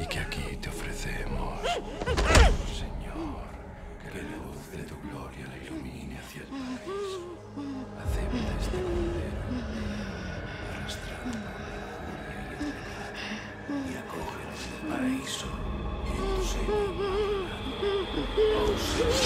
y que aquí te ofrecemos, Señor, que la luz de tu gloria la ilumine hacia el paraíso. Acepta este cordero arrastrado por la furia y acógenos en el paraíso y en tu. Oh Señor,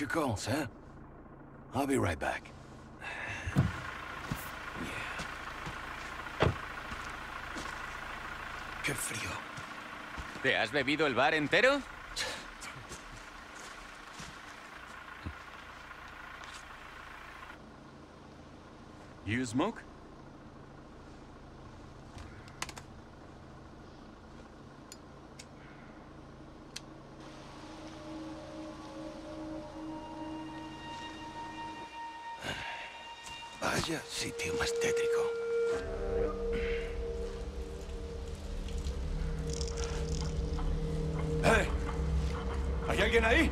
Nature calls, huh? I'll be right back. Qué frío. ¿Te has bebido el bar entero? You smoke? Sitio más tétrico. ¡Eh! ¿Hay alguien ahí?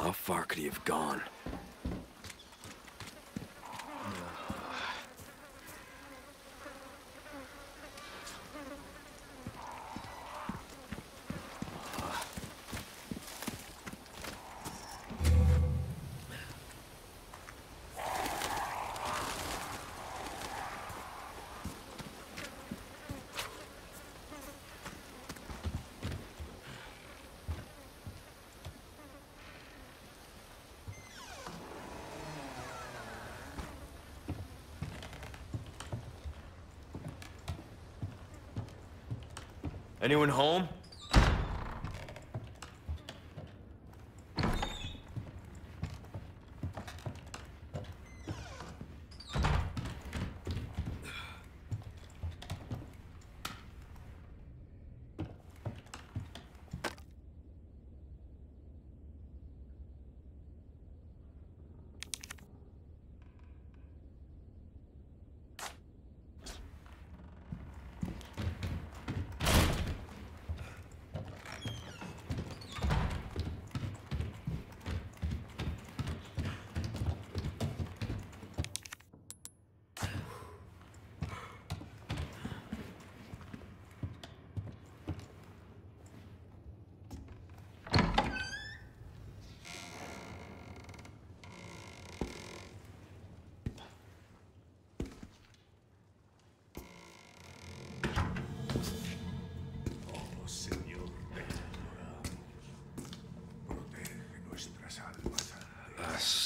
How far could he have gone? Anyone home?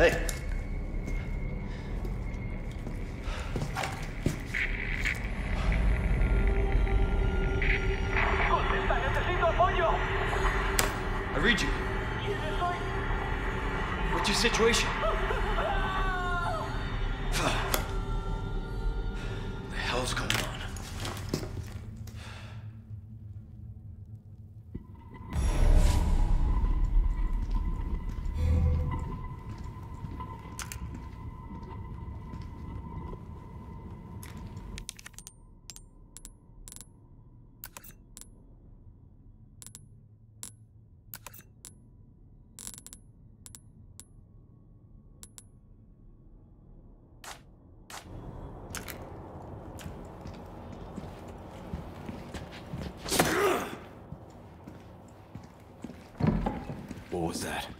Hey! I read you. What's your situation? That?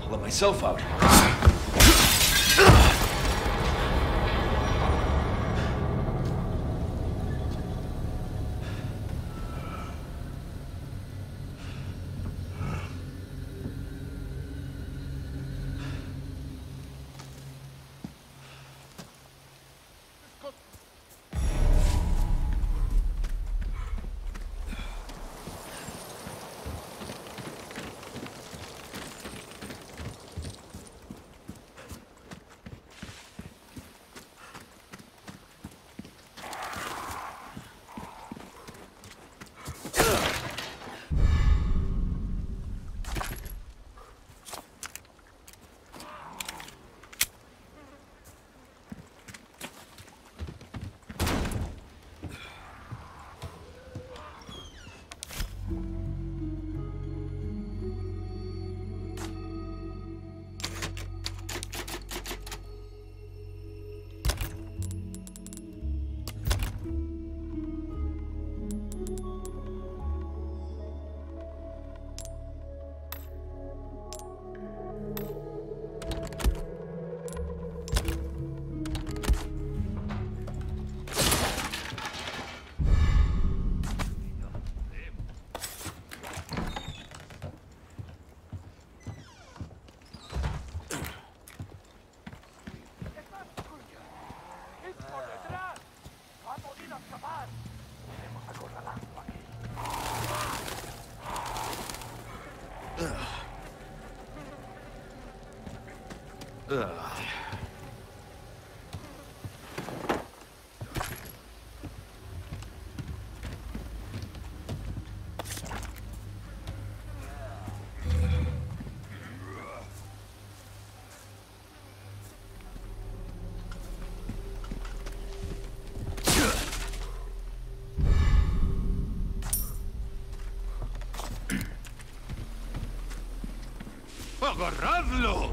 I'll let myself out. ¡Agarradlo!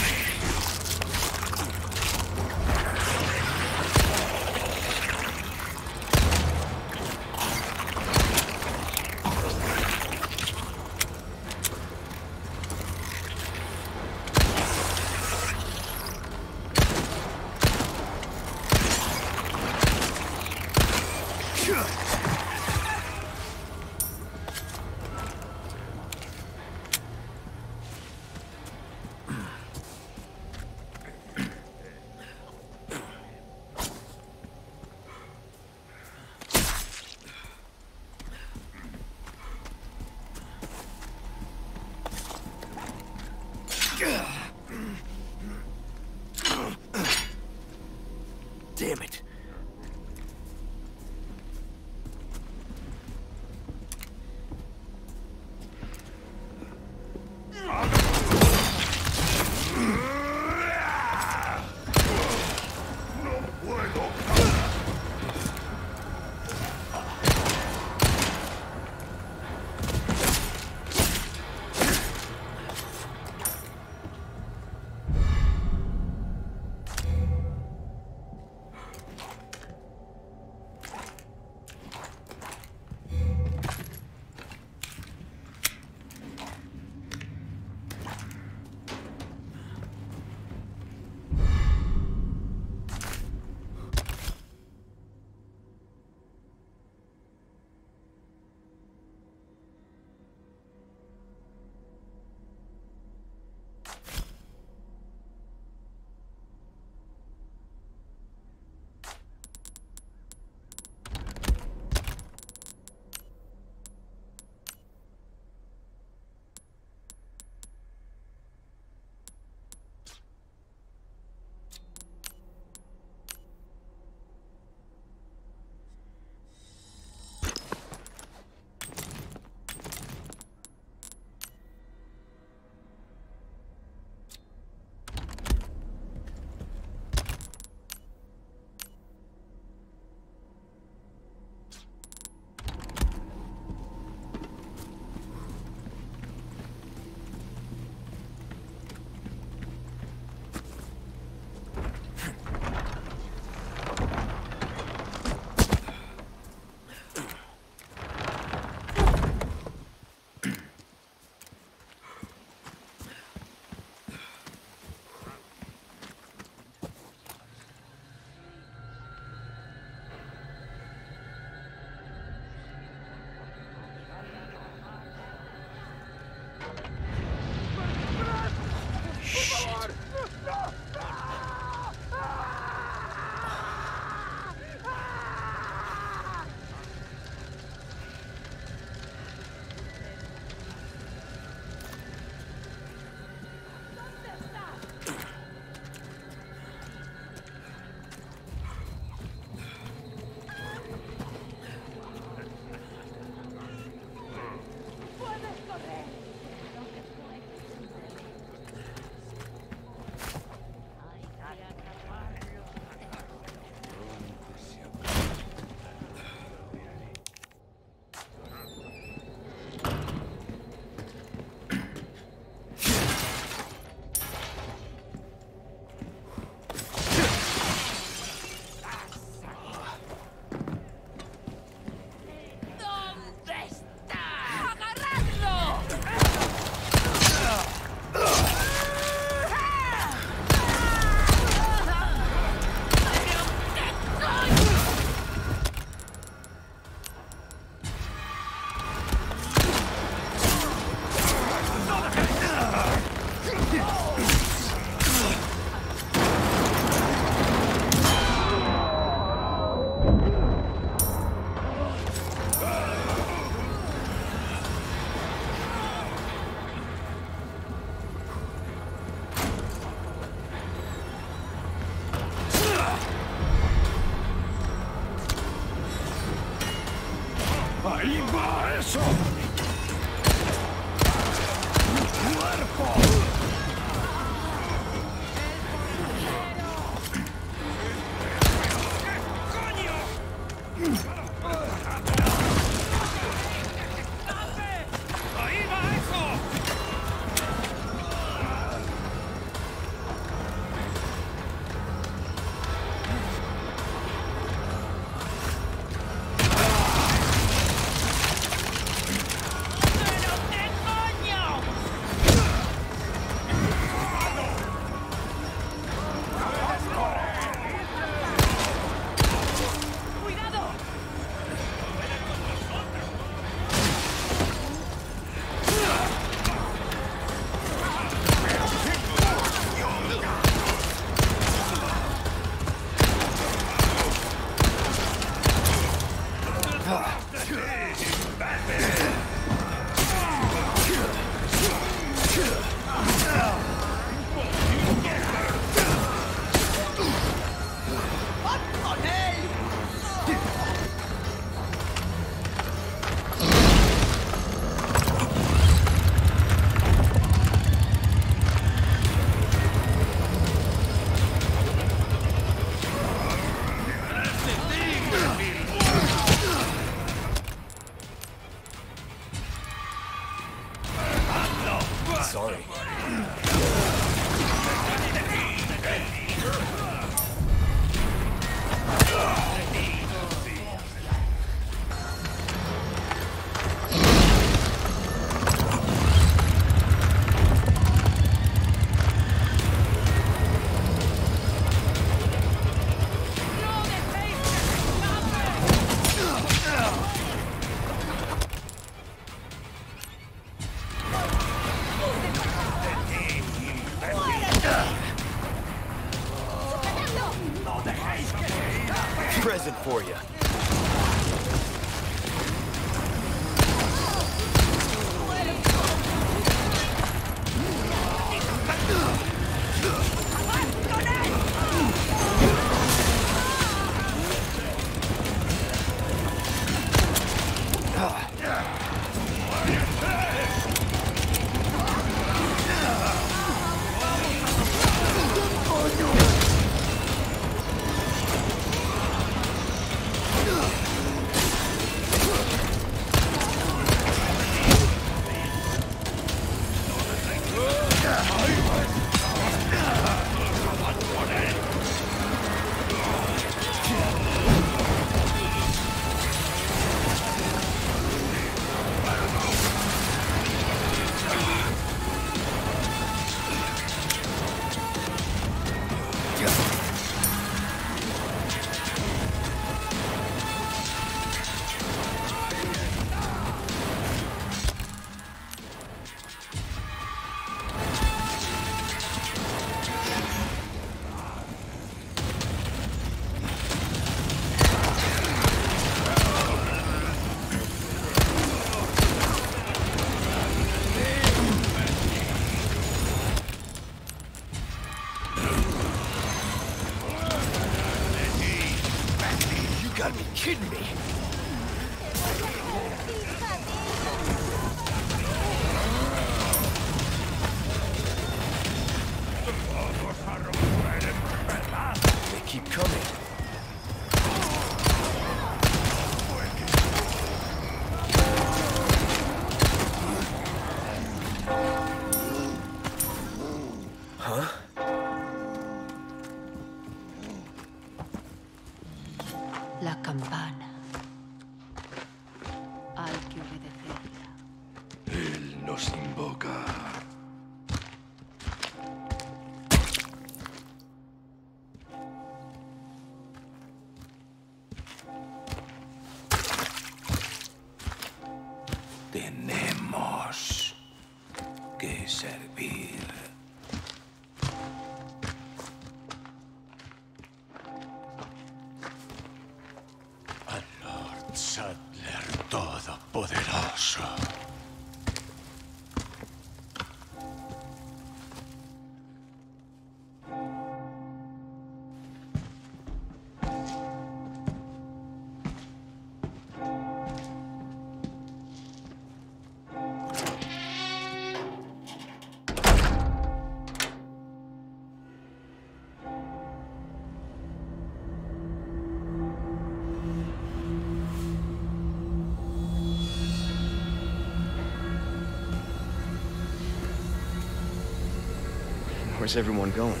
Where's everyone going?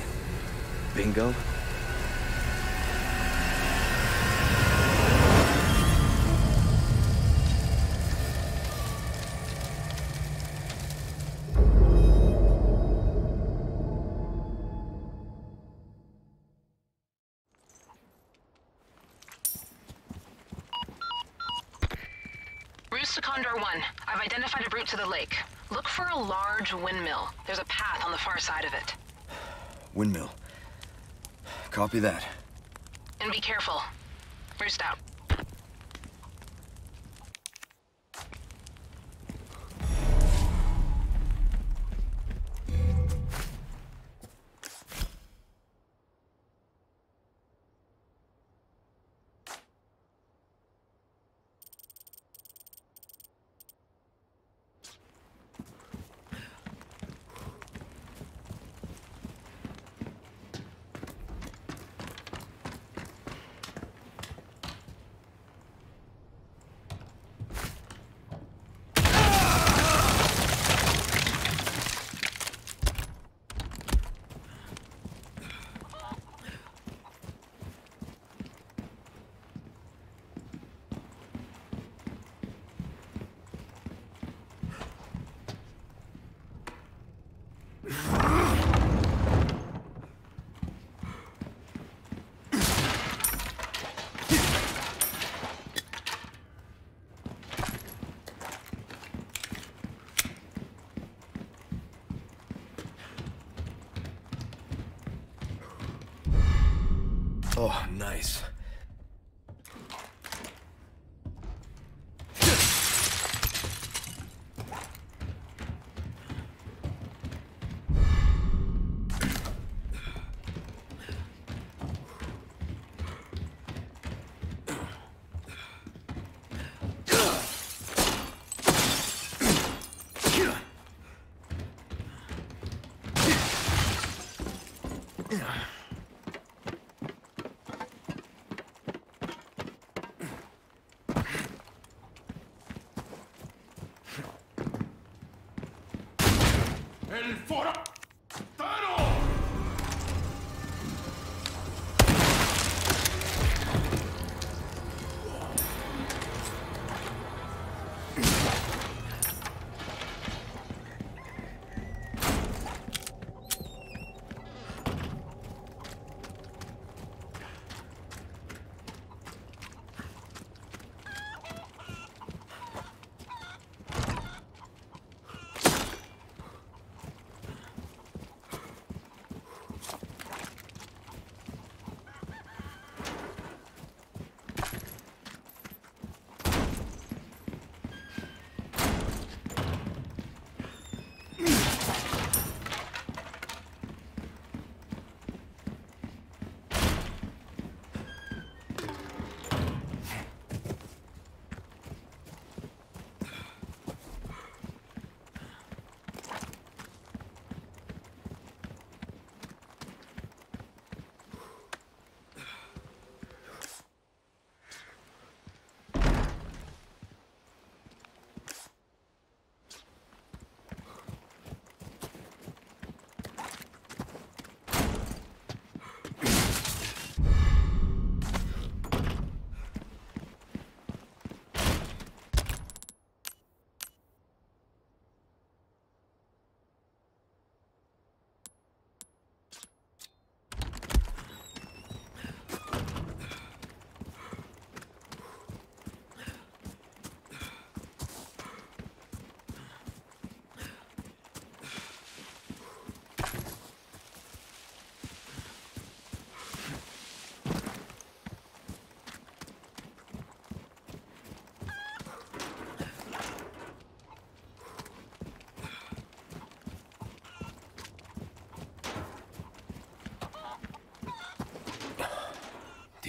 Bingo? Roost Condor 1. I've identified a route to the lake. Look for a large windmill. There's a path on the far side of it. Copy that. And be careful. Roost out. Oh, nice. ¡El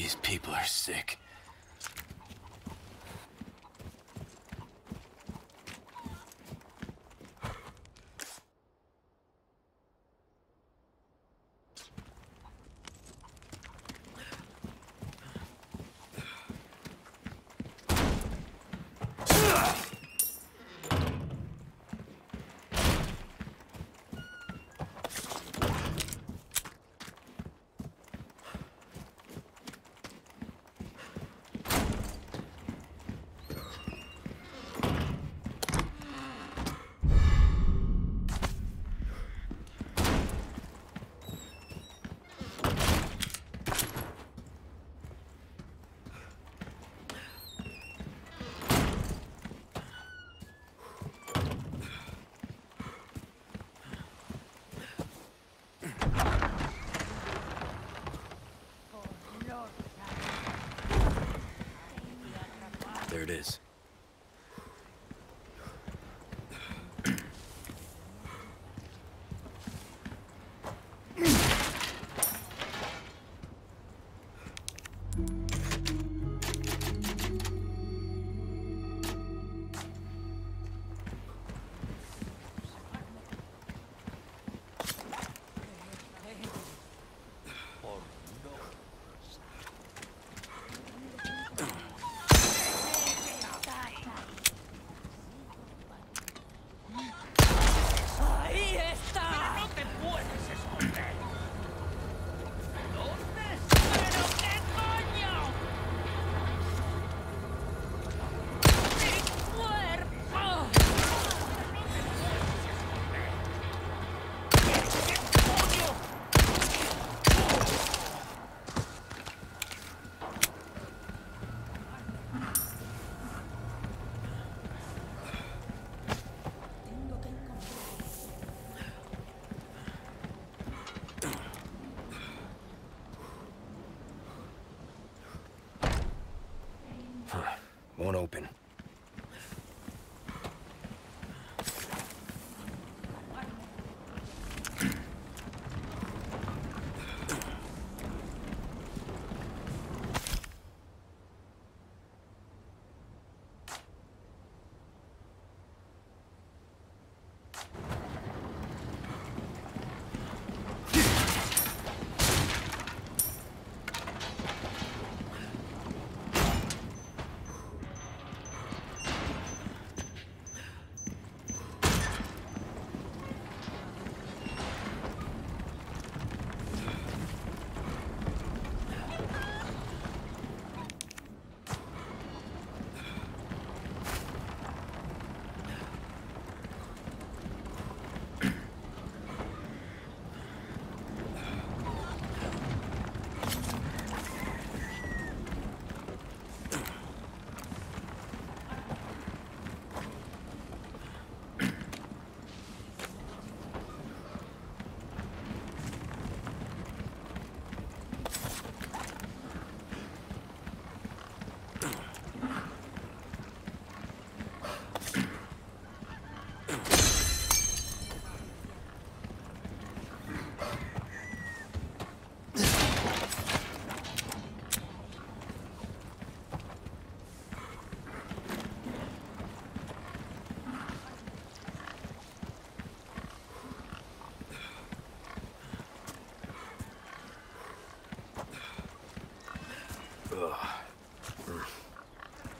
These people are sick.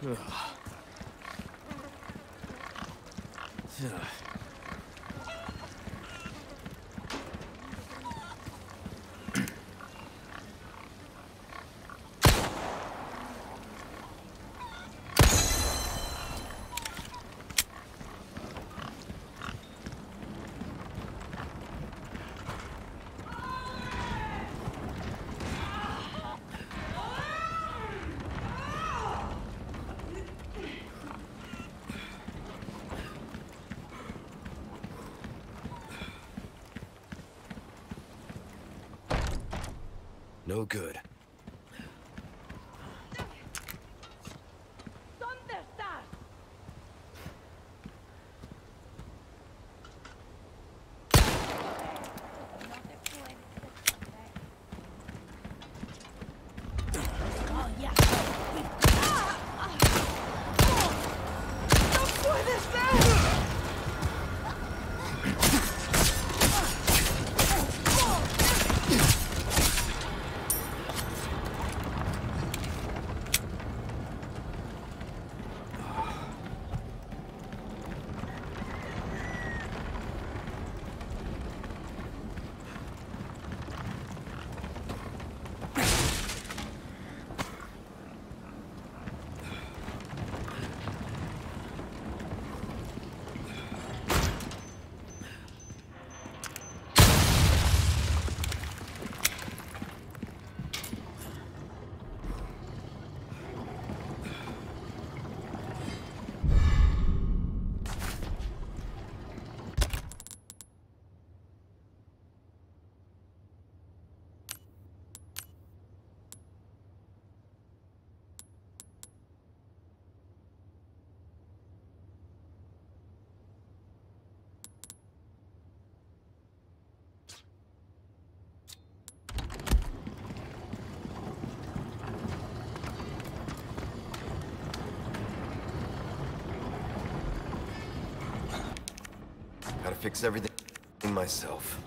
是啊进来 No good. ¿Dónde estás? No te puedes esconder. Fix everything myself.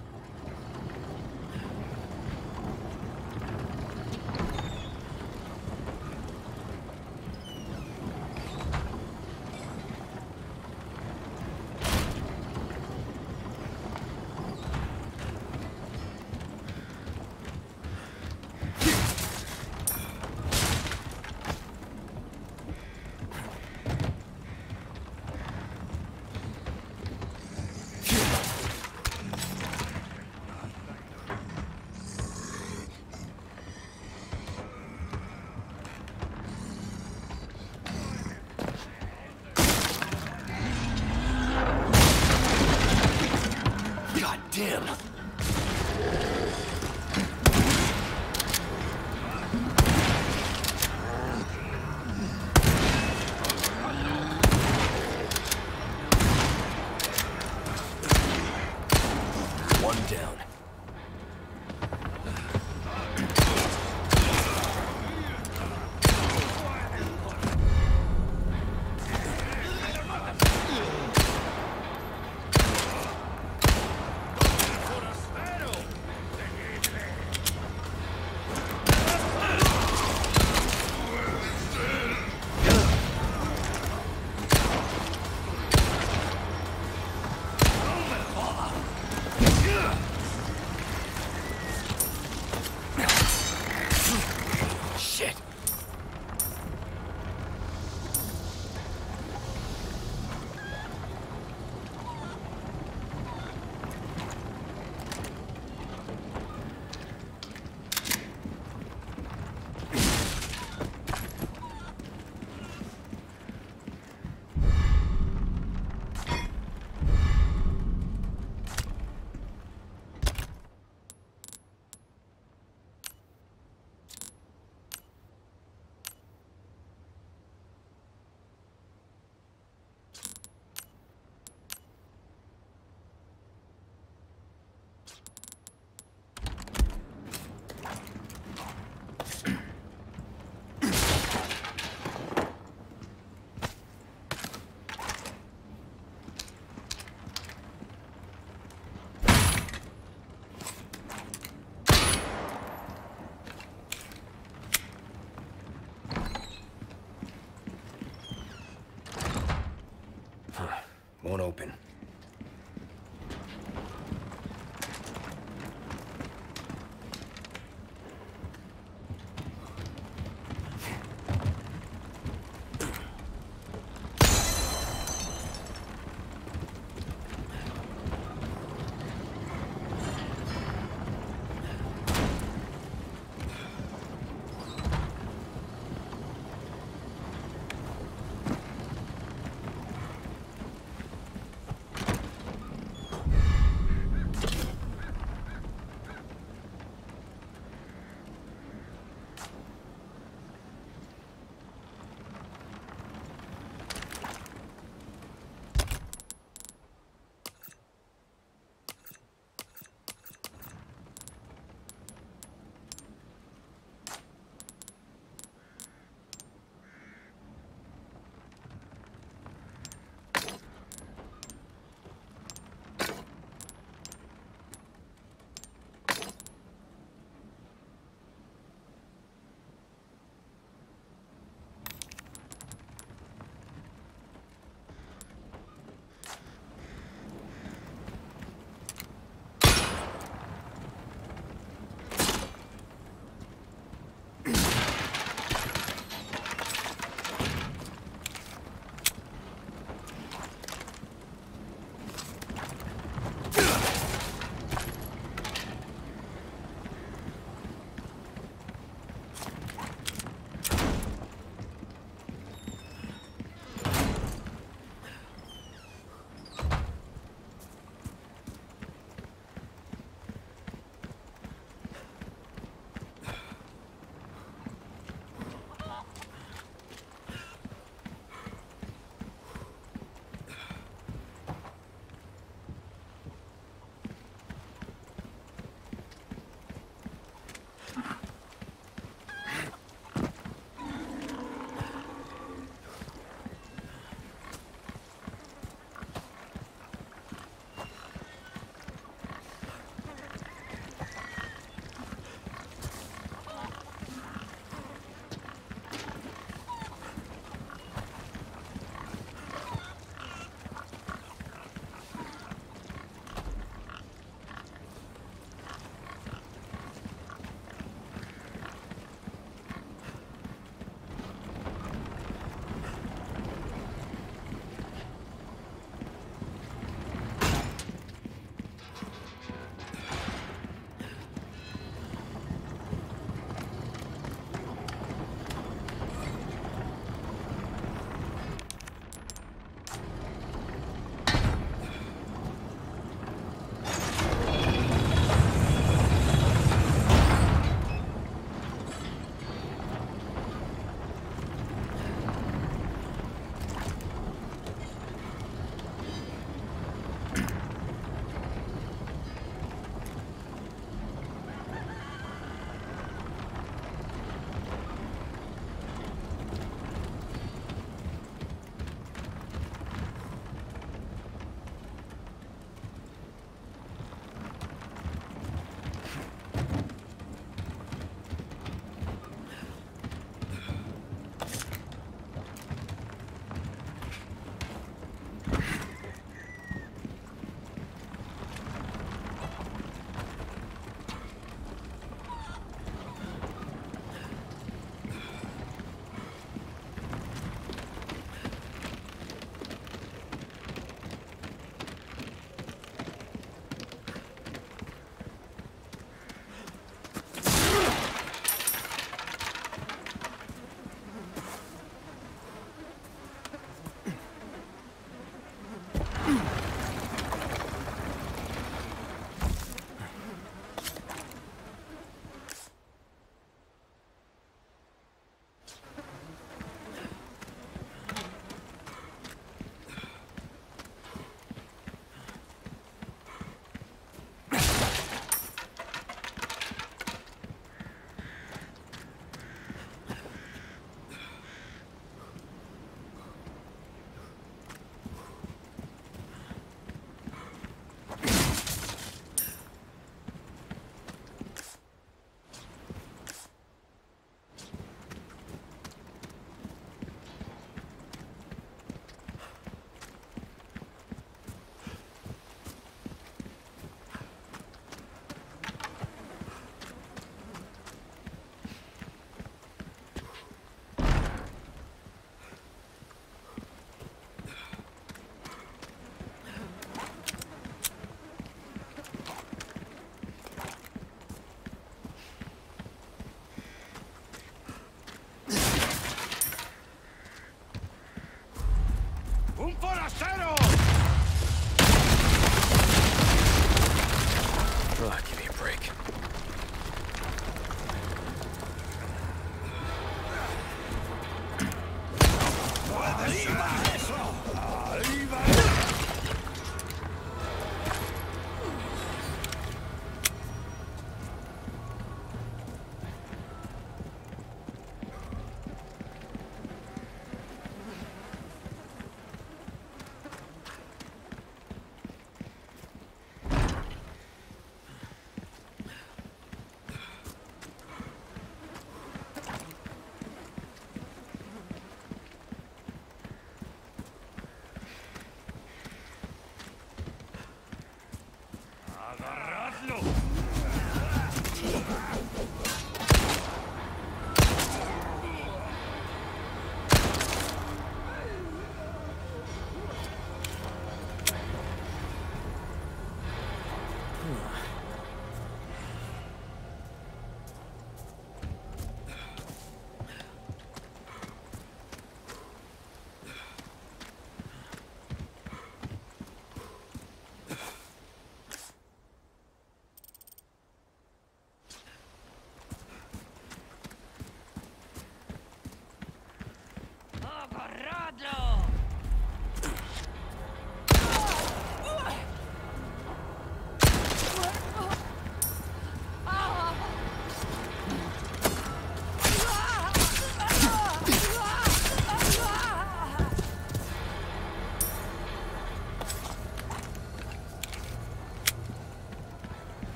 Won't open.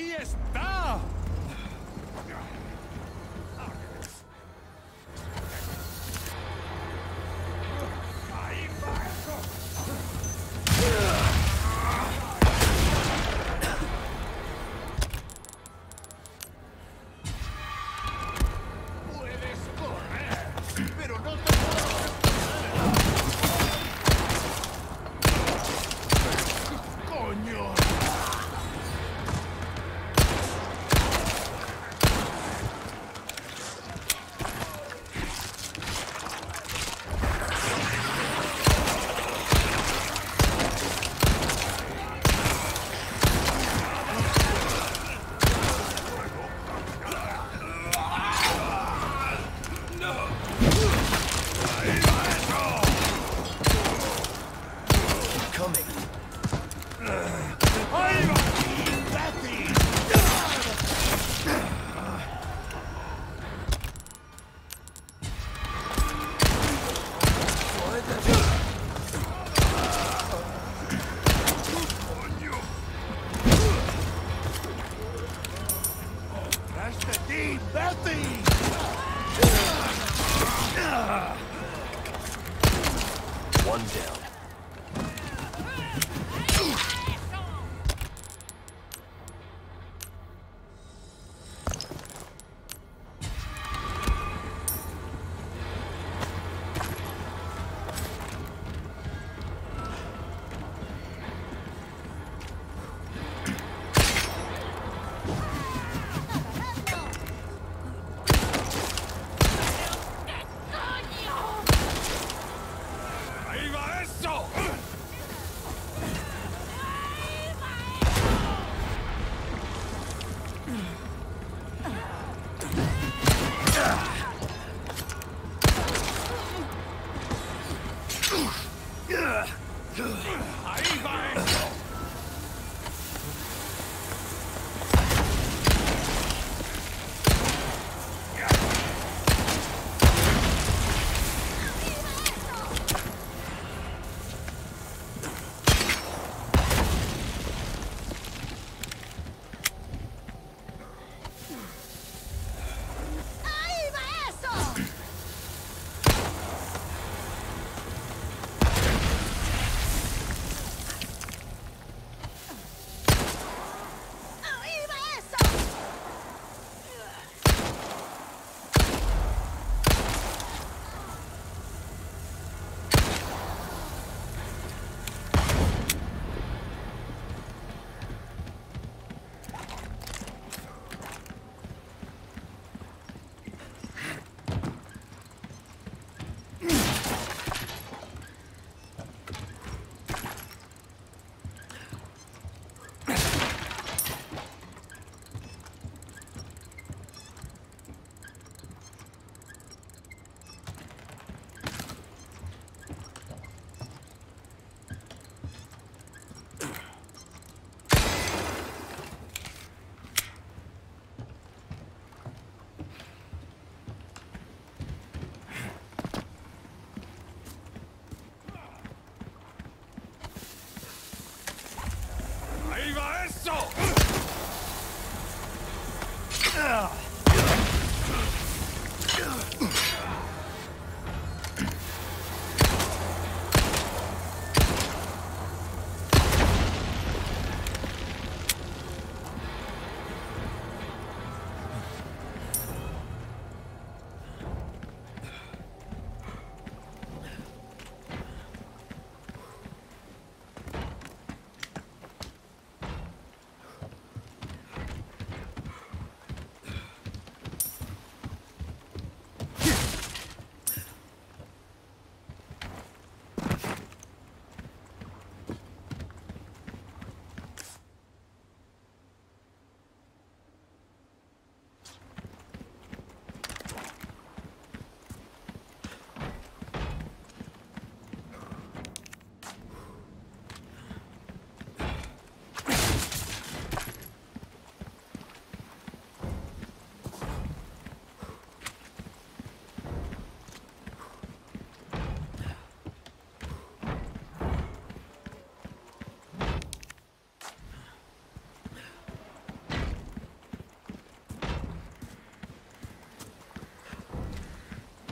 ¡Ahí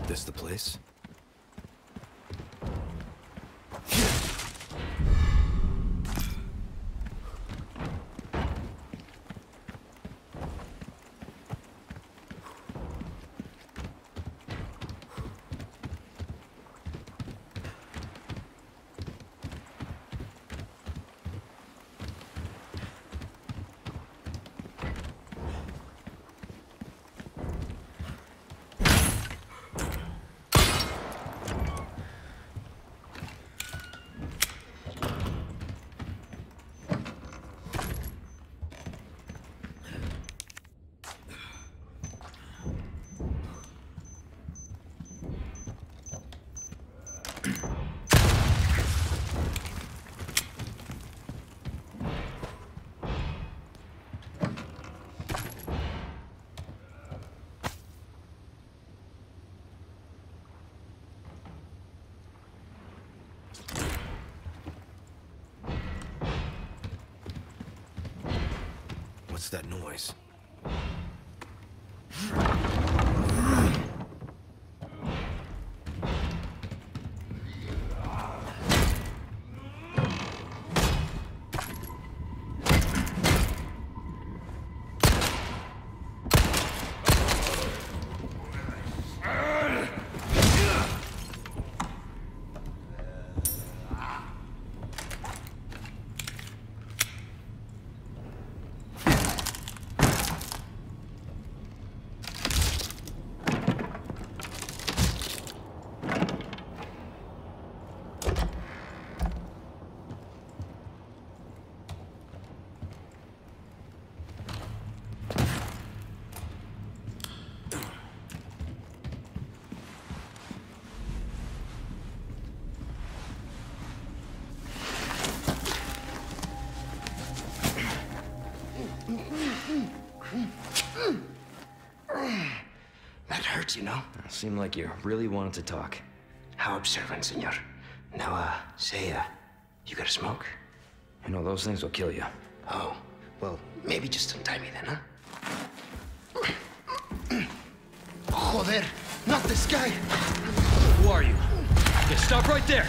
This the place? What's that noise? That you know? Seemed like you really wanted to talk. How observant, senor. Now, uh, say, uh, you got a smoke? You know, those things will kill you. Oh, well, maybe just untie me then, huh? Joder, not this guy! Who are you? Yeah, stop right there!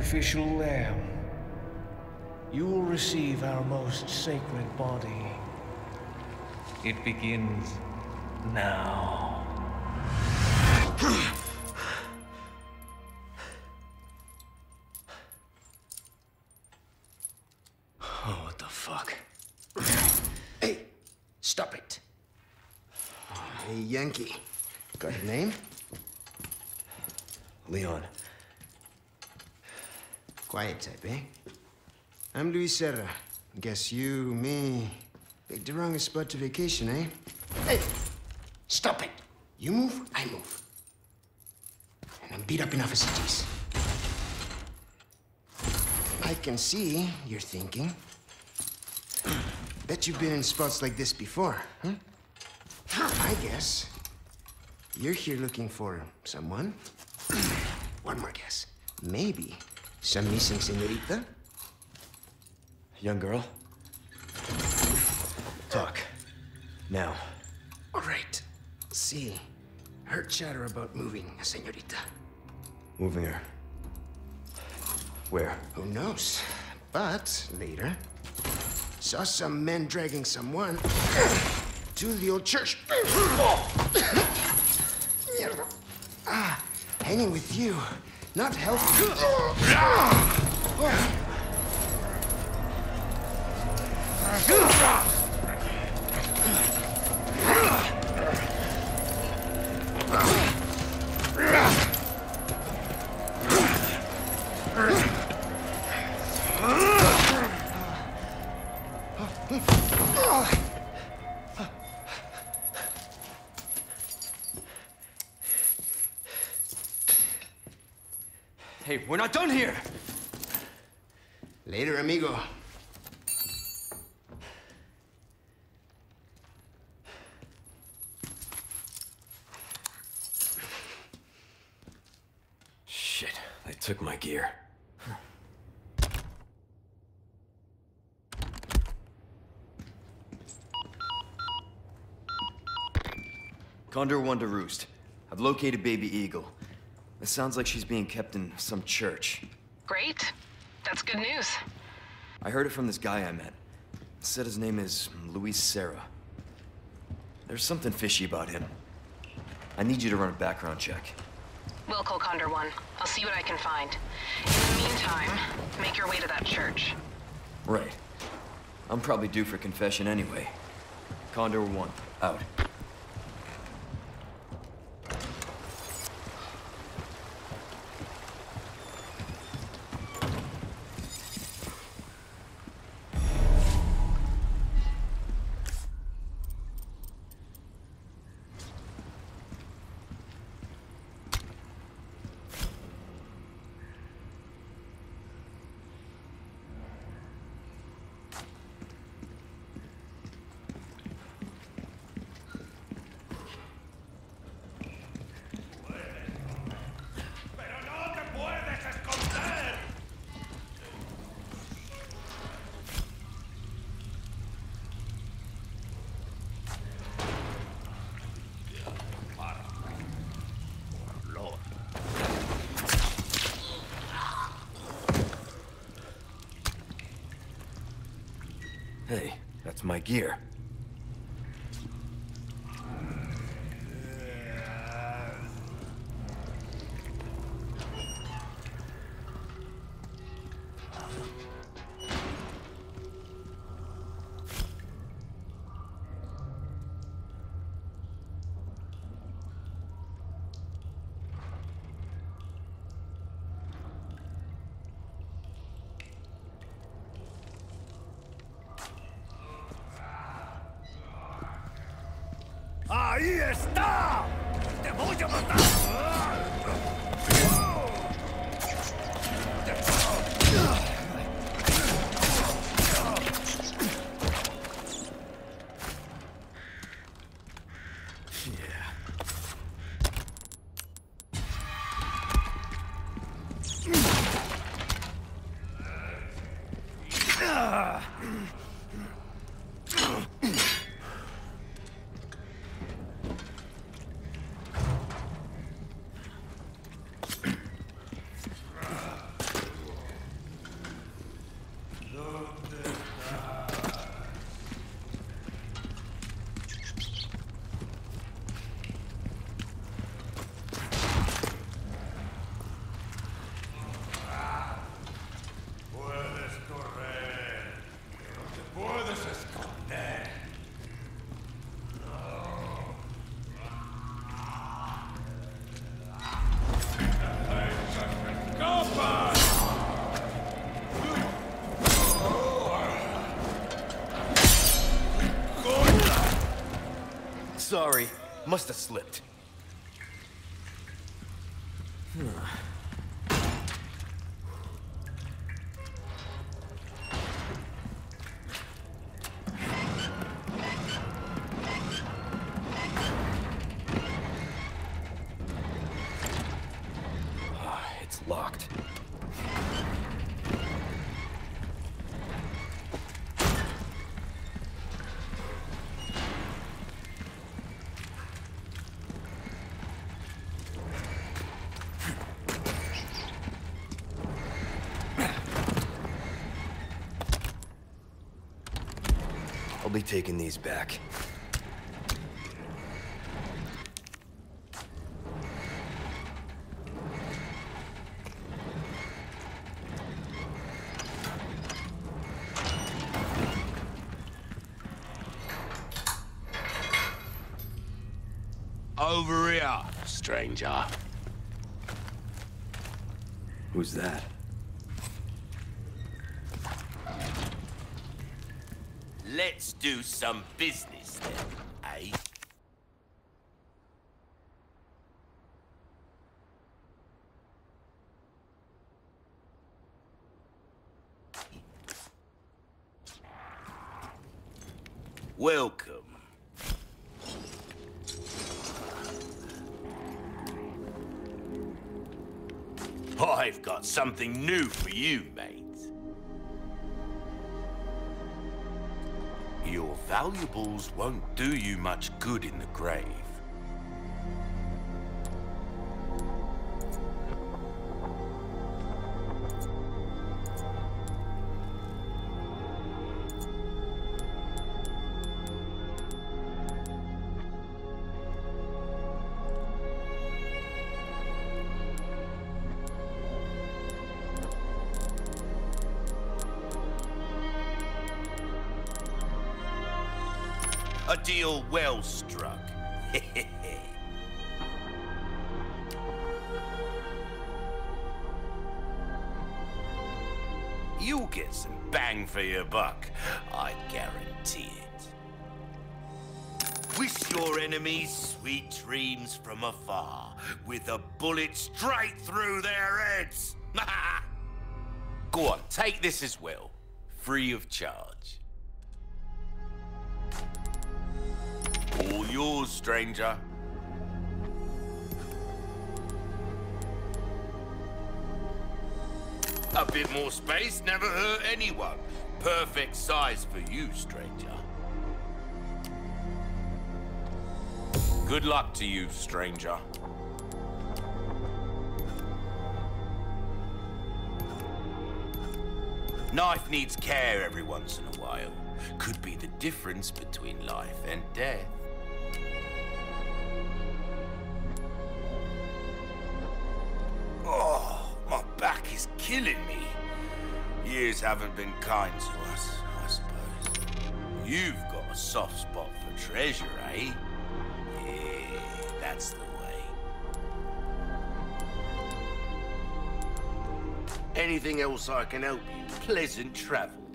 Sacrificial lamb, you will receive our most sacred body. It begins now. Luis Serra. Guess you, me, picked the wrongest spot to vacation, eh? Hey! Stop it! You move, I move. And I'm beat up enough as it is. I can see you're thinking. Bet you've been in spots like this before, huh? I guess. You're here looking for someone. One more guess. Maybe some missing senorita? Young girl? Talk. Now. All right. See, heard chatter about moving senorita. Moving her. Where? Who knows? But later, saw some men dragging someone to the old church. ah, hanging with you, not healthy. Hey, we're not done here! Later, amigo. Gear. Condor One to Roost. I've located Baby Eagle. It sounds like she's being kept in some church. Great. That's good news. I heard it from this guy I met. Said his name is Luis Serra. There's something fishy about him. I need you to run a background check. We'll call Condor 1. I'll see what I can find. In the meantime, make your way to that church. Right. I'm probably due for confession anyway. Condor 1, out. ¡Pero no te puedes esconder! Hey, that's Sorry, must have slipped. Taking these back. Over here, stranger. Who's that? Let's do some business then, eh? Welcome. I've got something new for you, valuables won't do you much good in the grave. Struck. You'll get some bang for your buck, I guarantee it. Wish your enemies sweet dreams from afar, with a bullet straight through their heads. Go on, take this as well, free of charge. Stranger. A bit more space never hurt anyone. Perfect size for you, stranger. Good luck to you, stranger. Knife needs care every once in a while. Could be the difference between life and death. Haven't been kind to us, I suppose. You've got a soft spot for treasure, eh? Yeah, that's the way. Anything else I can help you? Pleasant travels.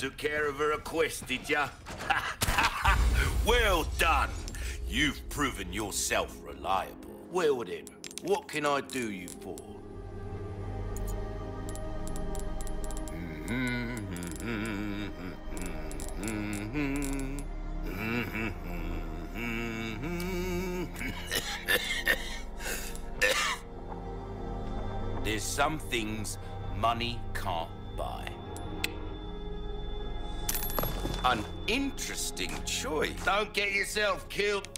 Took care of her request, did ya? well done. You've proven yourself reliable. Well then, what can I do you for? There's some things money interesting choice. Don't get yourself killed.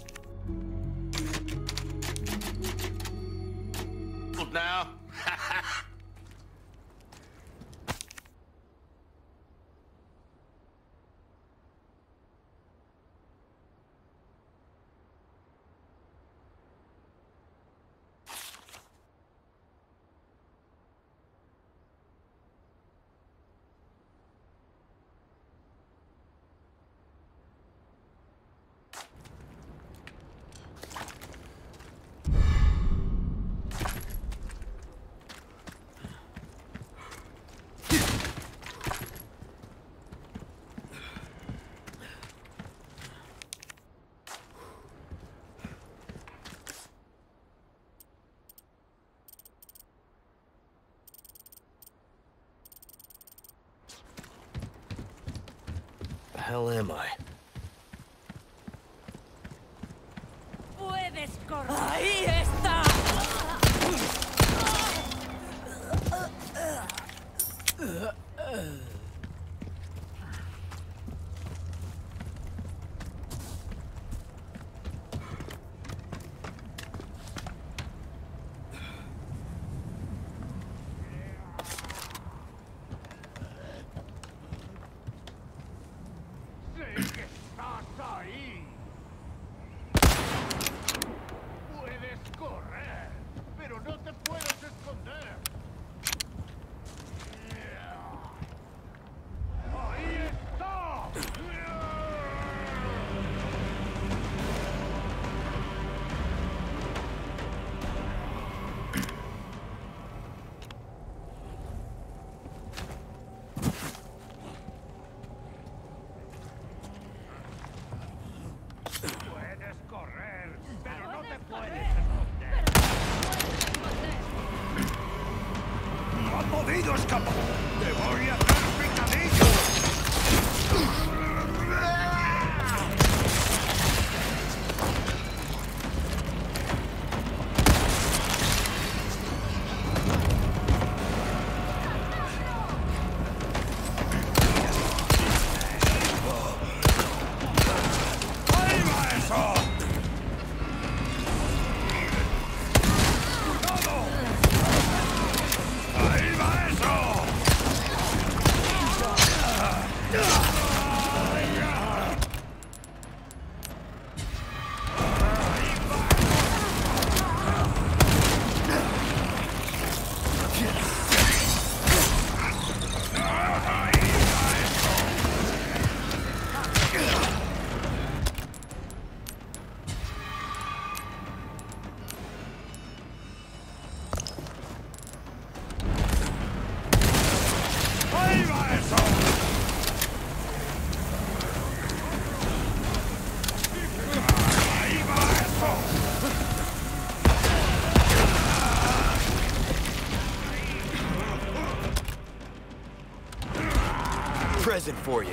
Present for you.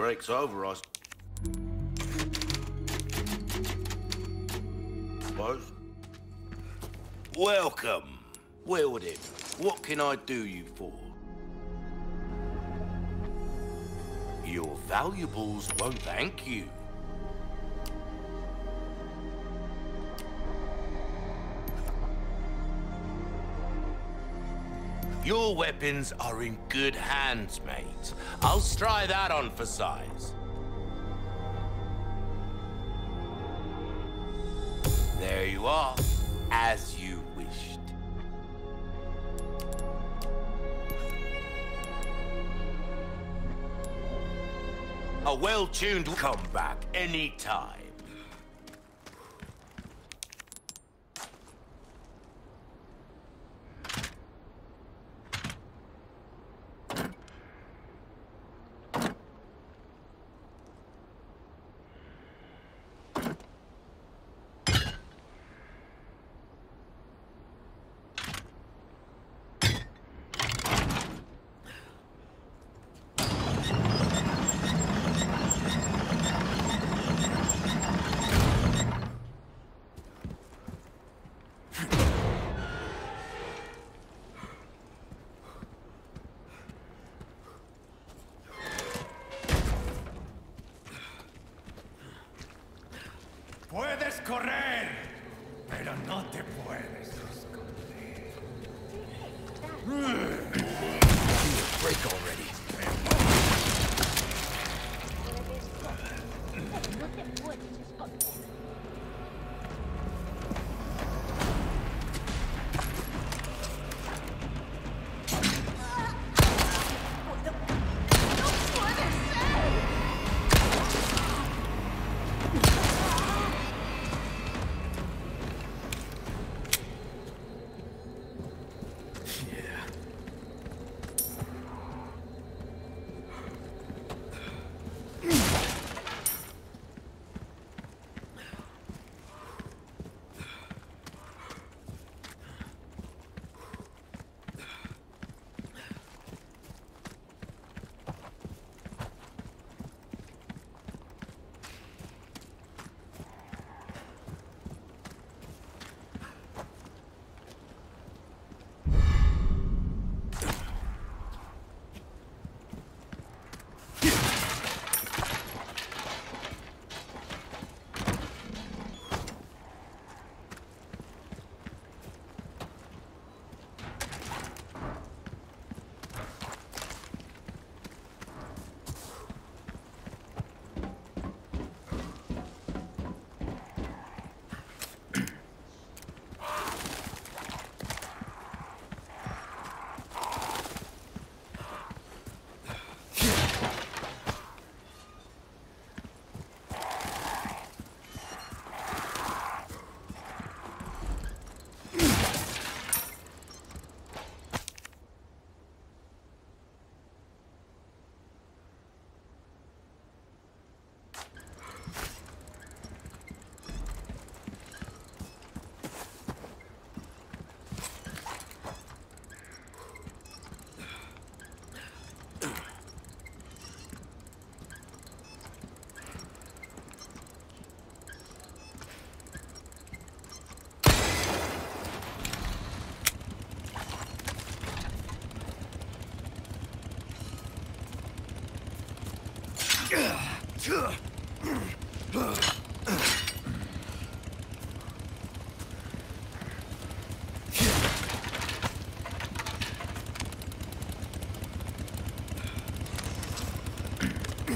Breaks over, I suppose. Welcome. Well what can I do you for? Your valuables won't thank you. Your weapons are in good hands, mate. I'll try that on for size. There you are, as you wished. A well-tuned comeback anytime.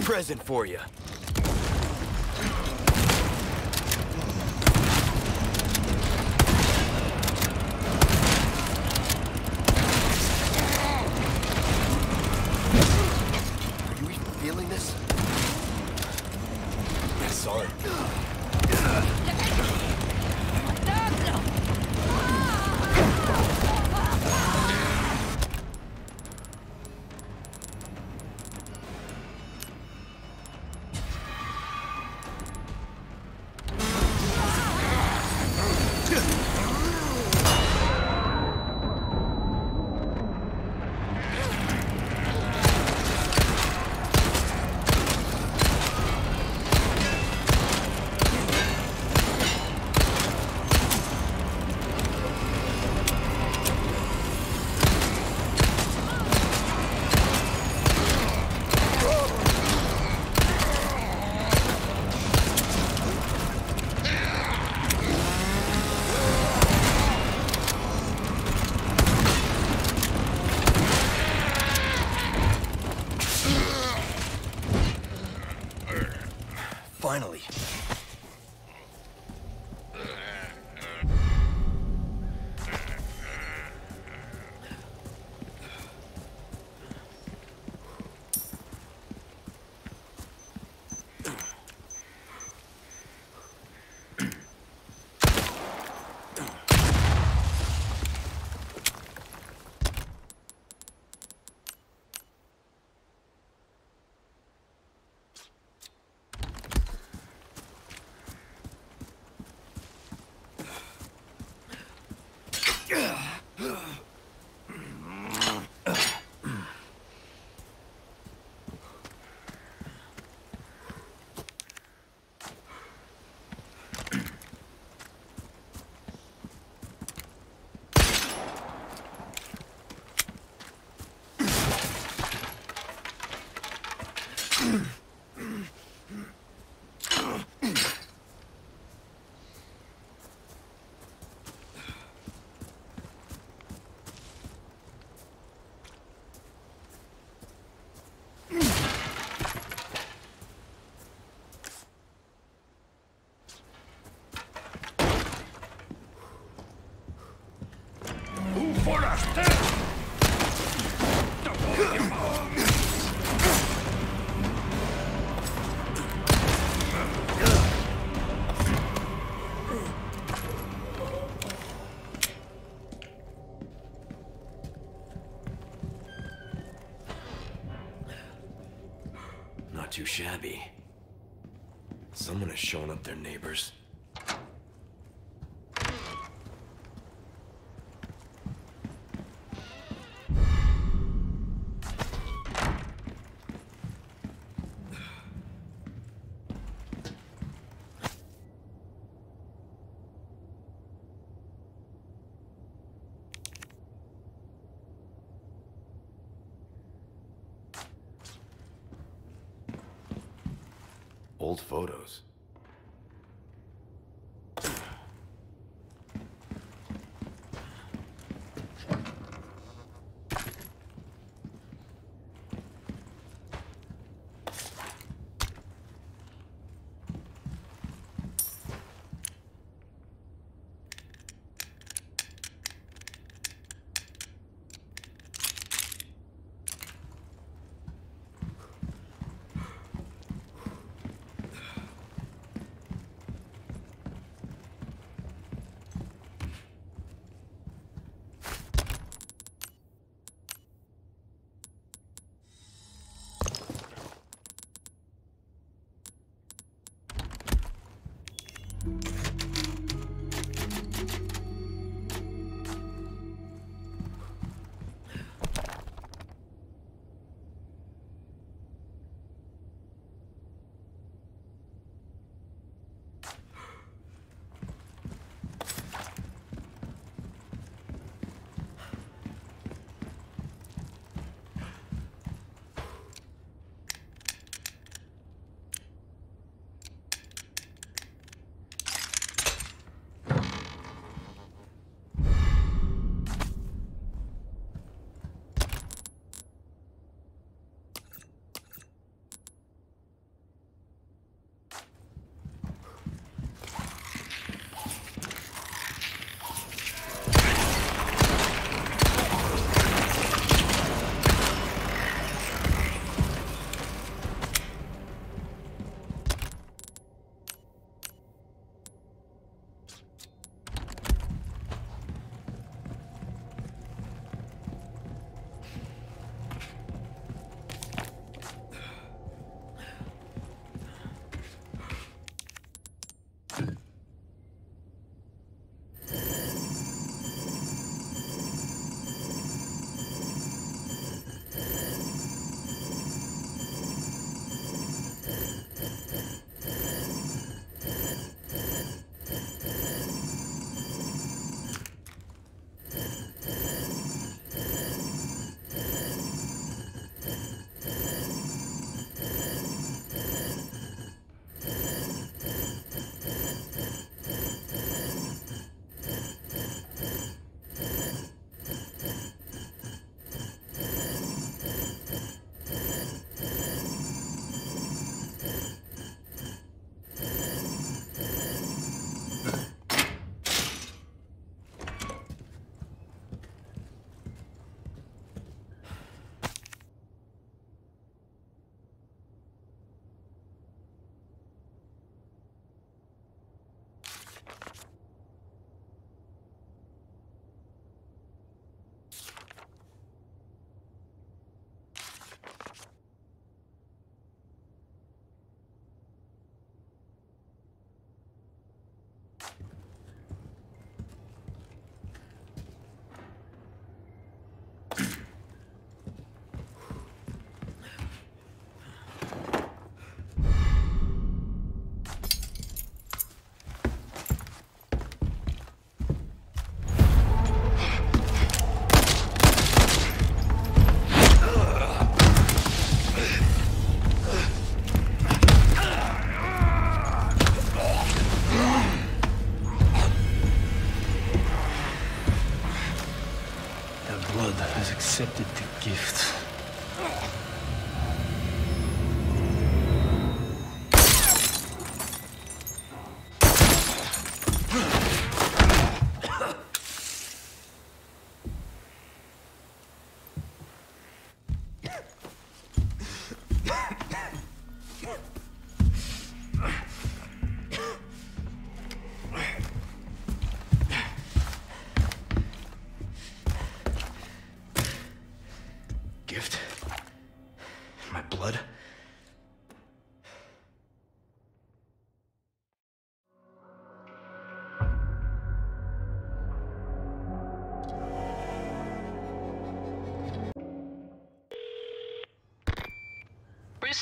Present for you. Too shabby. Someone has shown up their neighbors.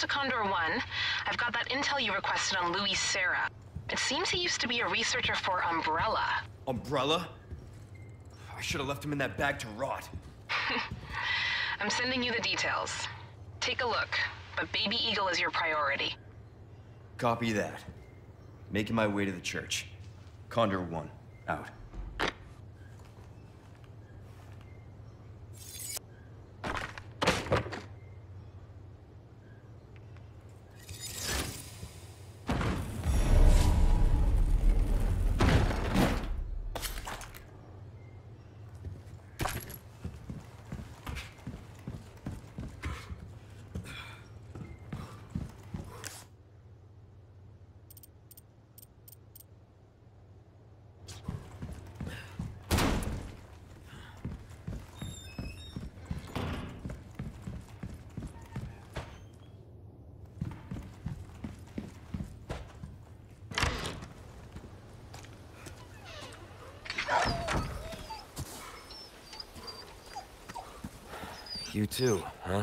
Condor 1. I've got that intel you requested on Luis Sera. It seems he used to be a researcher for Umbrella. Umbrella? I should have left him in that bag to rot. I'm sending you the details. Take a look, but Baby Eagle is your priority. Copy that. Making my way to the church. Condor 1, out. You too, huh?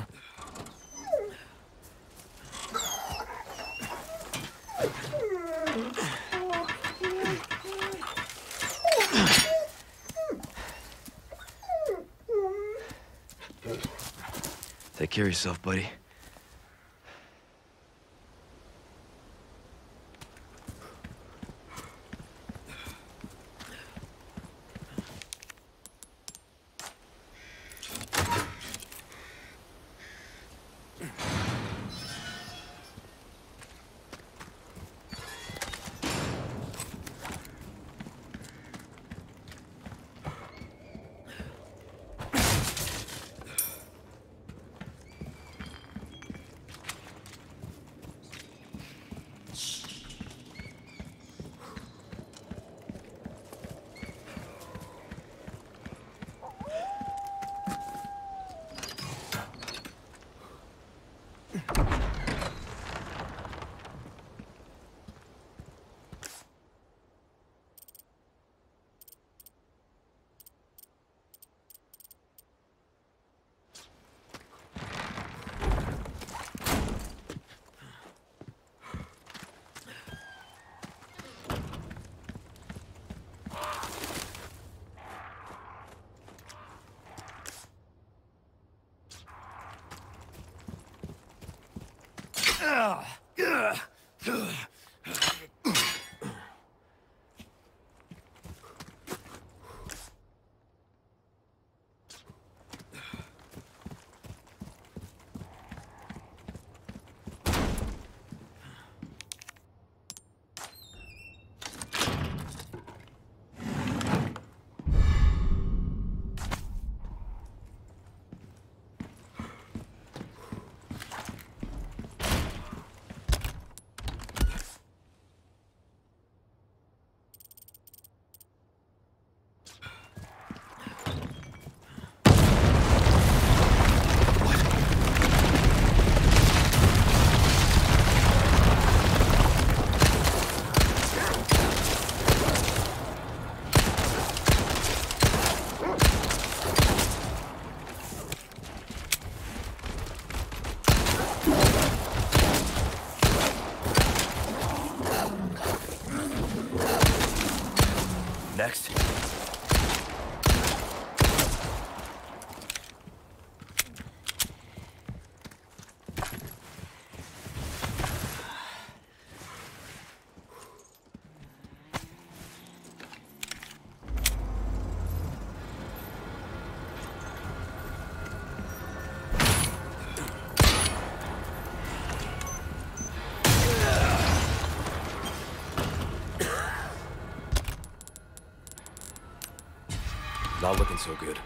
Take care of yourself, buddy. Not looking so good.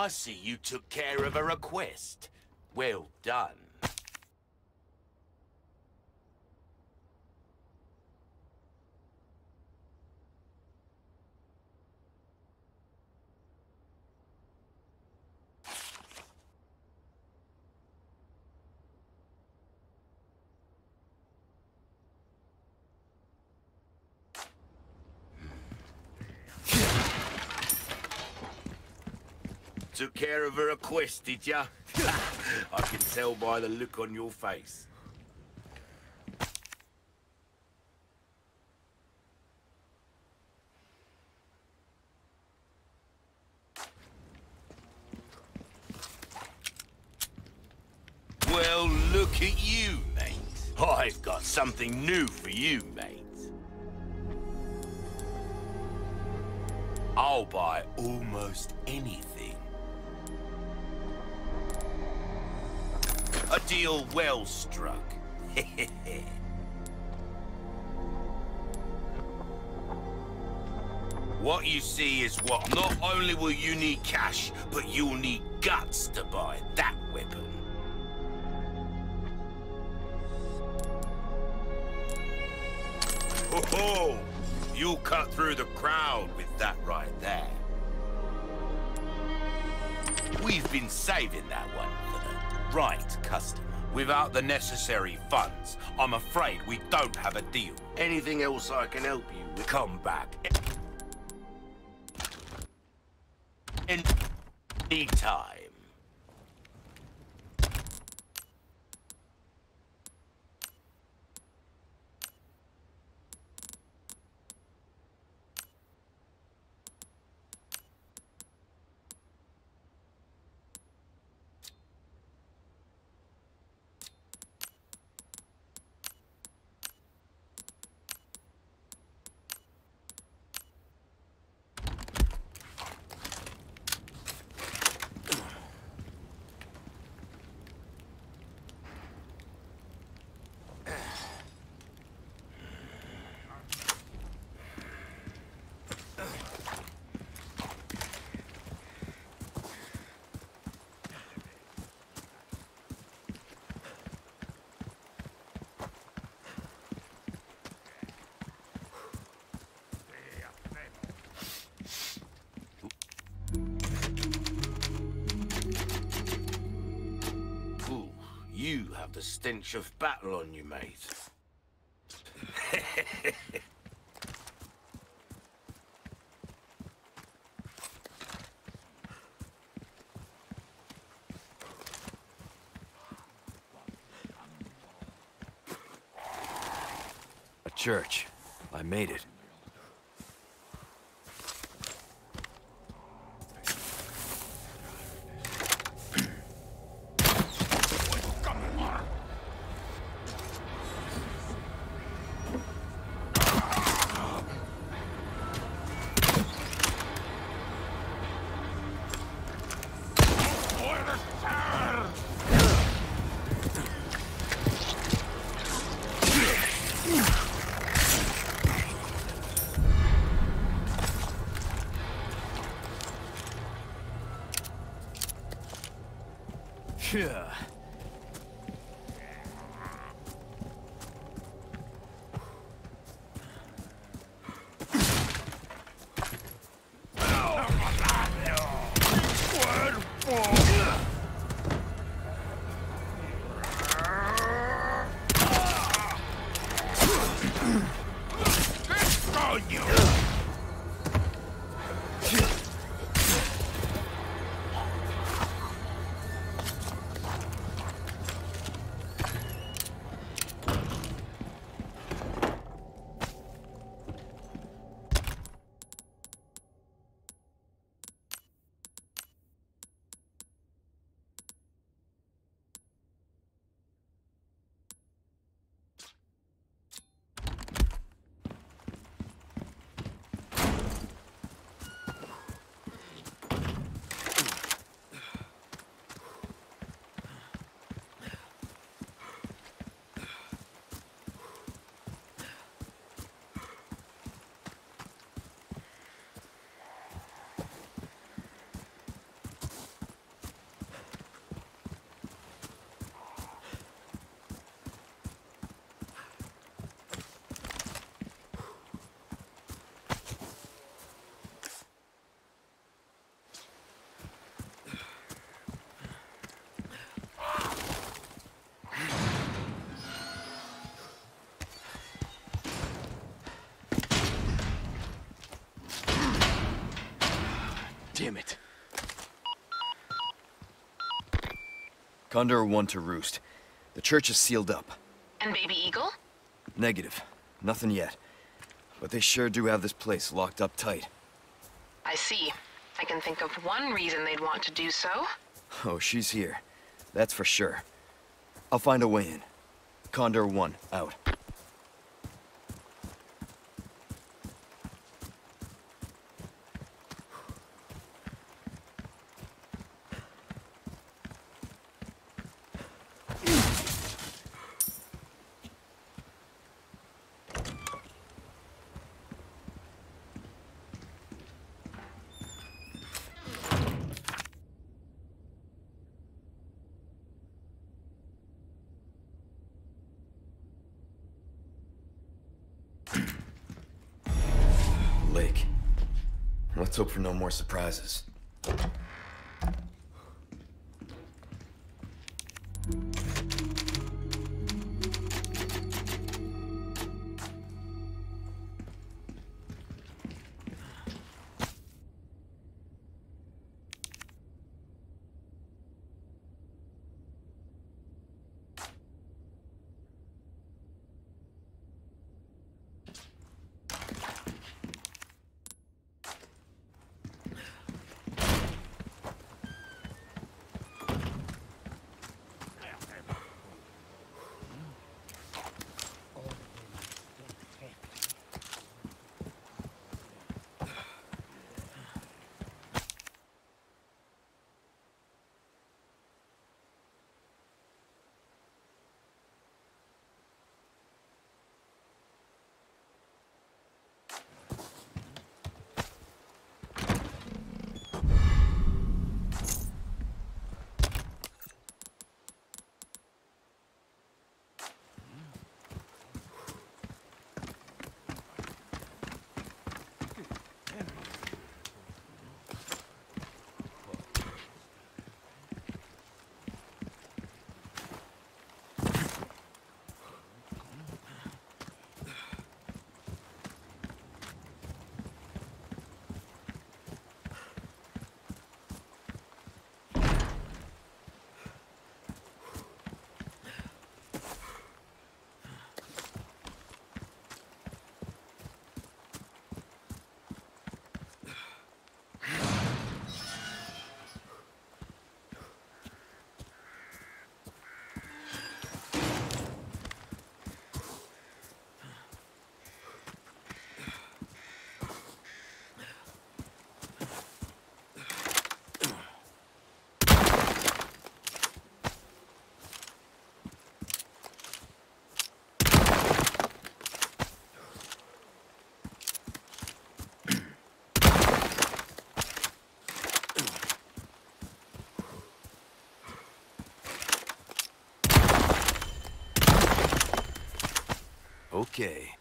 I see you took care of a request. Well done. Took care of a request, did ya? I can tell by the look on your face. Well, look at you, mate. I've got something new for you, mate. I'll buy almost anything. Deal well struck. what you see is what? Not only will you need cash, but you'll need guts to buy that weapon. Ho ho! You'll cut through the crowd with that right there. We've been saving that one right customer. Without the necessary funds, I'm afraid we don't have a deal. Anything else I can help you with? Come back. Anytime. Ooh, the stench of battle on you, mate. A church. I made it. Condor 1 to Roost. The church is sealed up. And Baby Eagle? Negative. Nothing yet. But they sure do have this place locked up tight. I see. I can think of one reason they'd want to do so. Oh, she's here. That's for sure. I'll find a way in. Condor 1, out. Lake. Let's hope for no more surprises. Okay.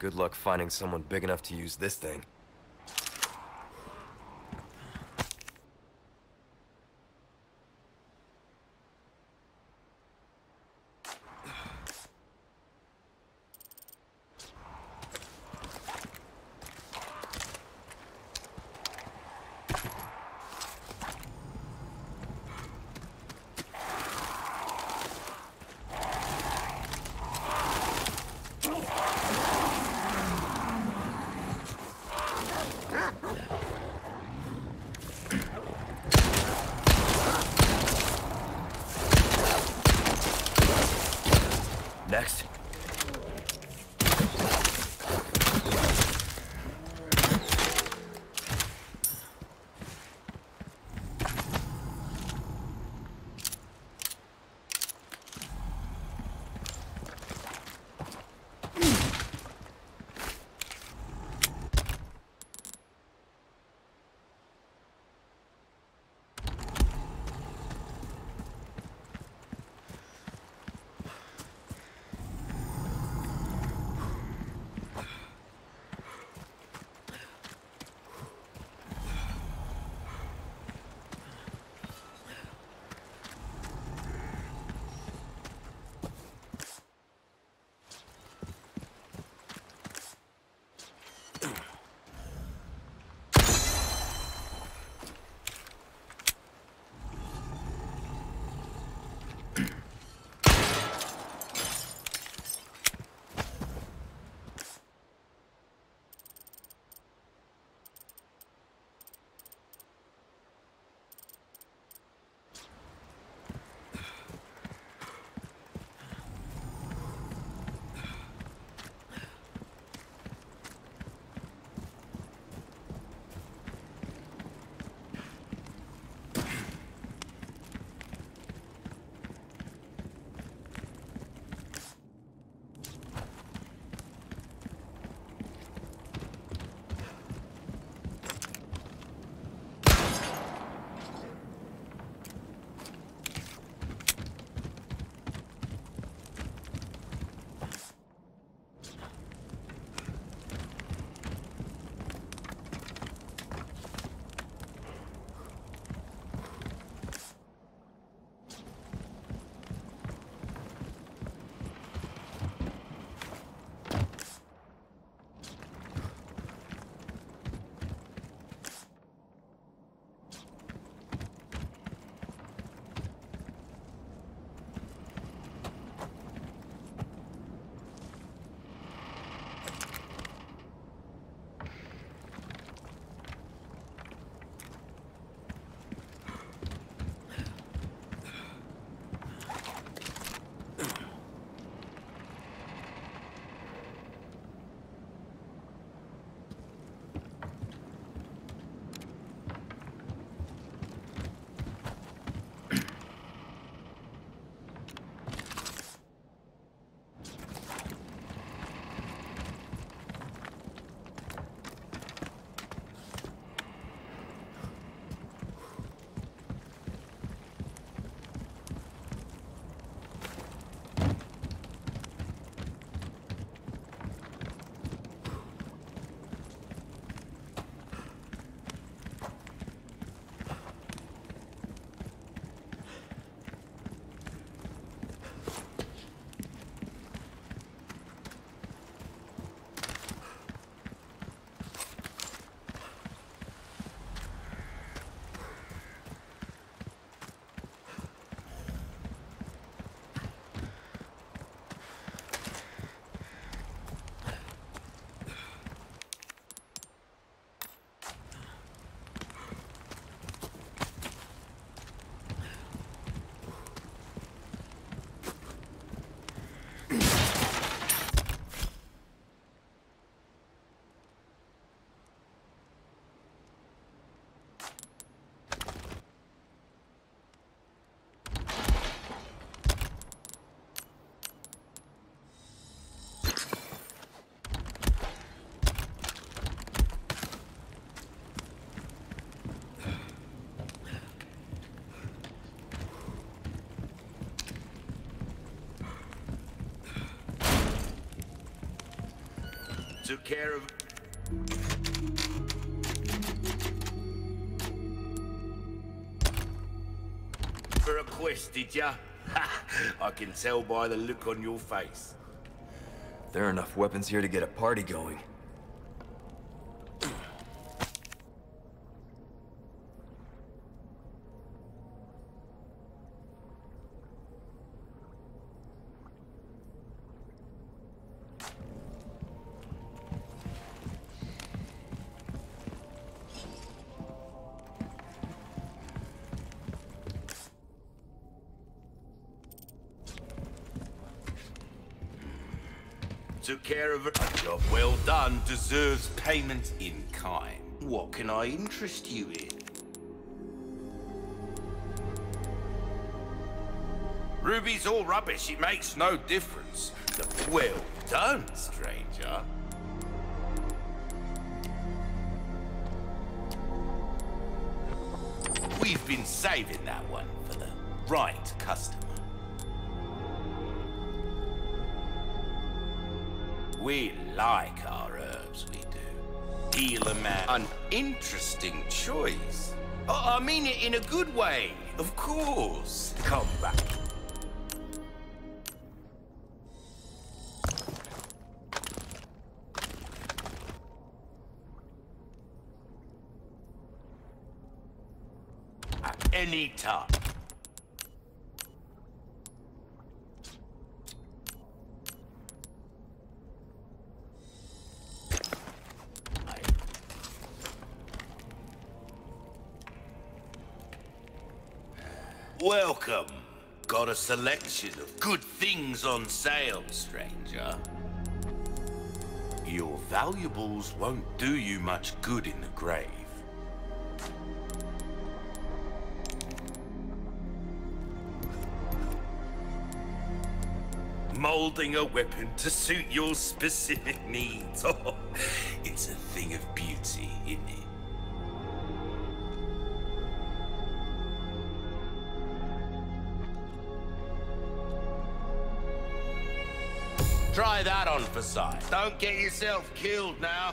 Good luck finding someone big enough to use this thing. Took care of... For a quest, did ya? I can tell by the look on your face. There are enough weapons here to get a party going. Care of. A job well done deserves payment in kind. What can I interest you in? Ruby's all rubbish. It makes no difference. The well done, stranger. We've been saving that one for the right customer. We like our herbs, we do. Heal a man. An interesting choice. I I mean it in a good way, of course. Come back. At any time. Welcome. Got a selection of good things on sale, stranger. Your valuables won't do you much good in the grave. Molding a weapon to suit your specific needs. Oh, it's a thing of beauty, isn't it? That on for size. Don't get yourself killed now.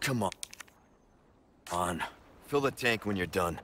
Come on. On. Fill the tank when you're done.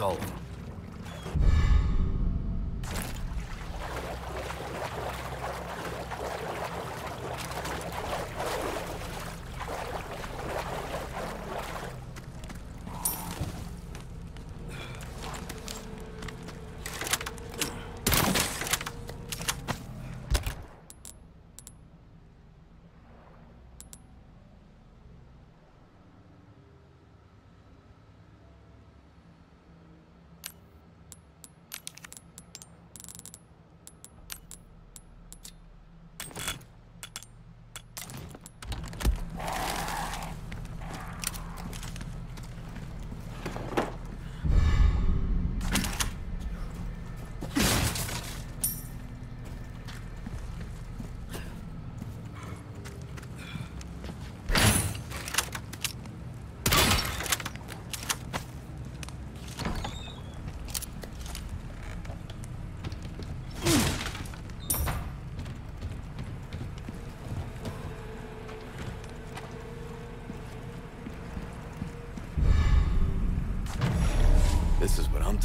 That's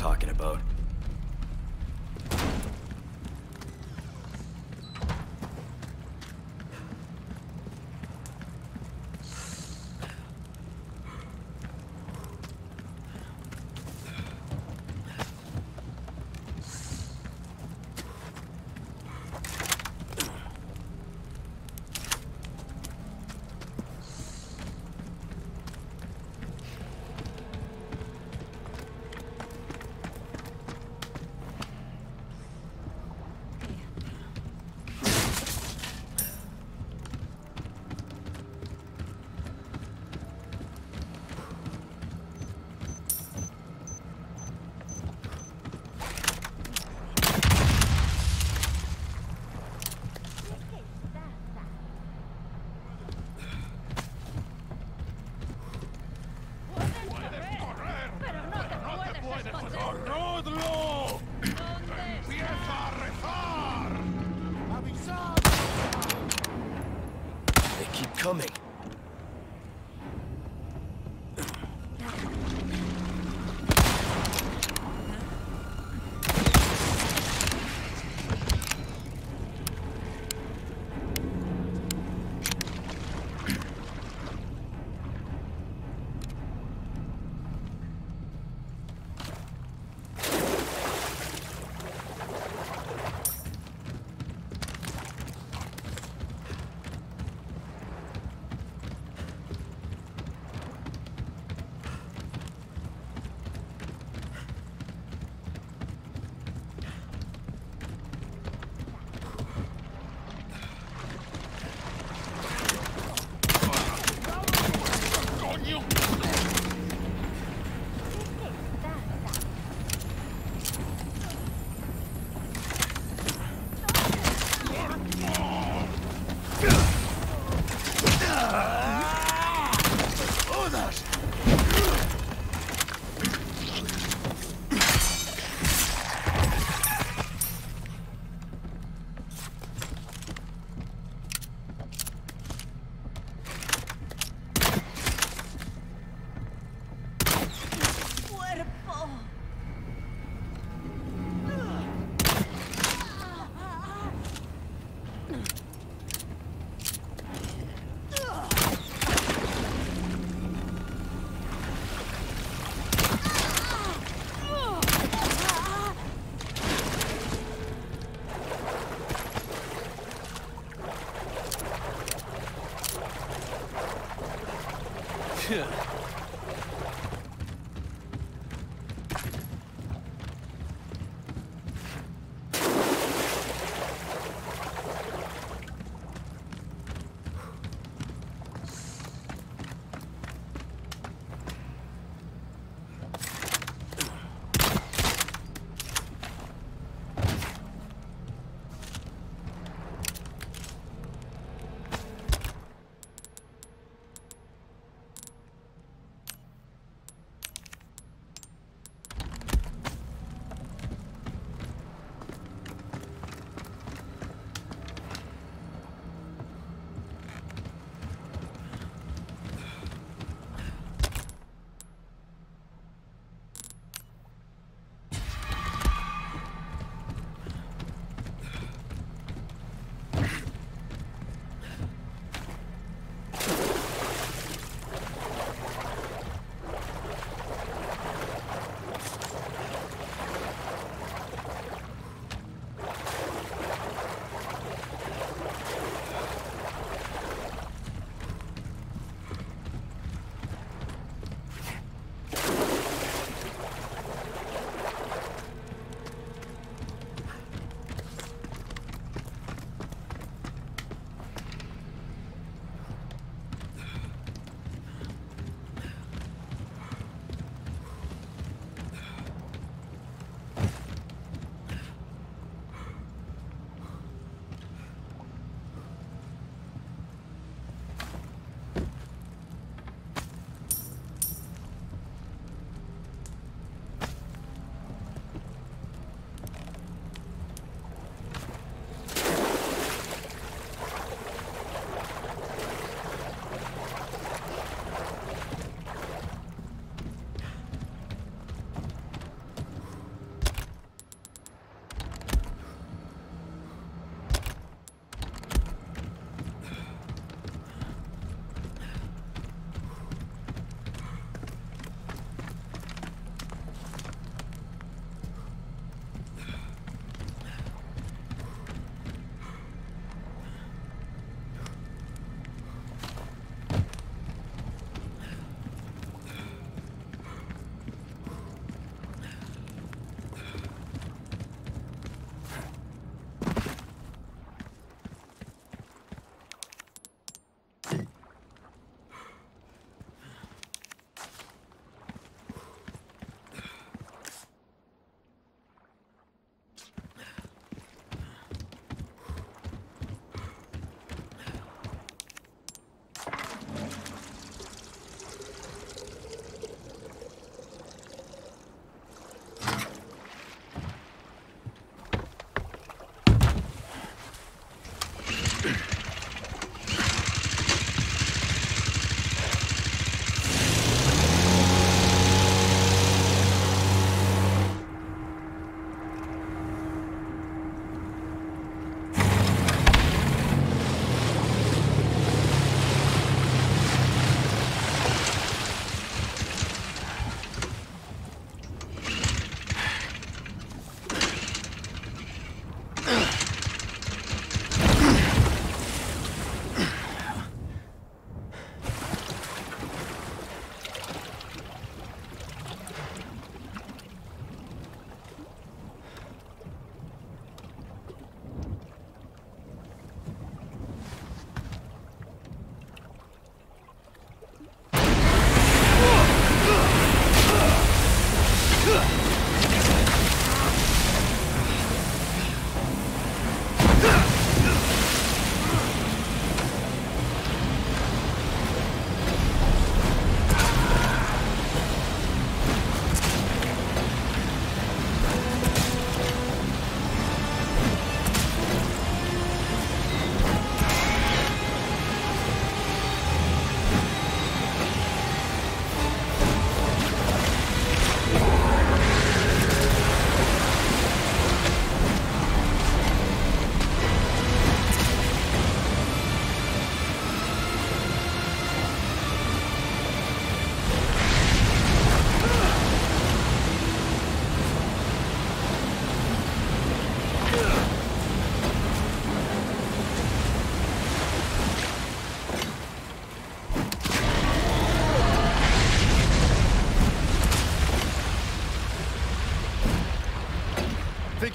talking about.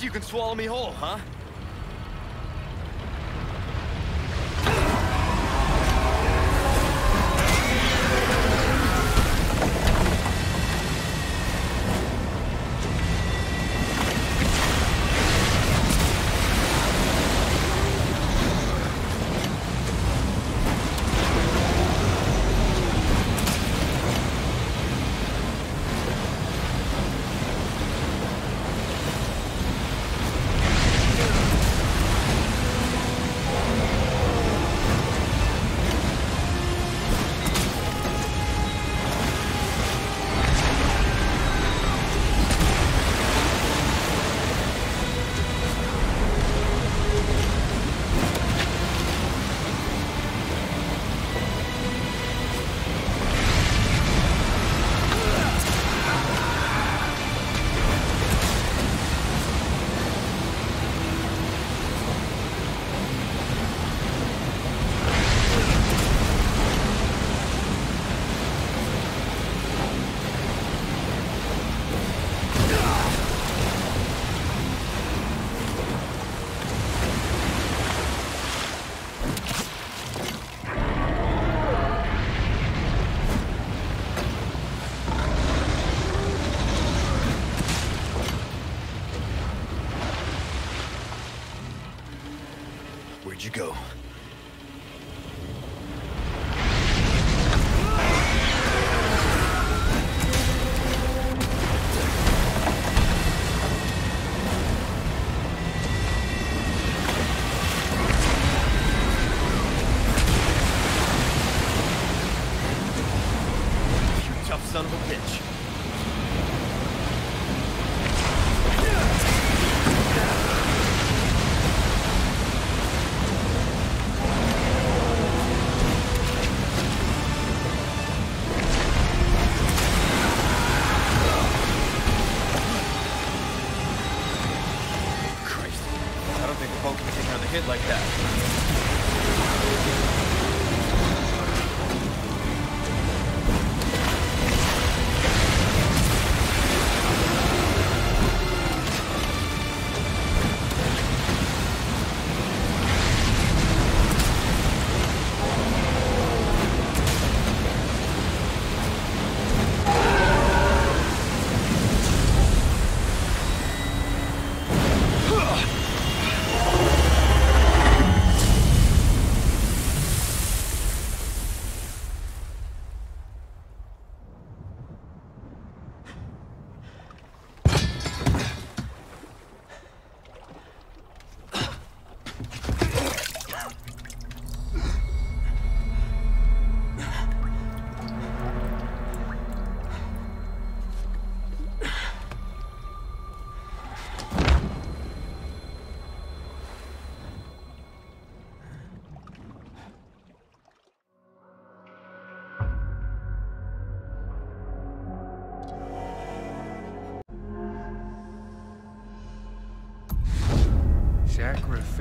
You can swallow me whole, huh?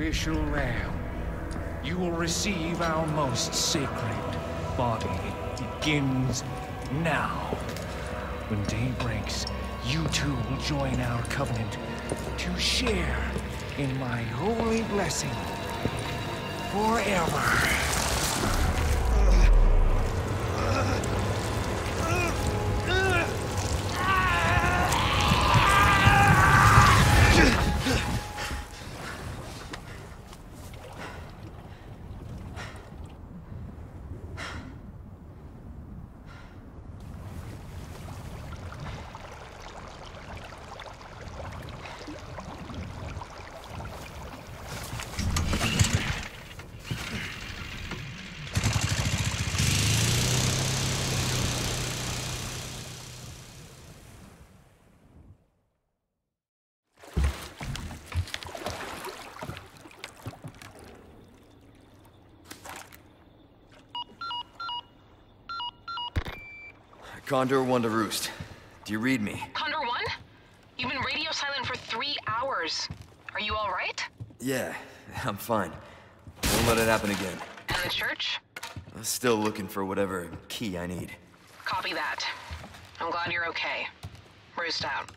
Sacrificial lamb, you will receive our most sacred body. It begins now. When day breaks, you two will join our covenant to share in my holy blessing forever. Condor one to roost. Do you read me? Condor 1? You've been radio silent for three hours. Are you all right? Yeah, I'm fine. Won't let it happen again. And the church? I'm still looking for whatever key I need. Copy that. I'm glad you're okay. Roost out.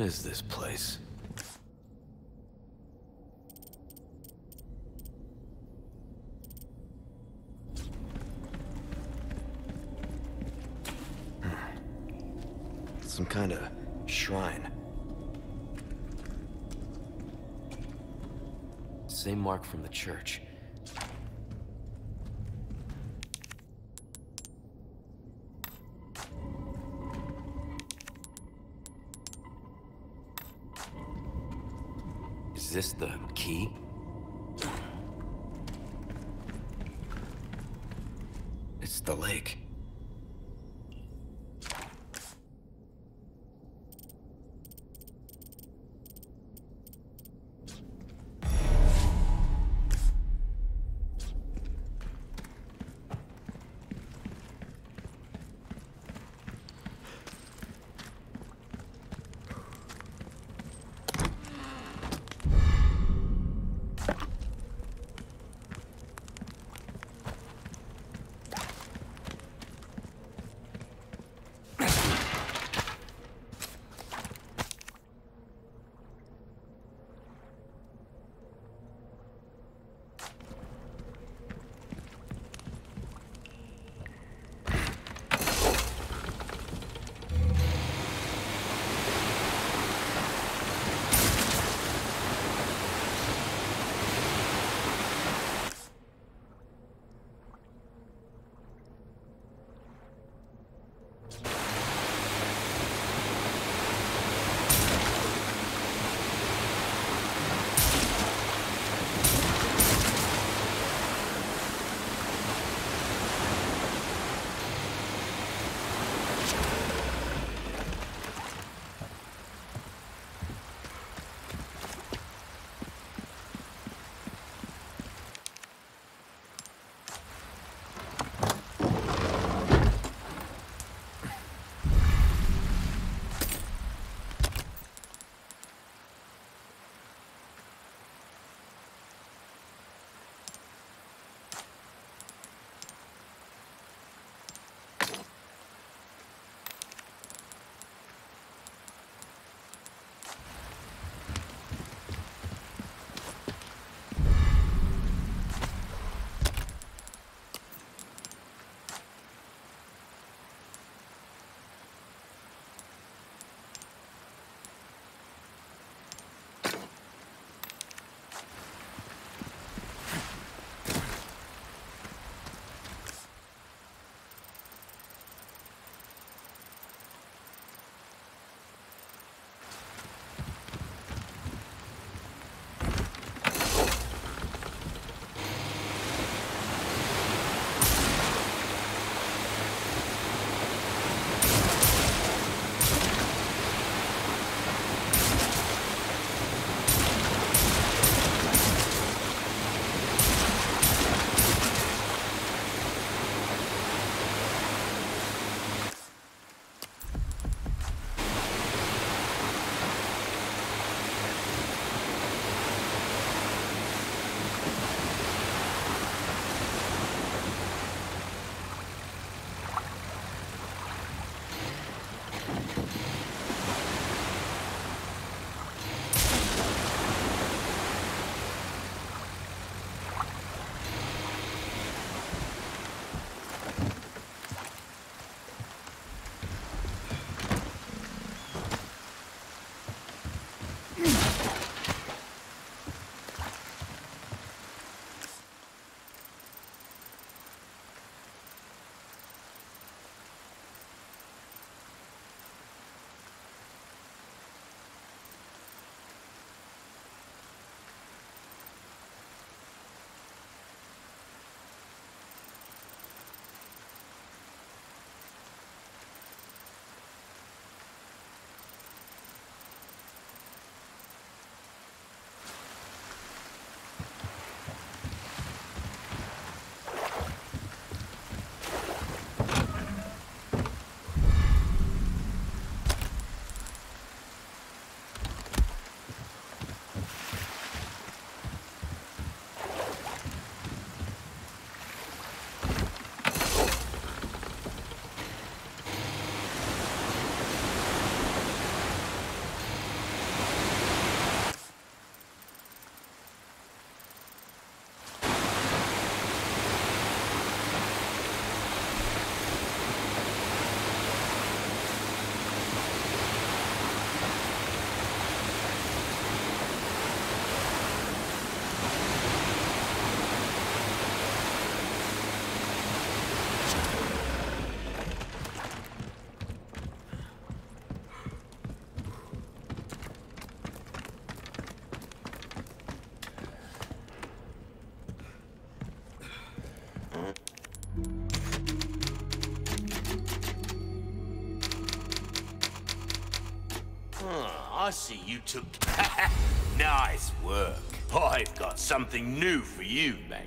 What is this place? Hmm. Some kind of shrine. Same mark from the church. Is the I see you took... nice work. I've got something new for you, mate.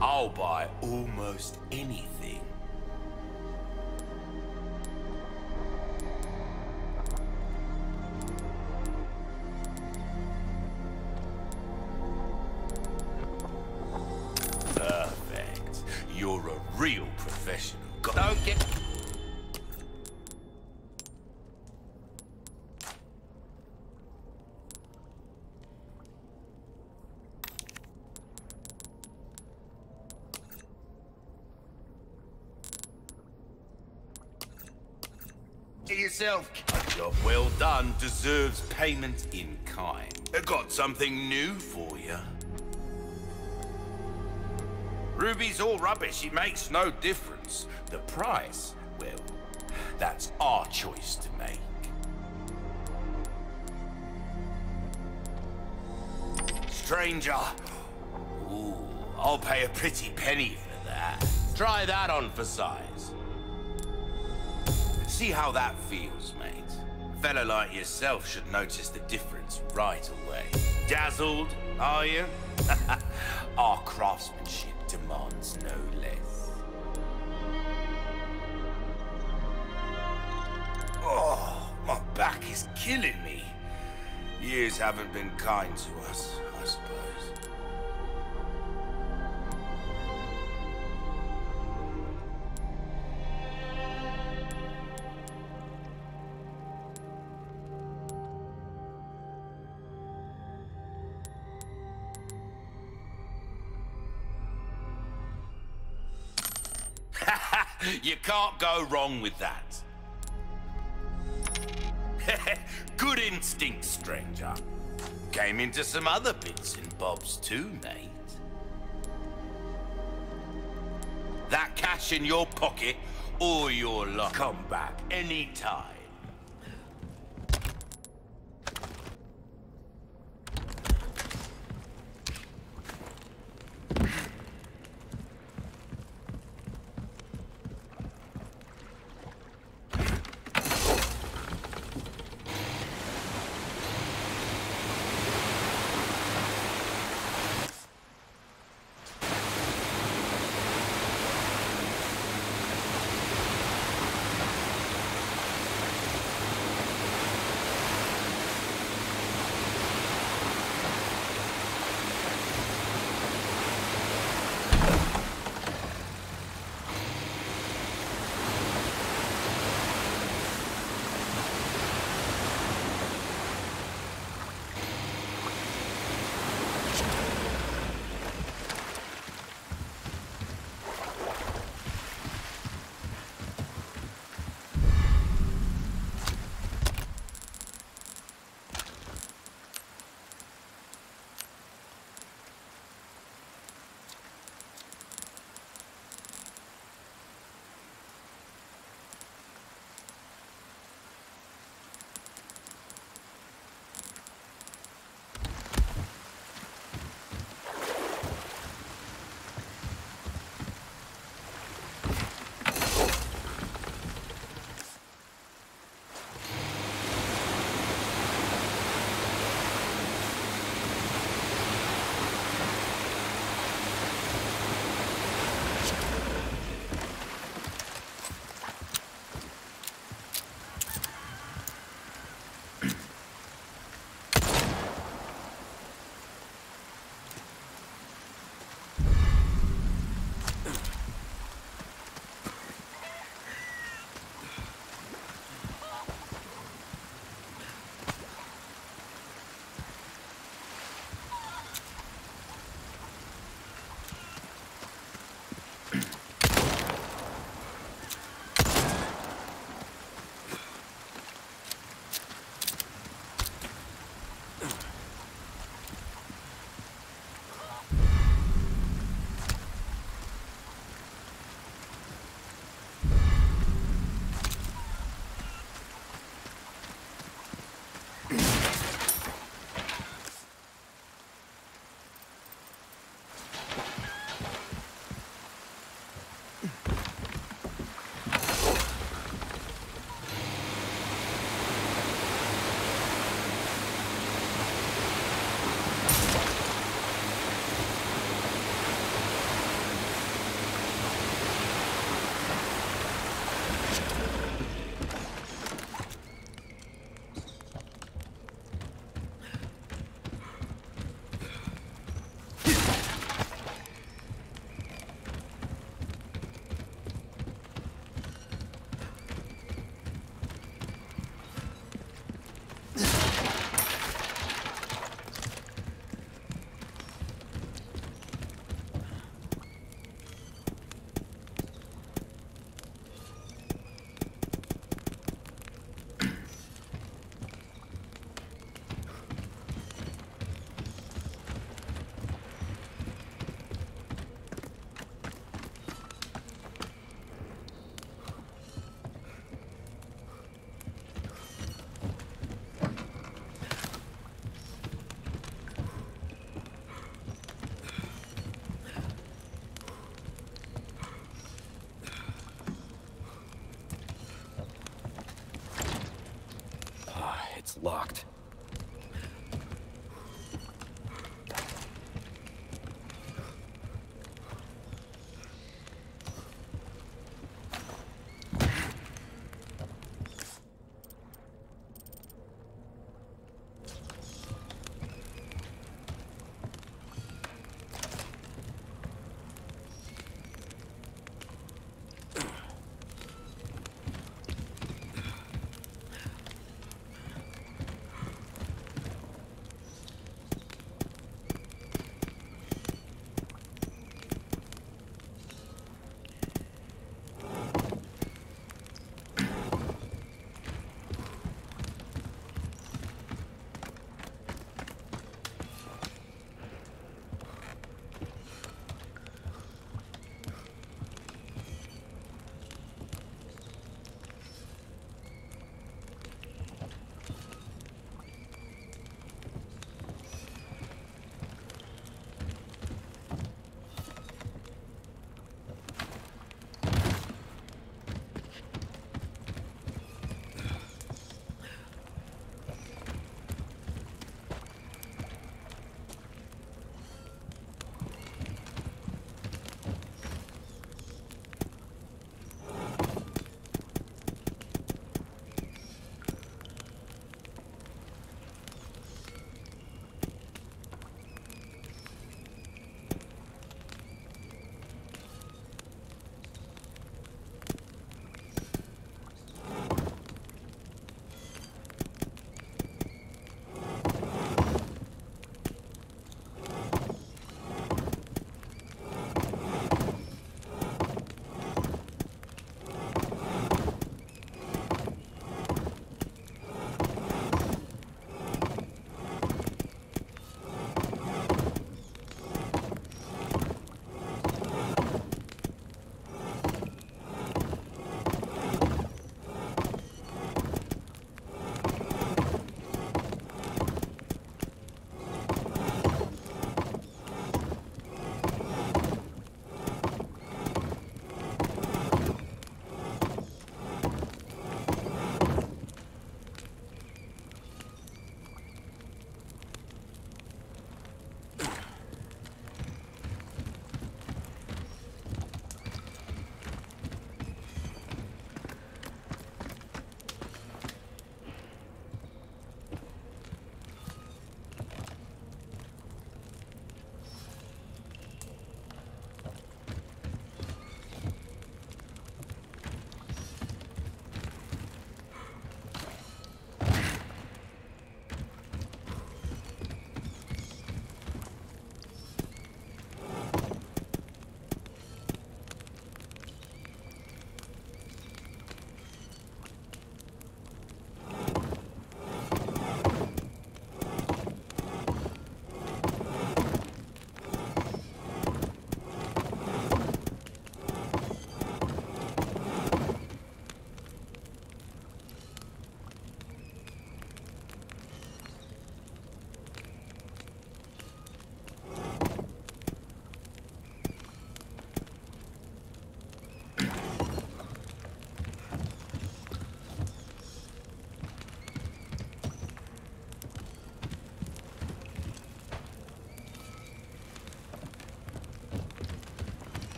I'll buy almost anything. Yourself. A job well done deserves payment in kind. I got something new for you. Ruby's all rubbish. It makes no difference. The price, well, that's our choice to make. Stranger. Ooh, I'll pay a pretty penny for that. Try that on for size. See how that feels, mate. A fella like yourself should notice the difference right away. Dazzled, are you? Our craftsmanship demands no less. Oh, my back is killing me. Years haven't been kind to us, wrong with that. Good instinct, stranger. Came into some other bits and bobs too, mate. That cash in your pocket or your luck. Come back anytime.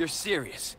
You're serious?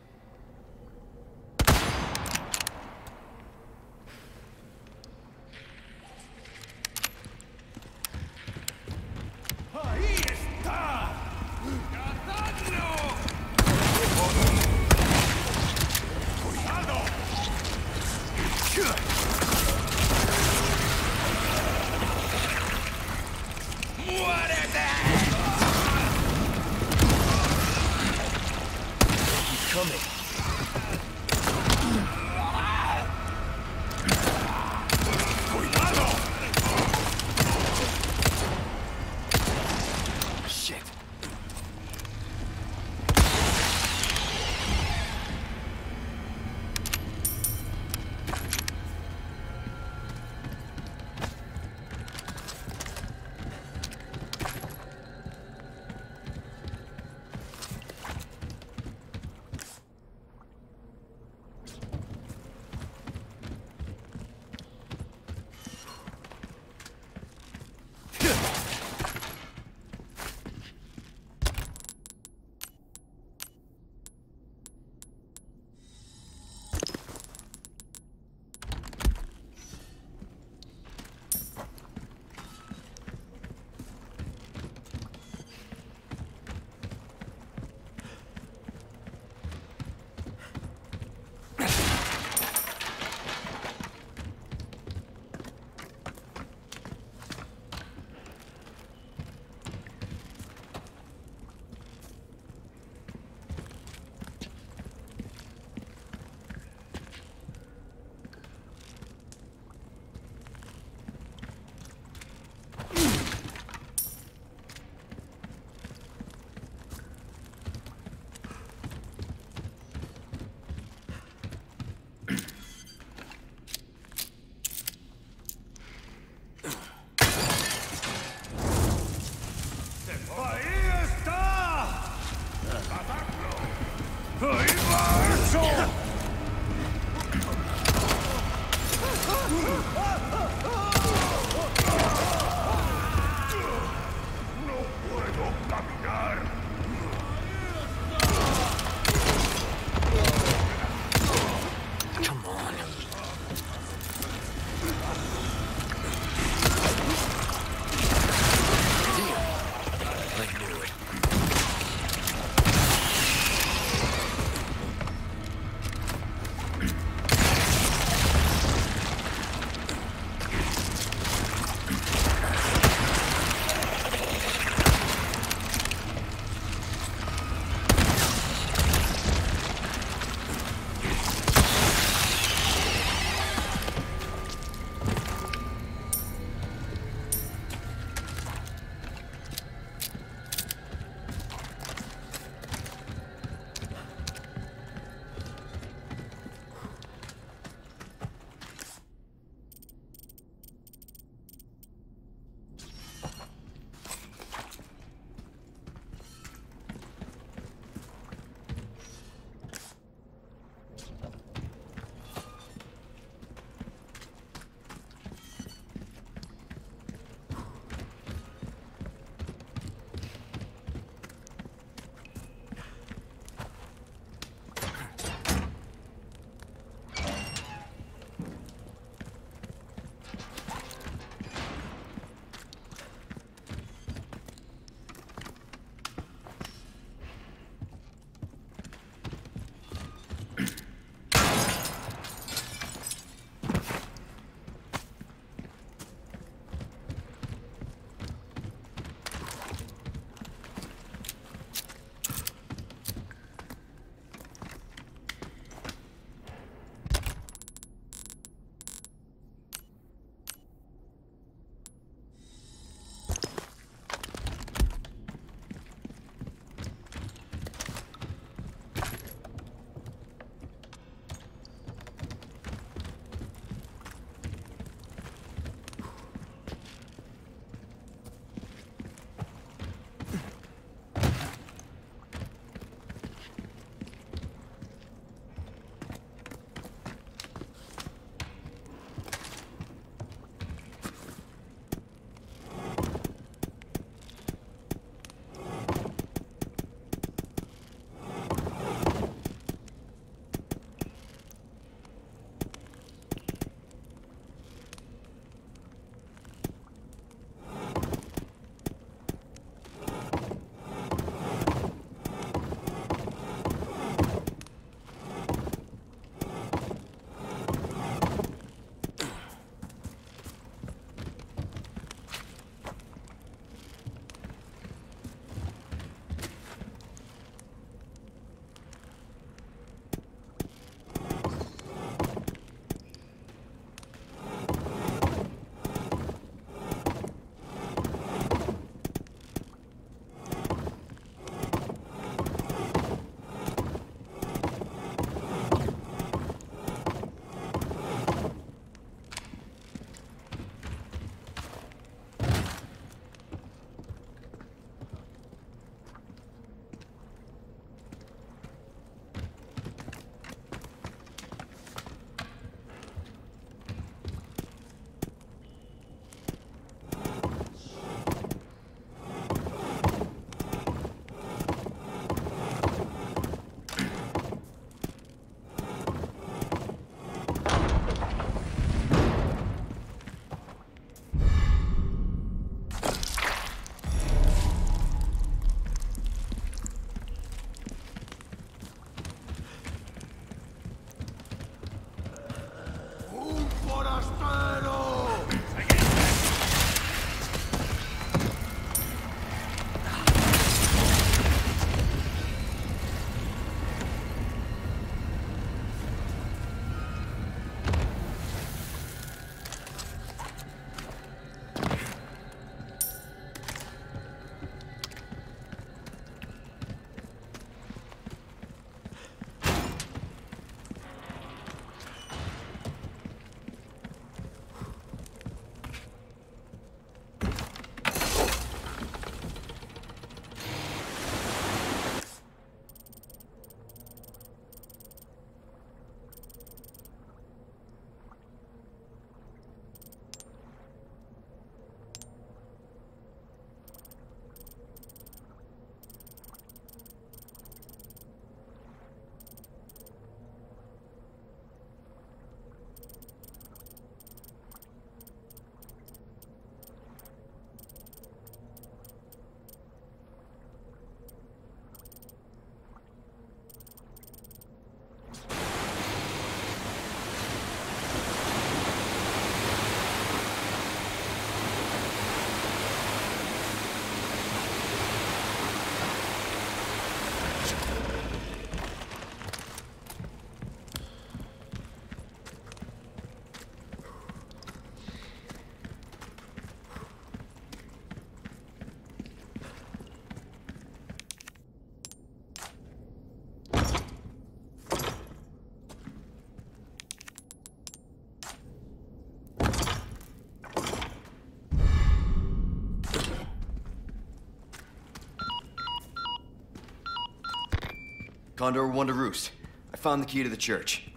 Condor 1 to Roost. I found the key to the church.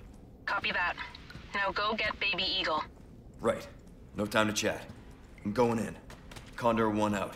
Copy that. Now go get Baby Eagle. Right. No time to chat. I'm going in. Condor 1 out.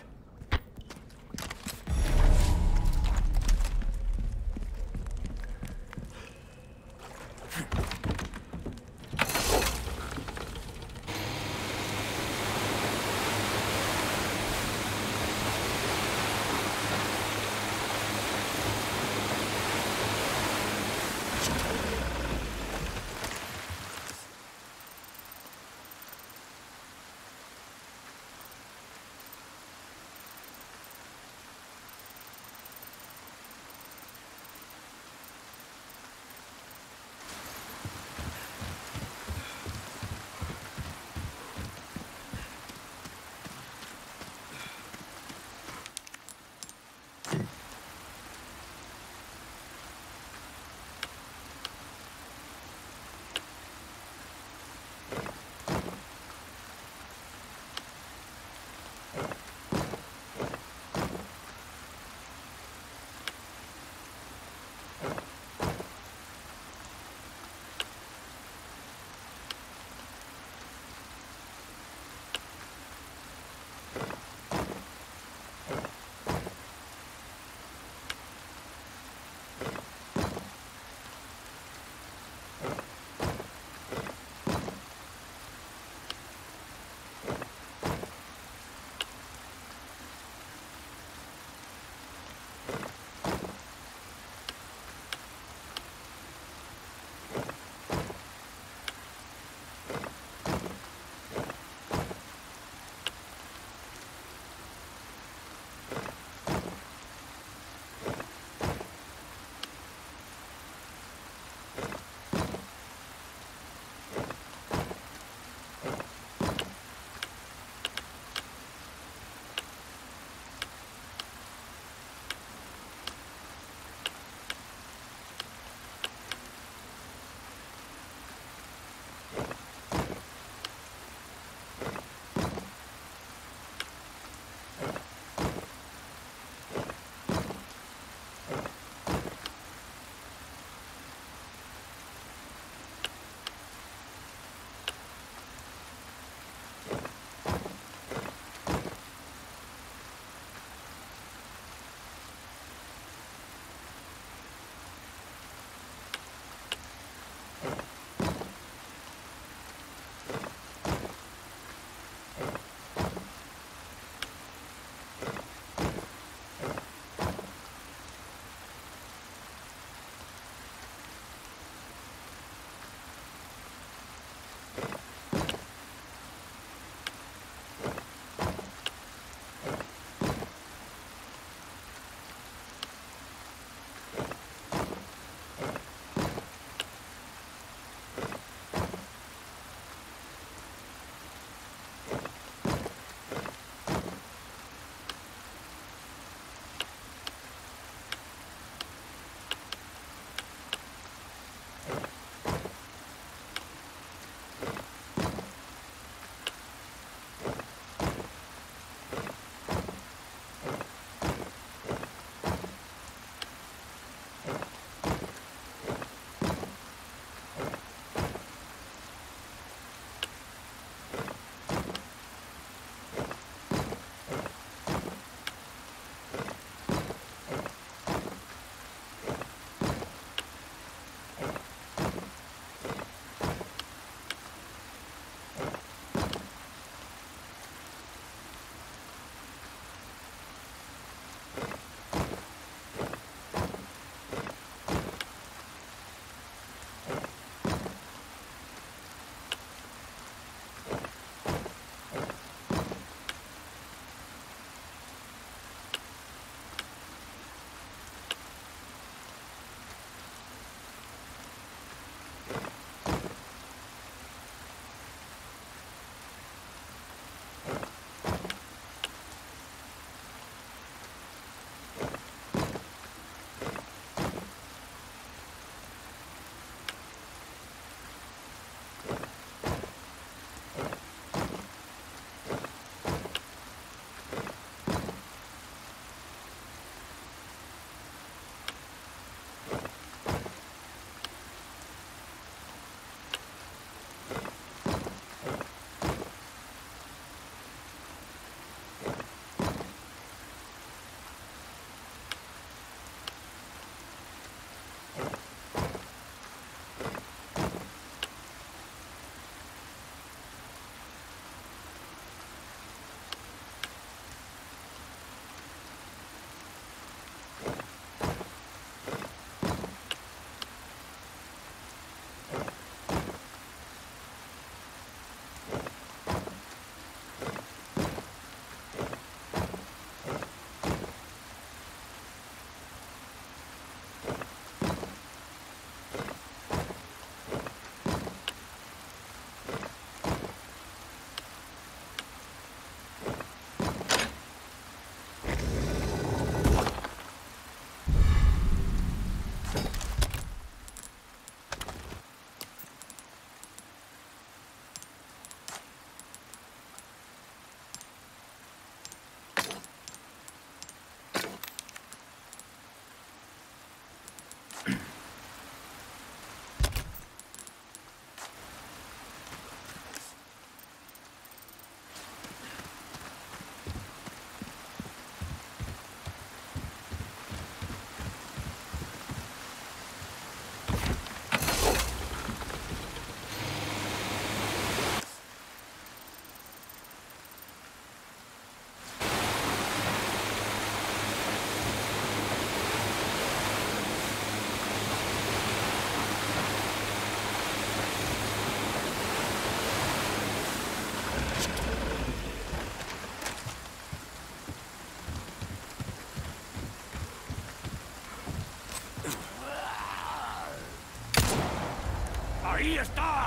Está!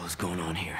Hell is going on here?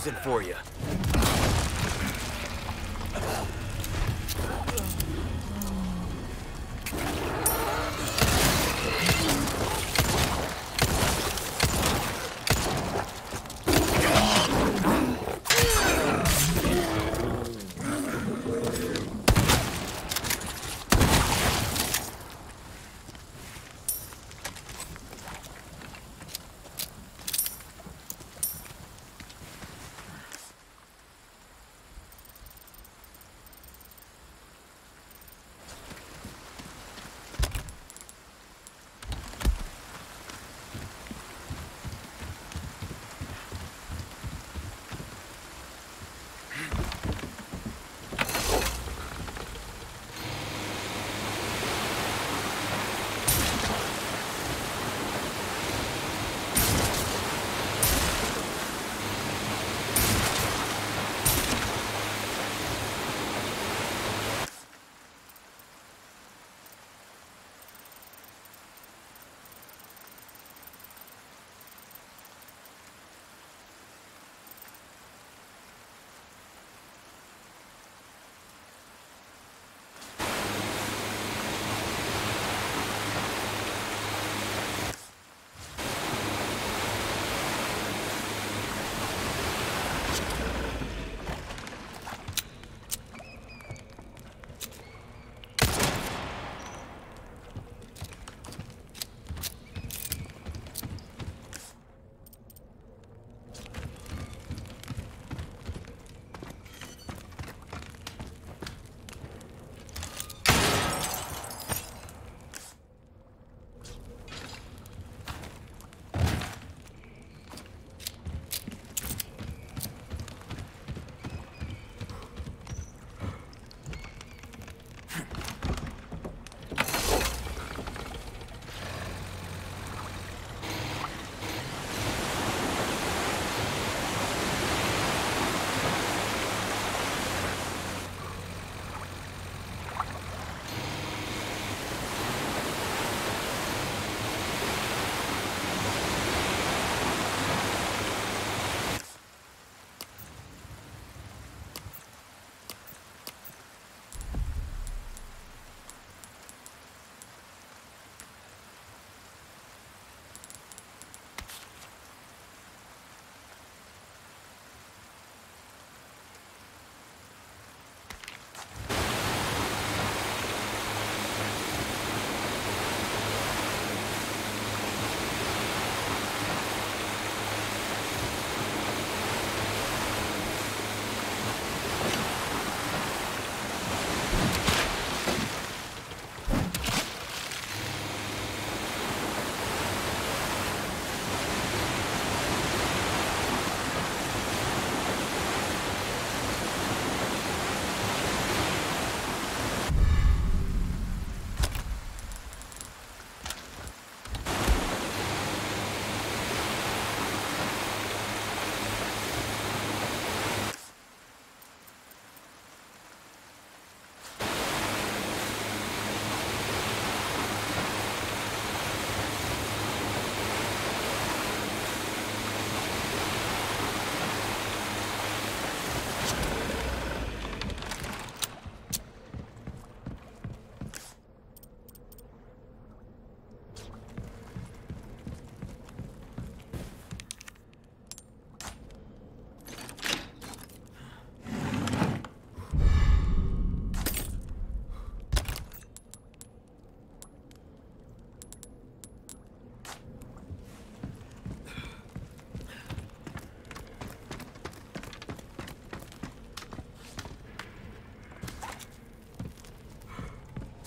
Present for you.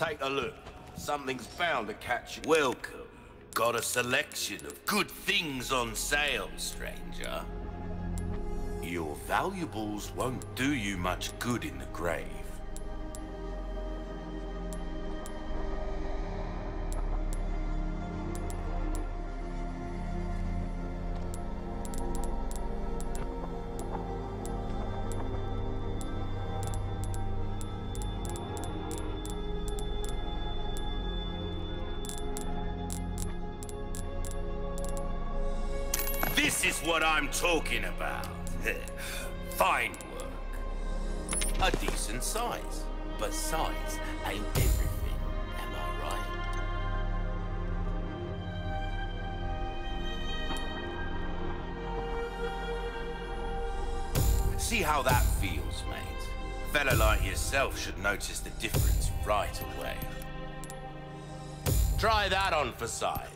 Take a look. Something's bound to catch you. Welcome got a selection of good things on sale, stranger. Your valuables won't do you much good in the grave. Talking about. Fine work. A decent size. But size ain't everything, am I right? See how that feels, mate. A fella like yourself should notice the difference right away. Try that on for size.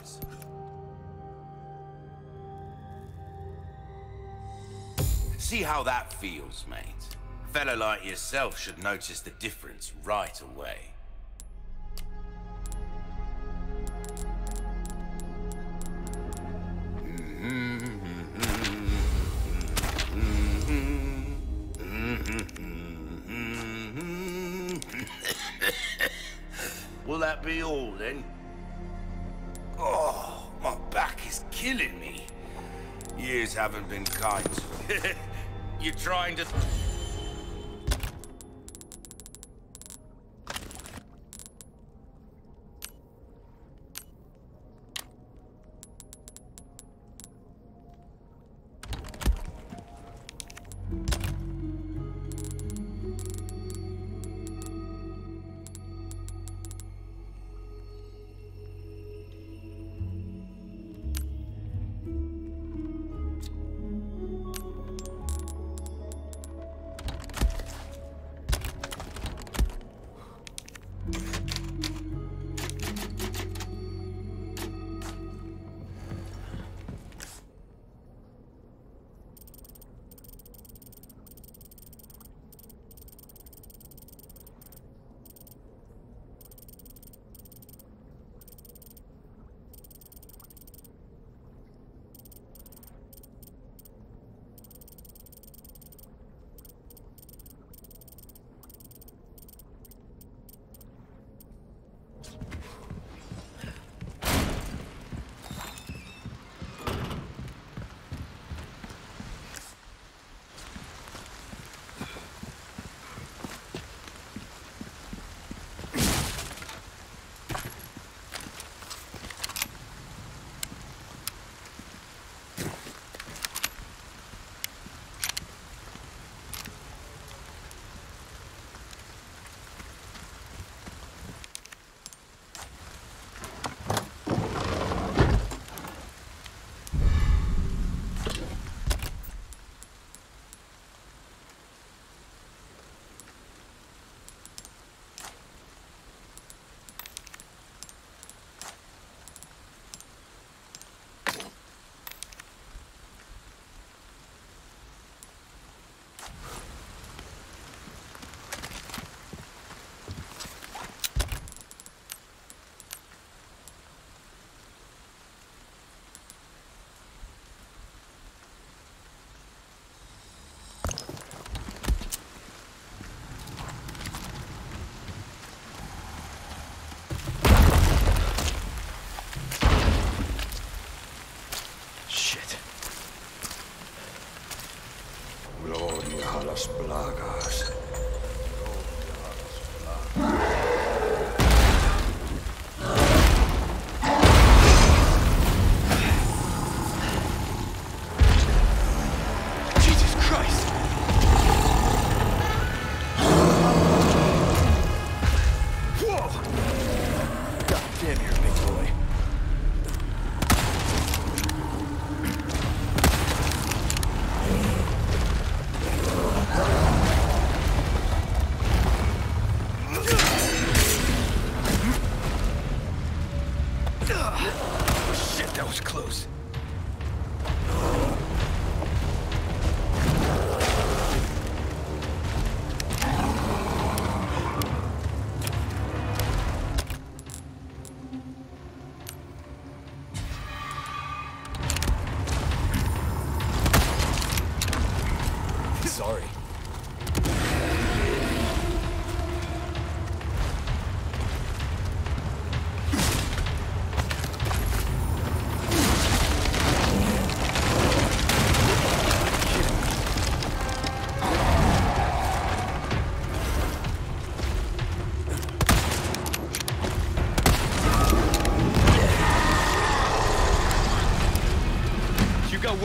See how that feels, mate. A fellow like yourself should notice the difference right away.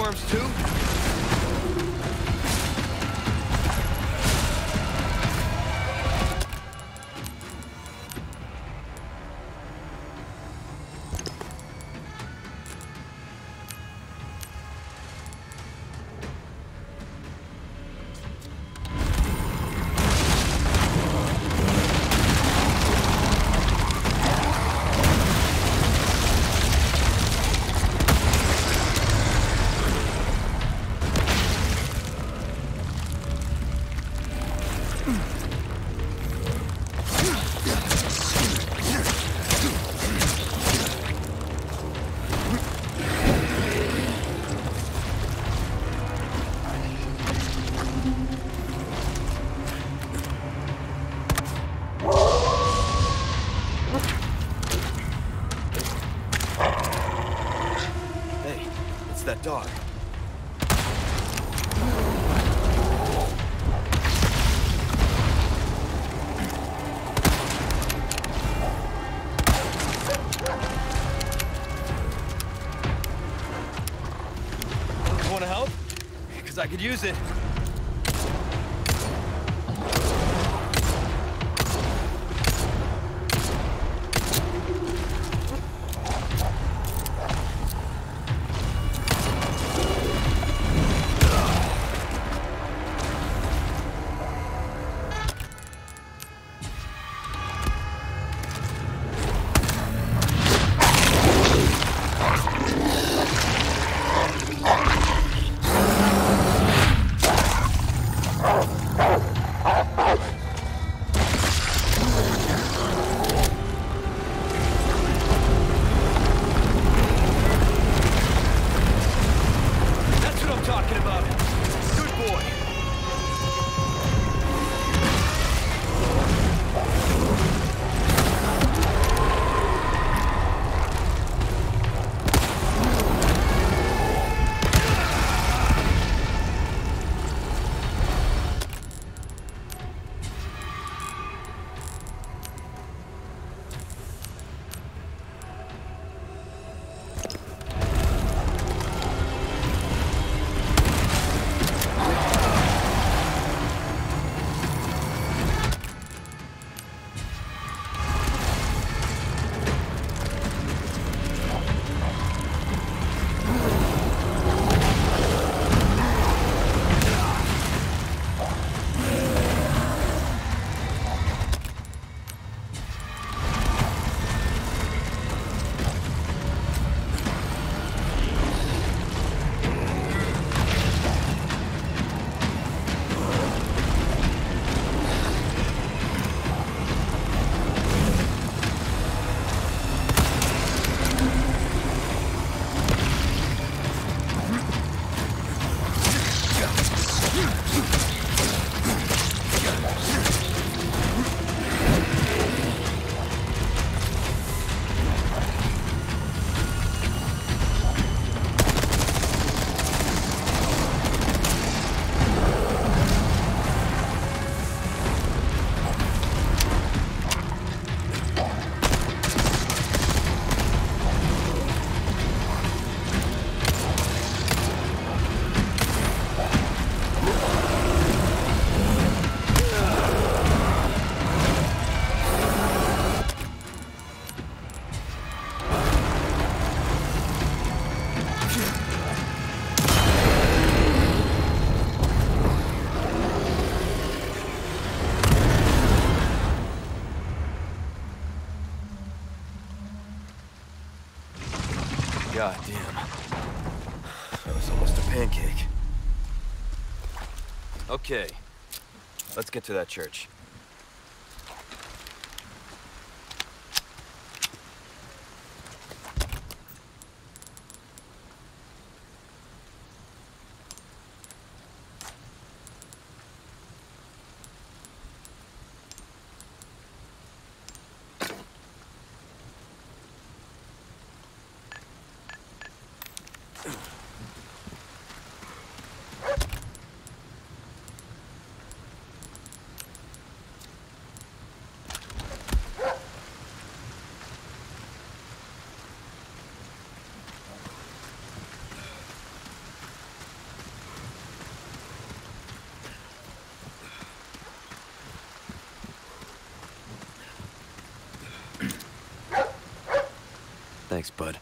Bookworms 2. Dog. You wanna help? Because I could use it. Get to that church. Thanks, bud.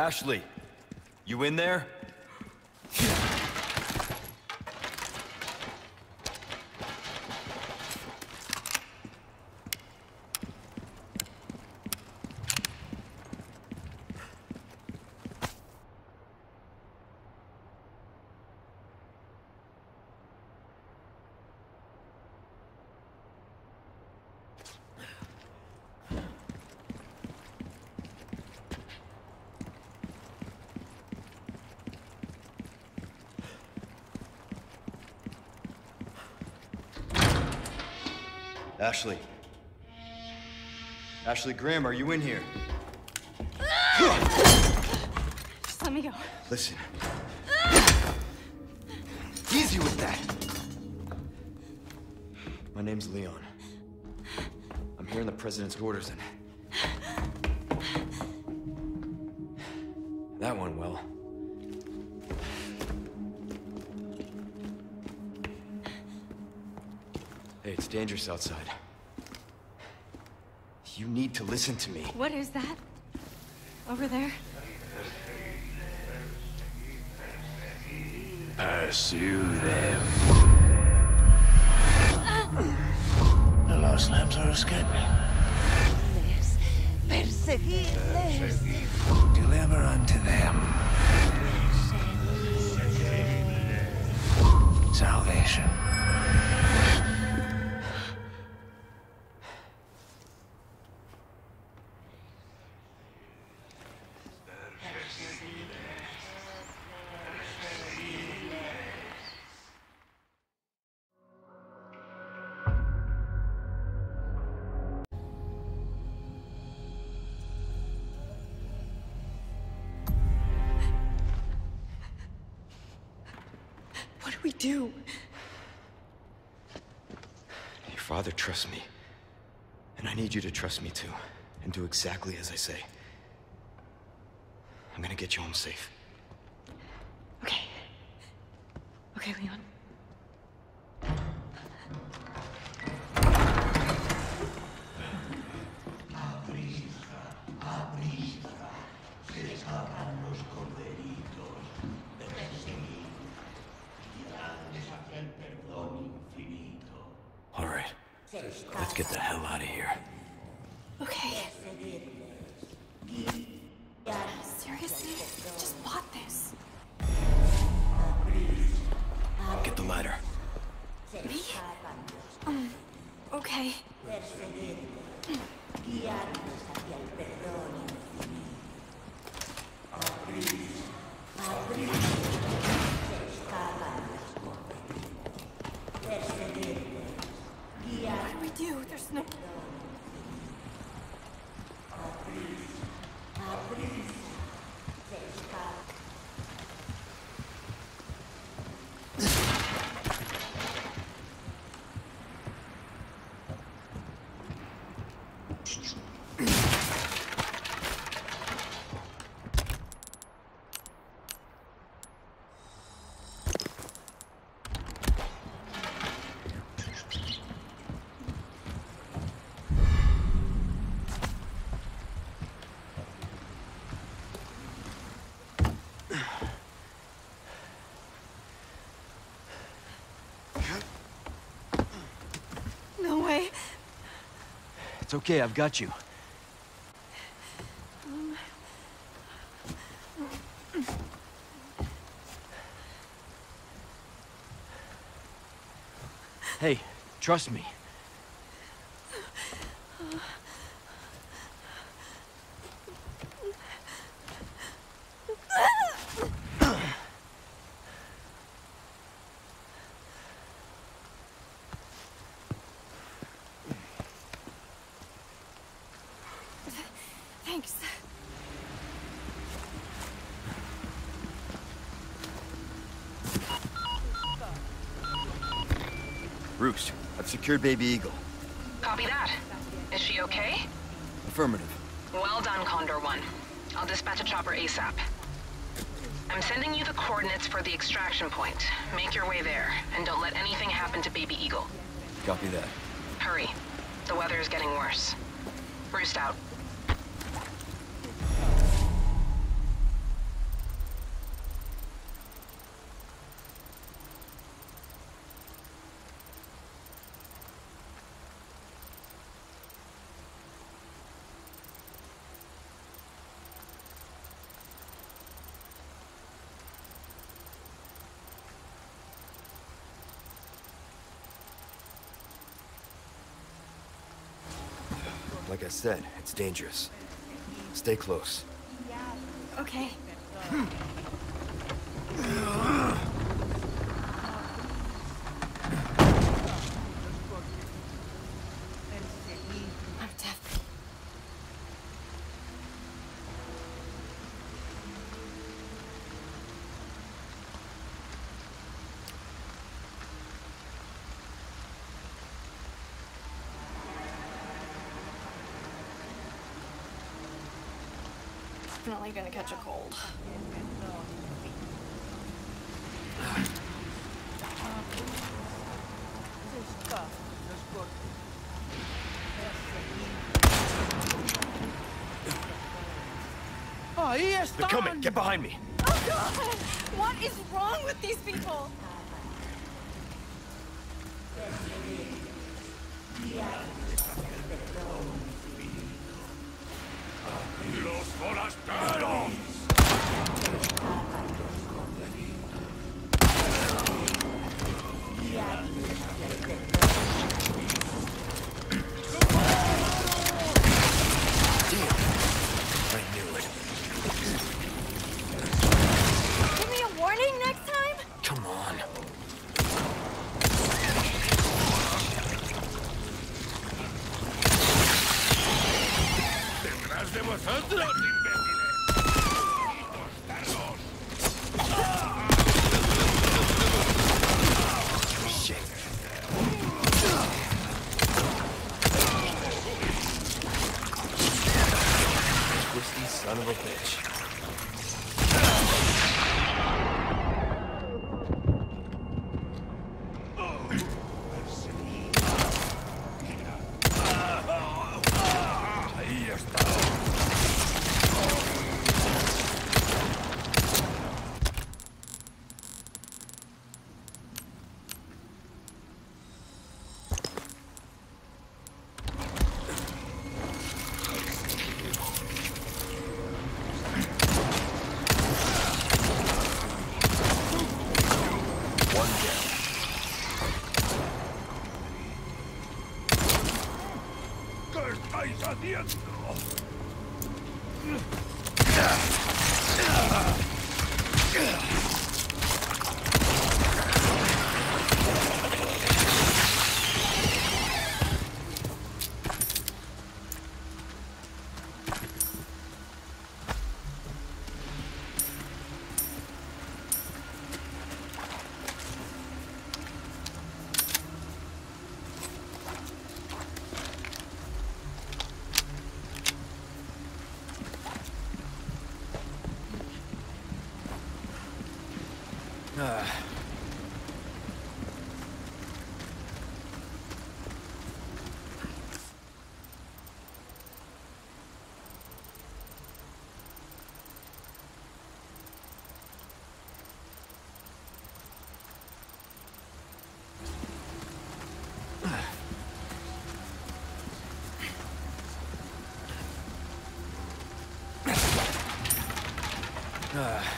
Ashley, you in there? Ashley. Ashley Graham, are you in here? Just let me go. Listen. Easy with that. My name's Leon. I'm here in the president's orders and... dangerous outside. You need to listen to me. What is that? Over there? Pursue them. The lost lambs are escaping. Perseguirles. Deliver unto them salvation. Trust me too. And do exactly as I say. I'm gonna get you home safe. Okay. Okay, Leon. All right. Let's get the hell out of here. Okay. Seriously? Just bought this. Get the ladder. Me? Um, okay. What do we do? There's no... No way. It's okay, I've got you. Hey, trust me. Thanks. Roost, I've secured Baby Eagle. Copy that. Is she okay? Affirmative. Well done, Condor One. I'll dispatch a chopper ASAP. I'm sending you the coordinates for the extraction point. Make your way there, and don't let anything happen to Baby Eagle. Copy that. Hurry. The weather is getting worse. Roost out. Said, it's dangerous. Stay close. Okay. Hmm. Definitely gonna catch a cold. They're coming! Get behind me! Oh god! What is wrong with these people? Ah.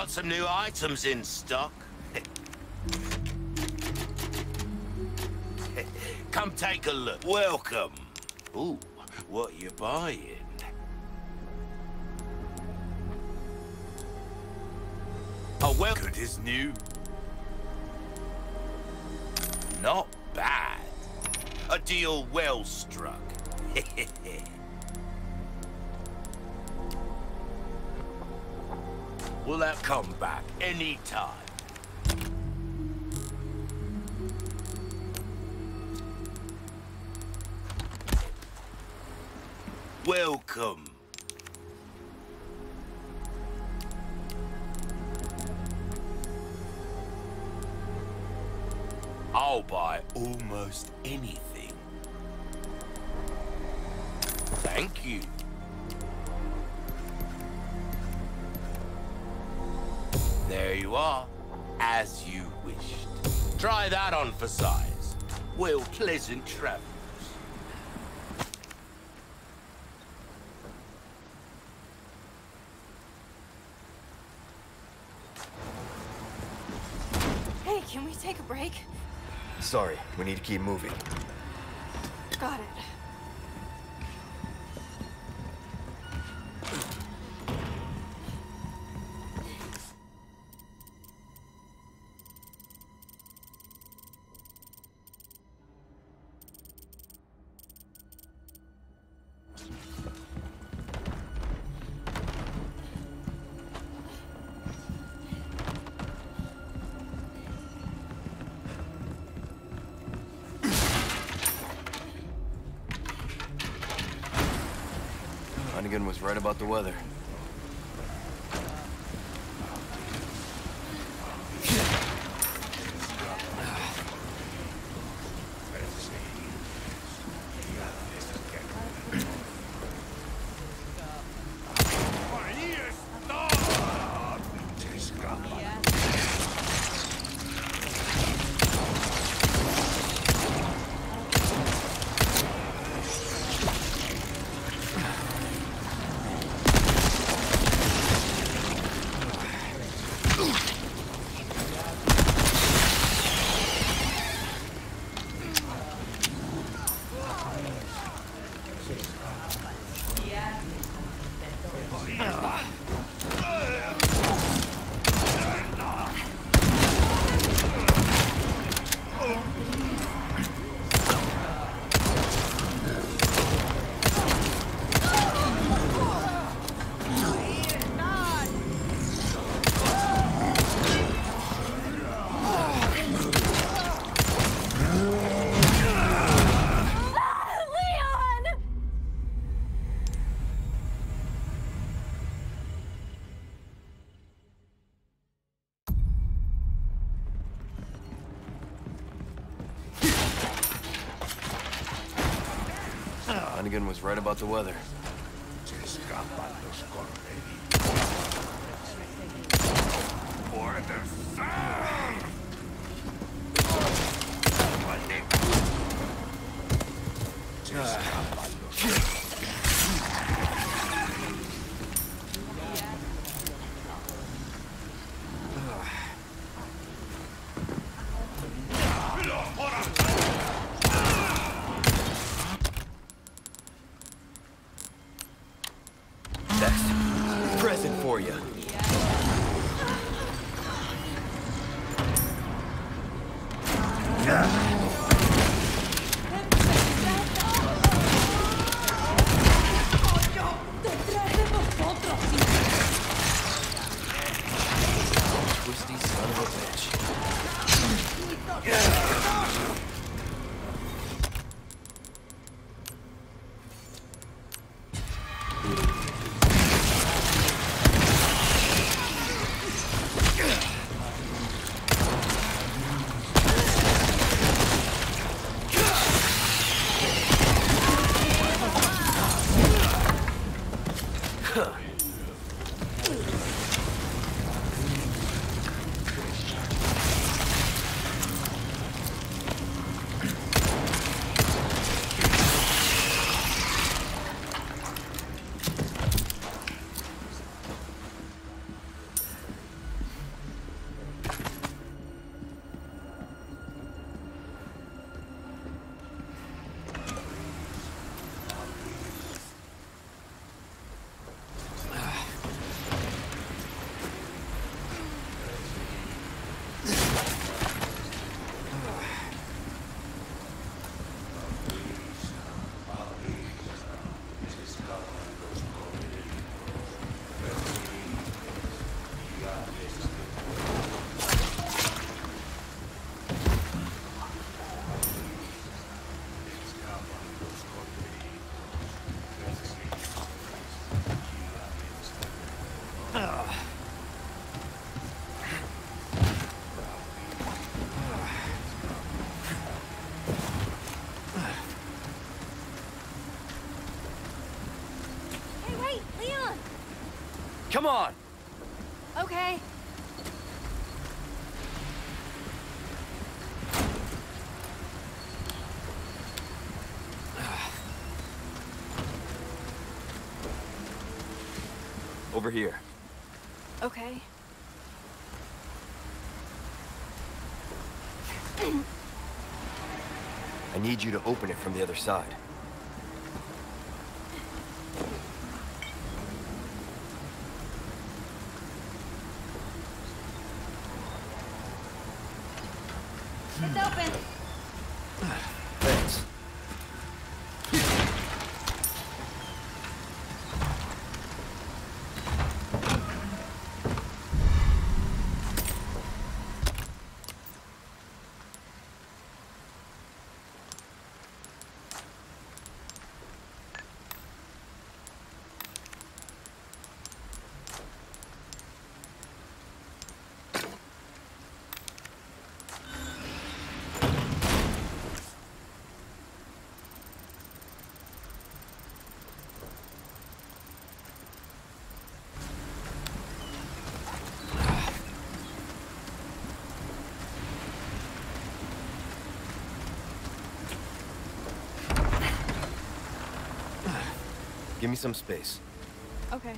Got some new items in stock. Come take a look. Welcome. Ooh, what you buying? Oh, well, is new. Not bad. A deal well struck. Will that come back any Sorry, we need to keep moving. weather. Was right about the weather. Come on! Okay. Over here. Okay. I need you to open it from the other side. It's open. Thanks. Give me some space. Okay.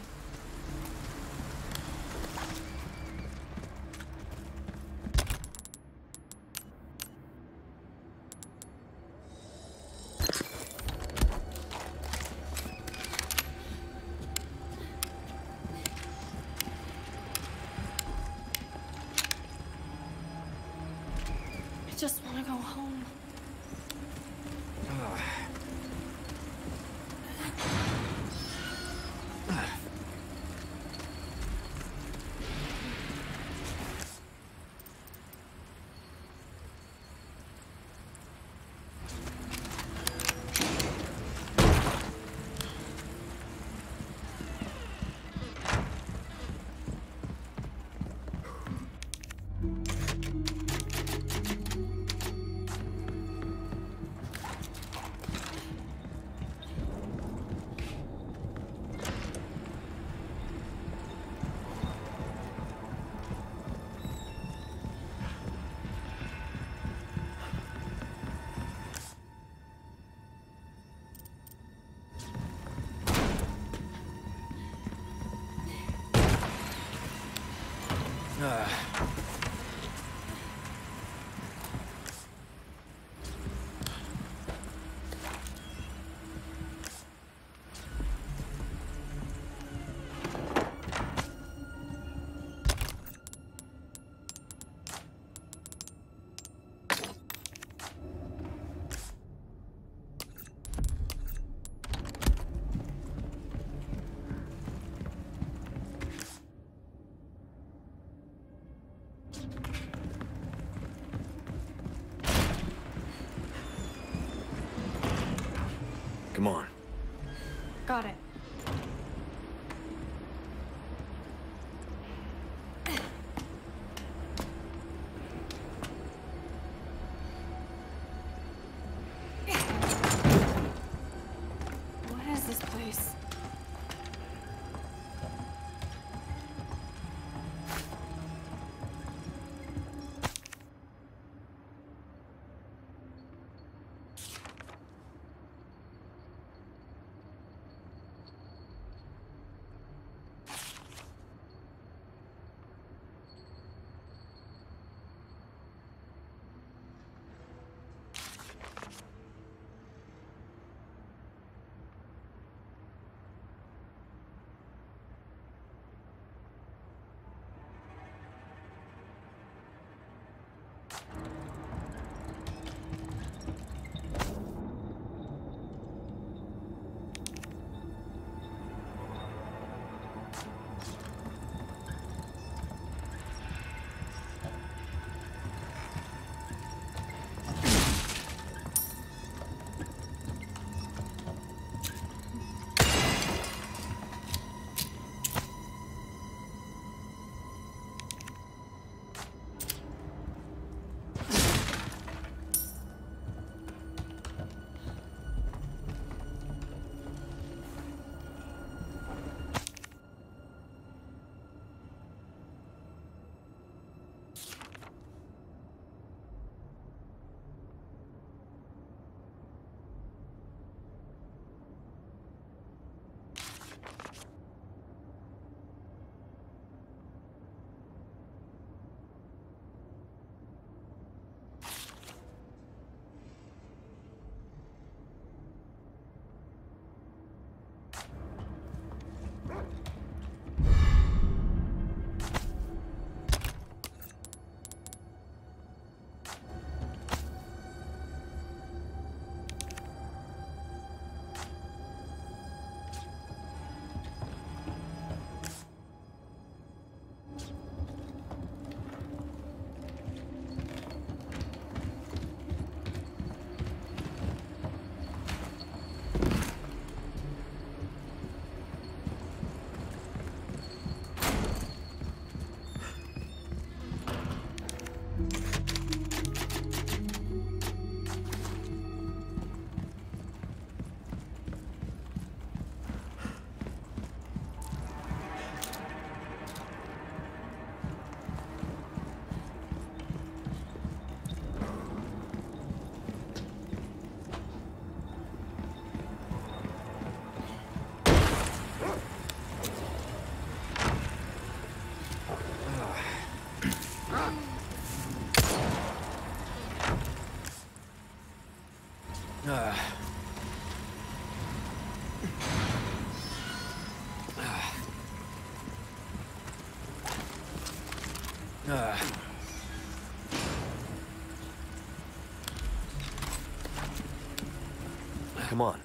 Come on.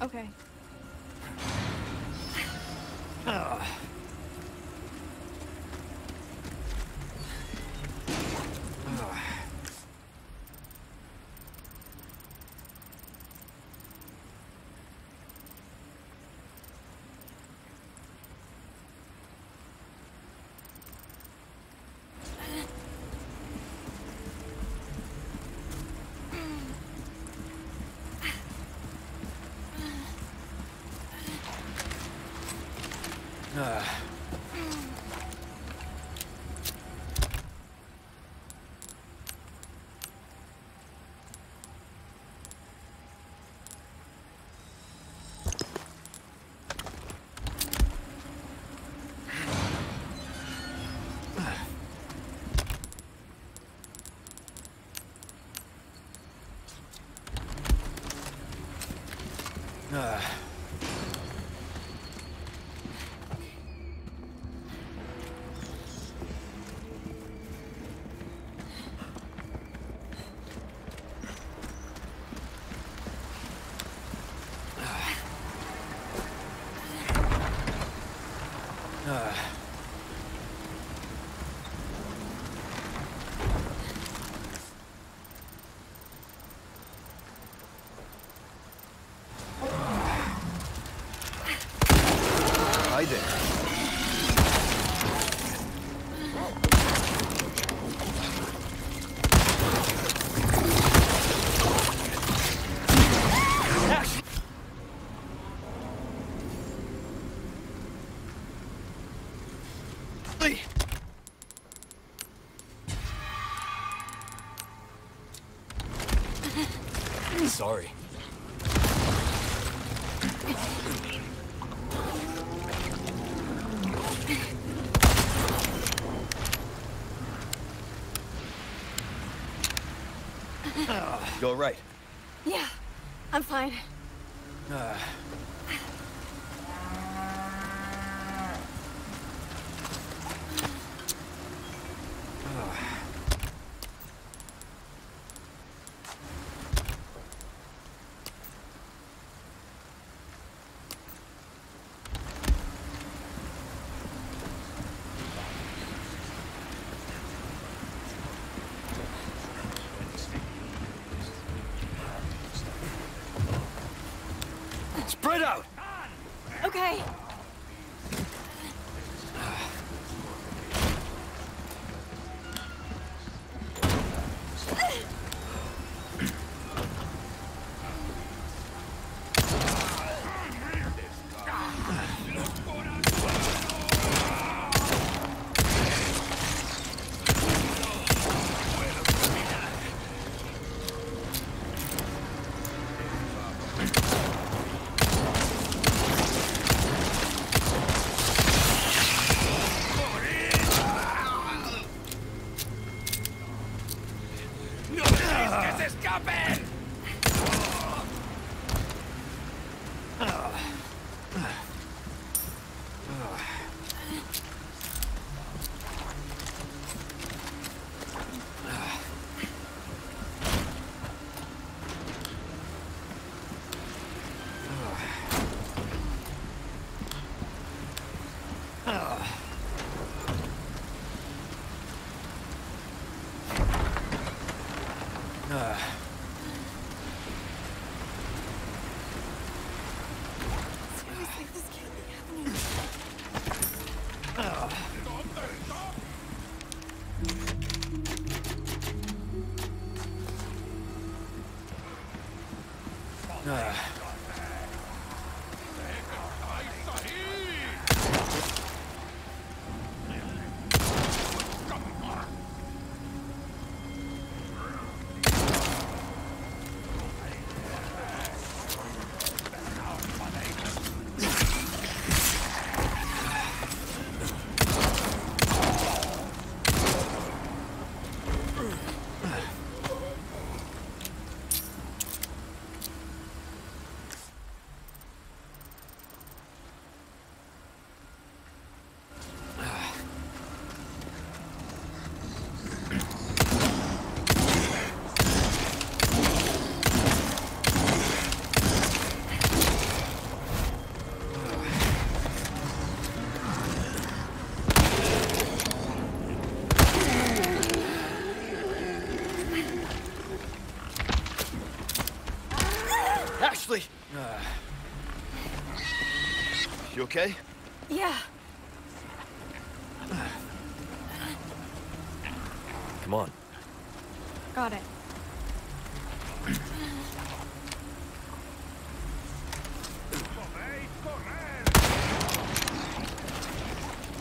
Okay. sorry. You're all right? Yeah, I'm fine.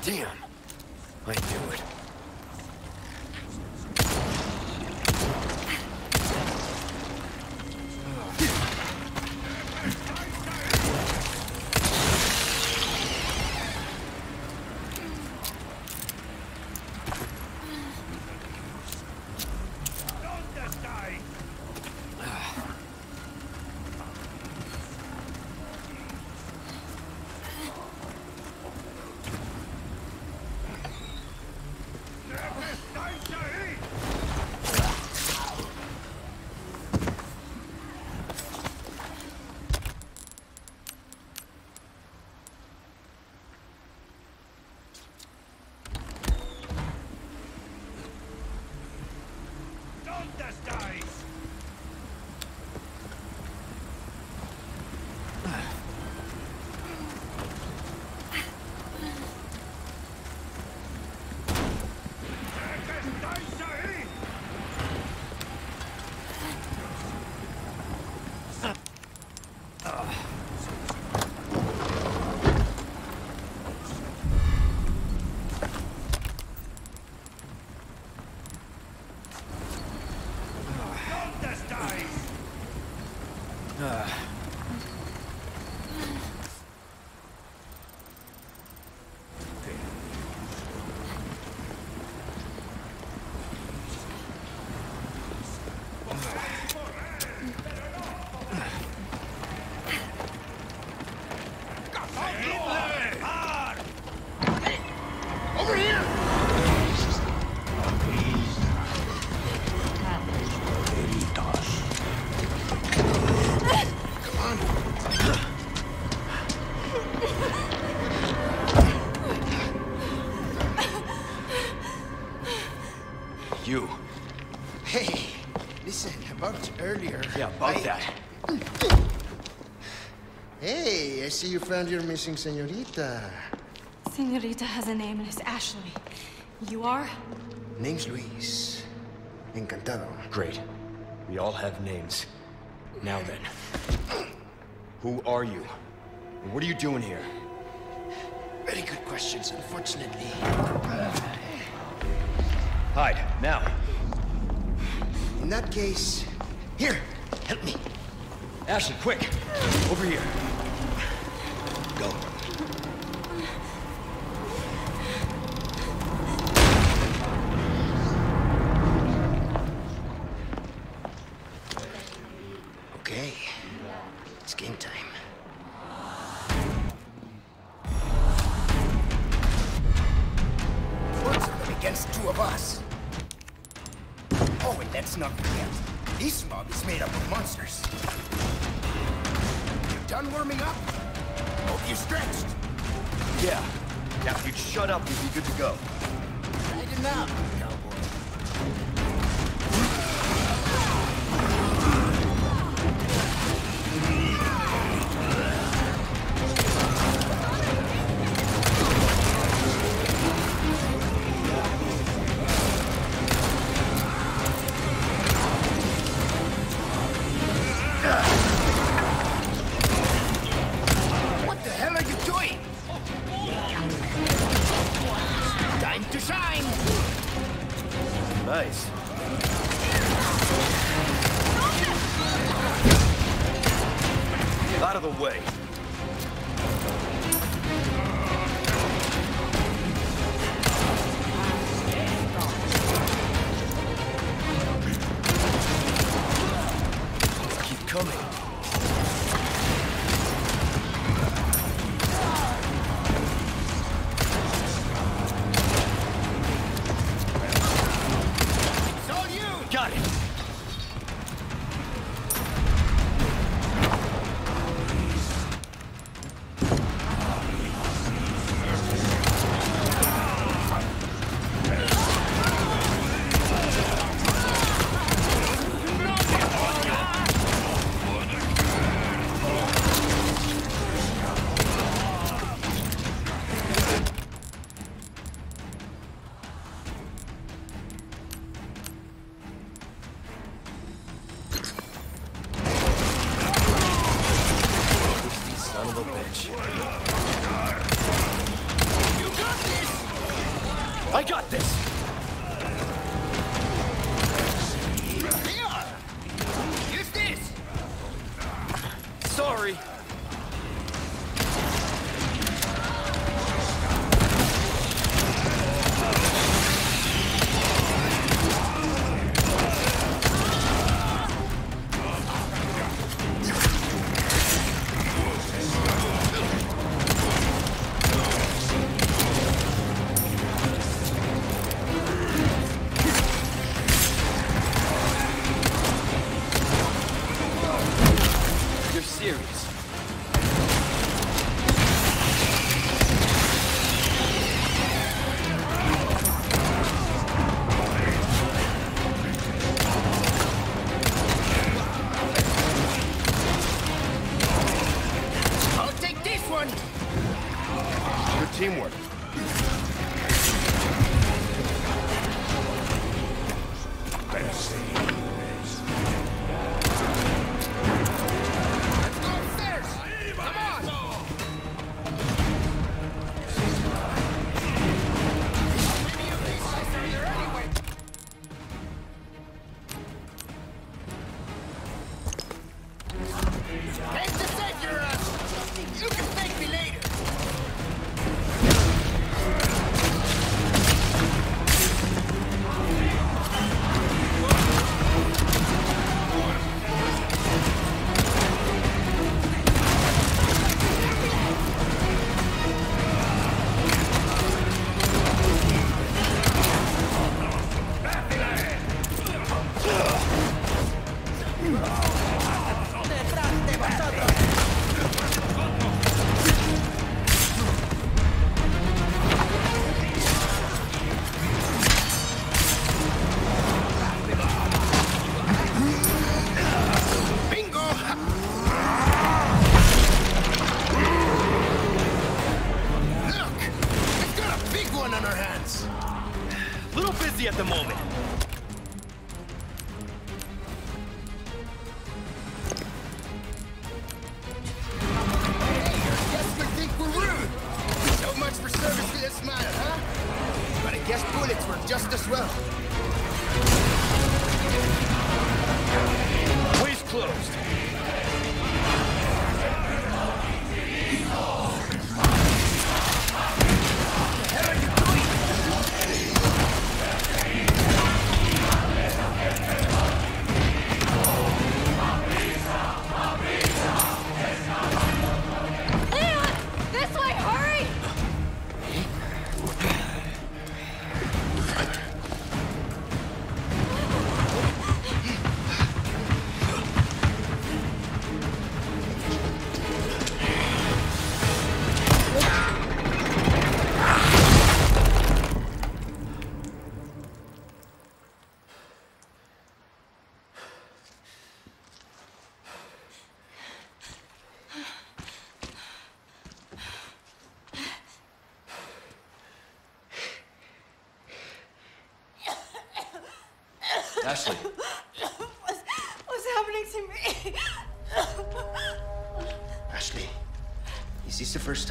Damn! I knew it. About I- that. Hey, I see you found your missing senorita. Senorita has a name and it's Ashley. You are? Name's Luis. Encantado. Great. We all have names. Now then. Who are you? And what are you doing here? Very good questions, unfortunately. Hide, now. In that case, here, help me. Ashley, quick! Over here.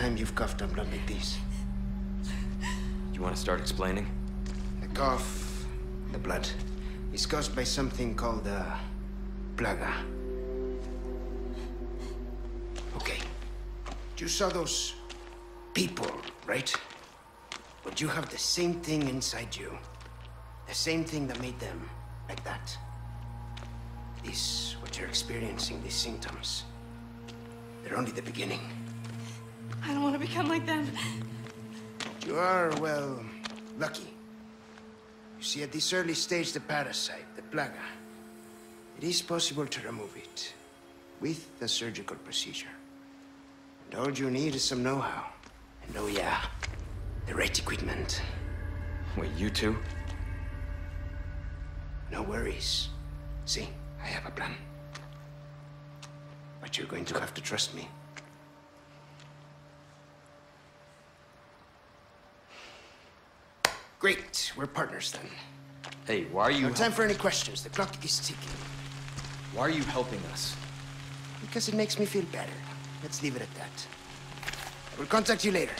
Time you've coughed up blood like this? you want to start explaining? The cough, the blood, is caused by something called uh, plaga. Okay. You saw those people, right? But you have the same thing inside you. The same thing that made them like that. This, what you're experiencing, these symptoms, they're only the beginning. Become like them. You are, well, lucky. You see, at this early stage, the parasite, the plaga, it is possible to remove it with a surgical procedure. And all you need is some know-how. And oh yeah, the right equipment. Wait, you two? No worries. See, I have a plan. But you're going to have to trust me. Great, we're partners then. Hey, why are you... No time for any questions. The clock is ticking. Why are you helping us? Because it makes me feel better. Let's leave it at that. We'll contact you later.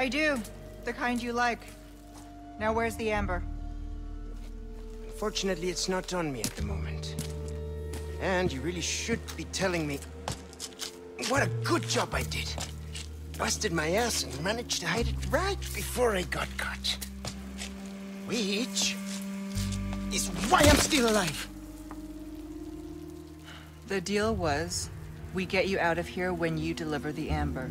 I do. The kind you like. Now where's the amber? Unfortunately, it's not on me at the moment. And you really should be telling me what a good job I did. Busted my ass and managed to hide it right before I got caught. Which is why I'm still alive. The deal was, we get you out of here when you deliver the amber.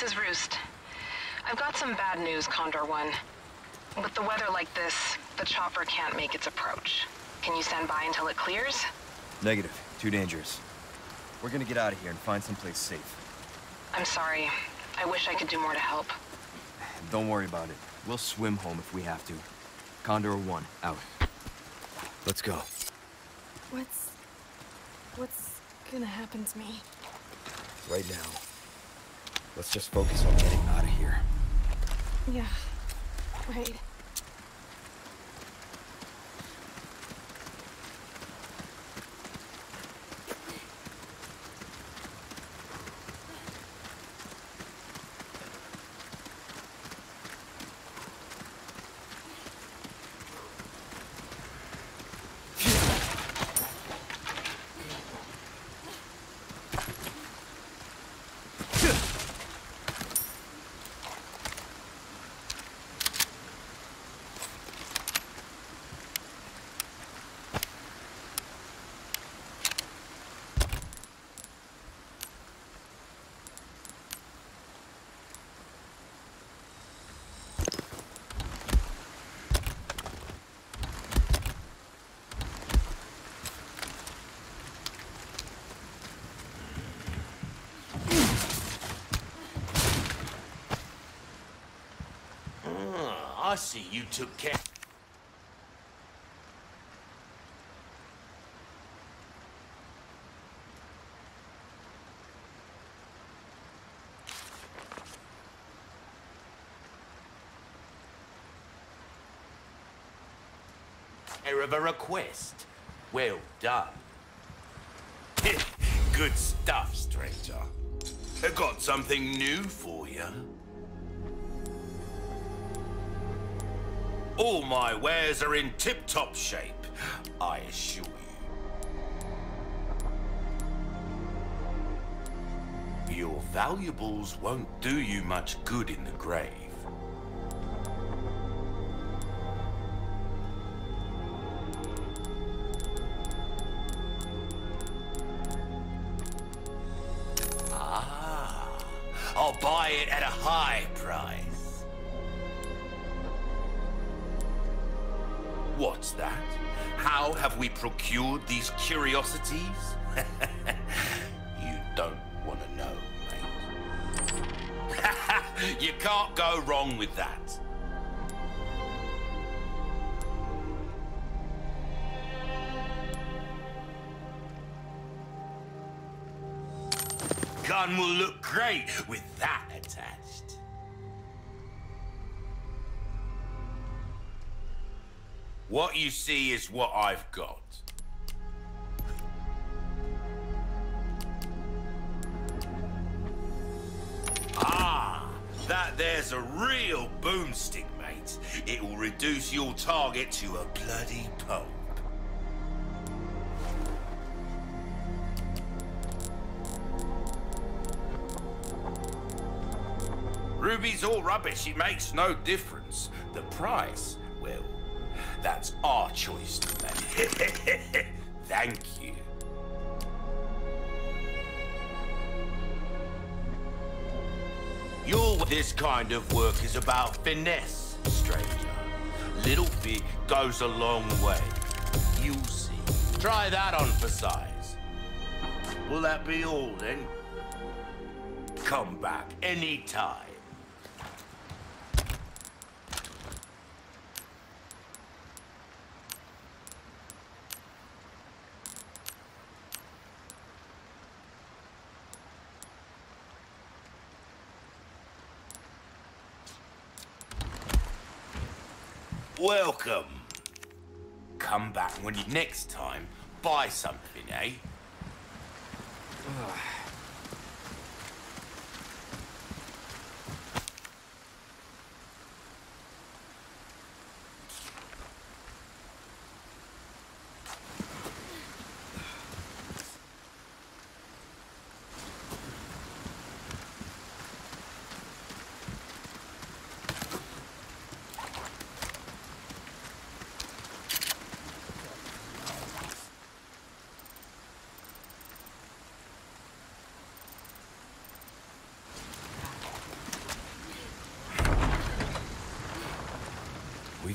This is Roost. I've got some bad news, Condor One. With the weather like this, the chopper can't make its approach. Can you stand by until it clears? Negative. Too dangerous. We're gonna get out of here and find someplace safe. I'm sorry. I wish I could do more to help. Don't worry about it. We'll swim home if we have to. Condor 1, out. Let's go. What's... What's gonna happen to me? Right now. Let's just focus on getting out of here. Yeah, right. I see you took care. Of a request. Well done. Good stuff, stranger. I got something new for you. All my wares are in tip-top shape, I assure you. Your valuables won't do you much good in the grave. Ah, I'll buy it at a high price. What's that? How have we procured these curiosities? you don't want to know, mate. you can't go wrong with that. Gun will look great with that attached. What you see is what I've got. Ah, that there's a real boomstick, mate. It will reduce your target to a bloody pulp. Ruby's all rubbish. It makes no difference. The price, well, that's our choice to make. Thank you. Your this kind of work is about finesse, stranger. Little bit goes a long way. You'll see. Try that on for size. Will that be all then? Come back anytime. Welcome. Come back when you next time buy something, eh?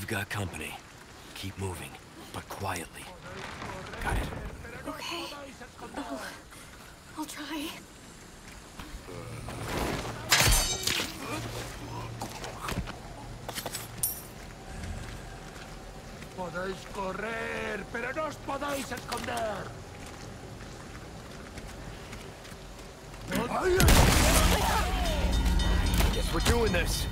We've got company. Keep moving, but quietly. Got it? Okay. Oh, I'll try. Podéis correr, pero no os podéis esconder. Guess we're doing this.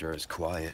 Sure is quiet.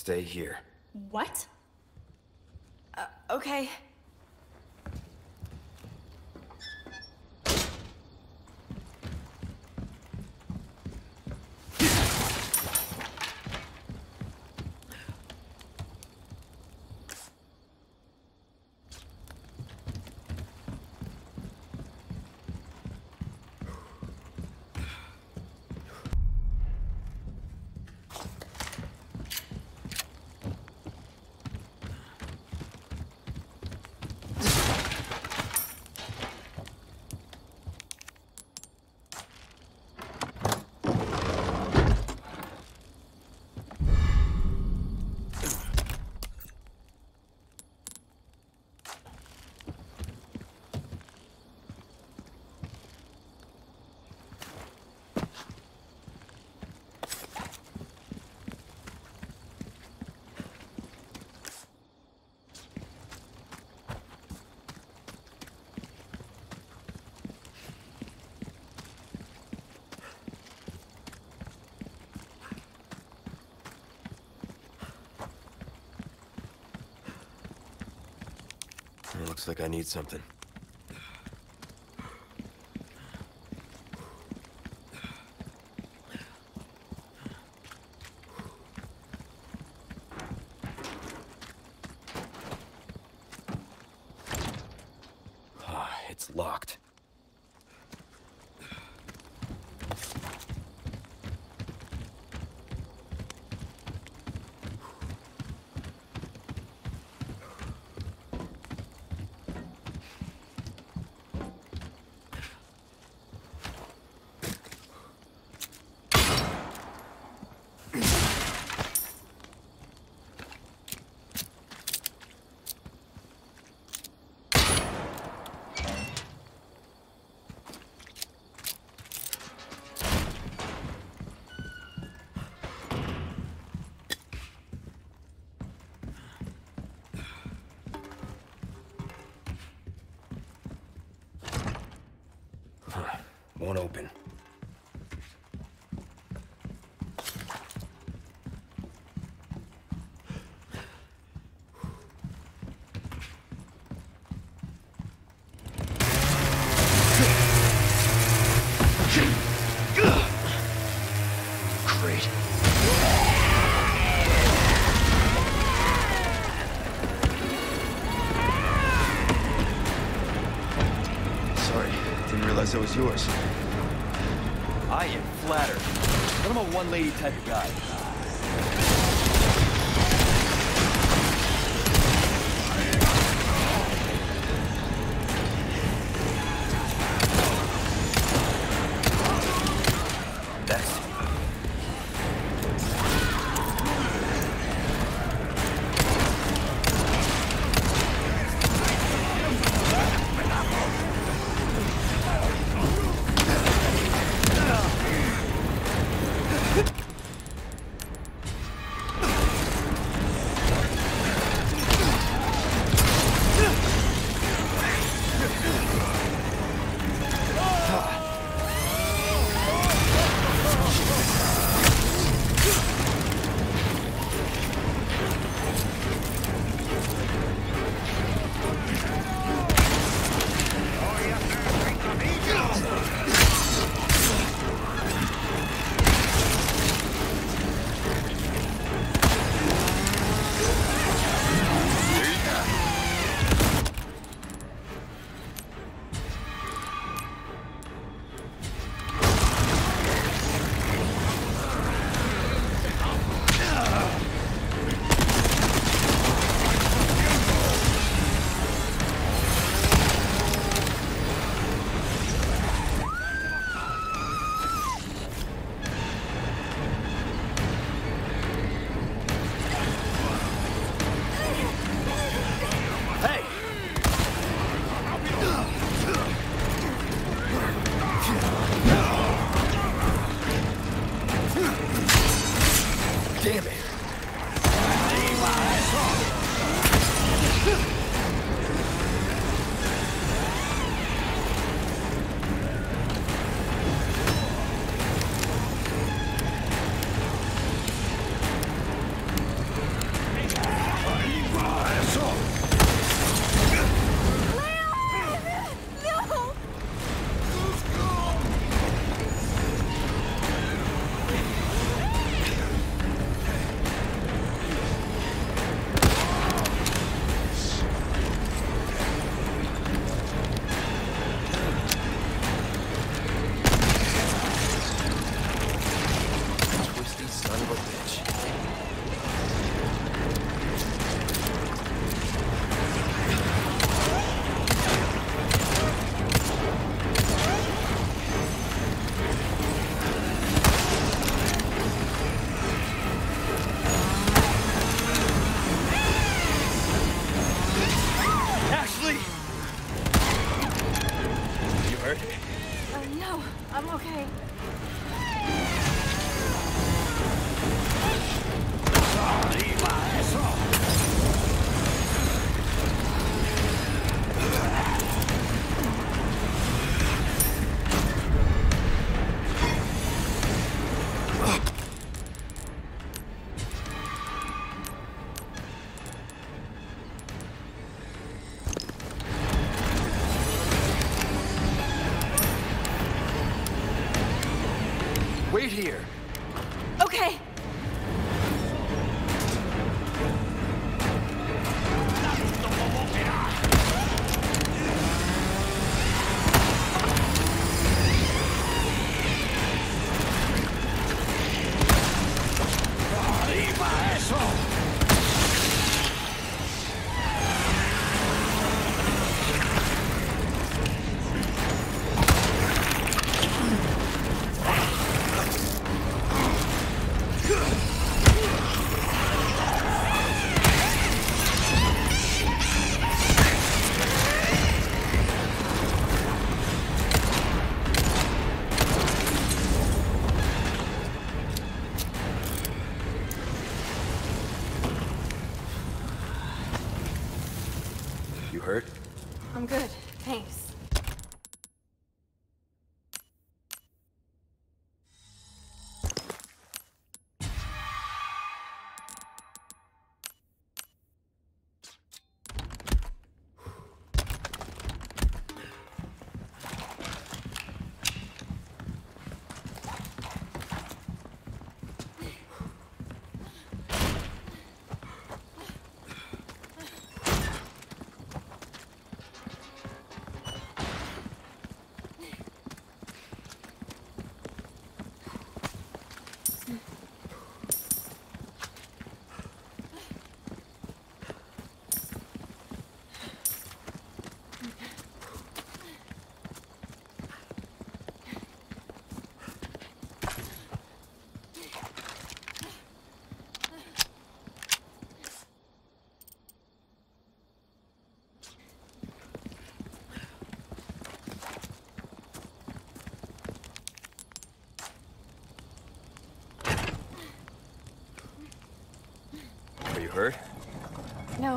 Stay here. What? Uh, okay. Looks like I need something. Ah, it's locked. Huh, Won't open. Sorry, didn't realize that was yours. A one-lady type of guy.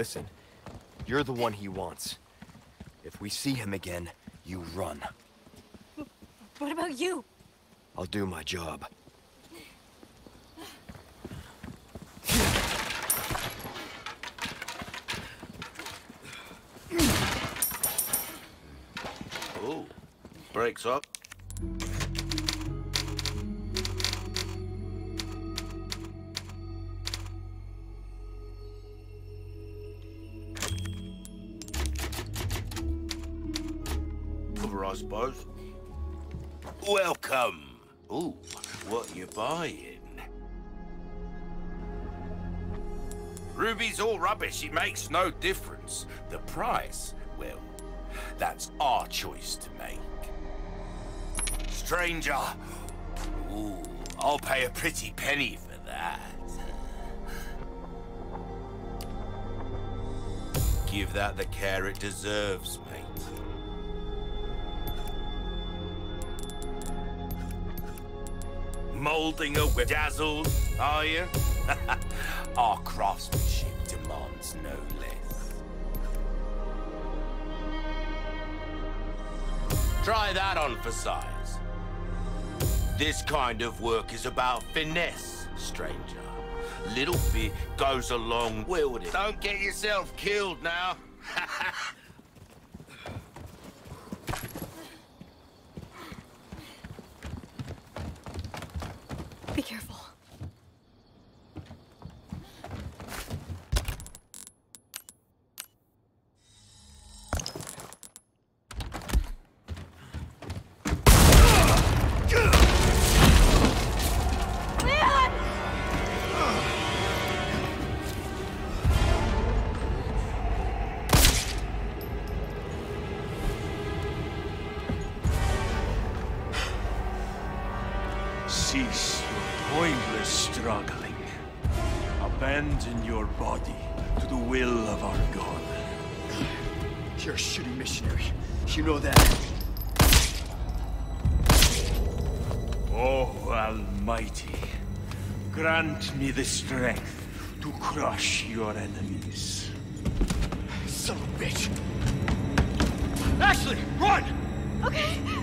Listen, you're the one he wants. If we see him again, you run. What about you? I'll do my job. Oh, brakes up. Rubbish. It makes no difference. The price, well, that's our choice to make. Stranger. Ooh, I'll pay a pretty penny for that. Give that the care it deserves, mate. Molding a dazzled, are you? Our craftsmanship demands no less. Try that on for size. This kind of work is about finesse, stranger. Little bit goes a long way with it. Don't get yourself killed now. Be careful. Grant me the strength to crush your enemies. Son of a bitch! Ashley, run! Okay.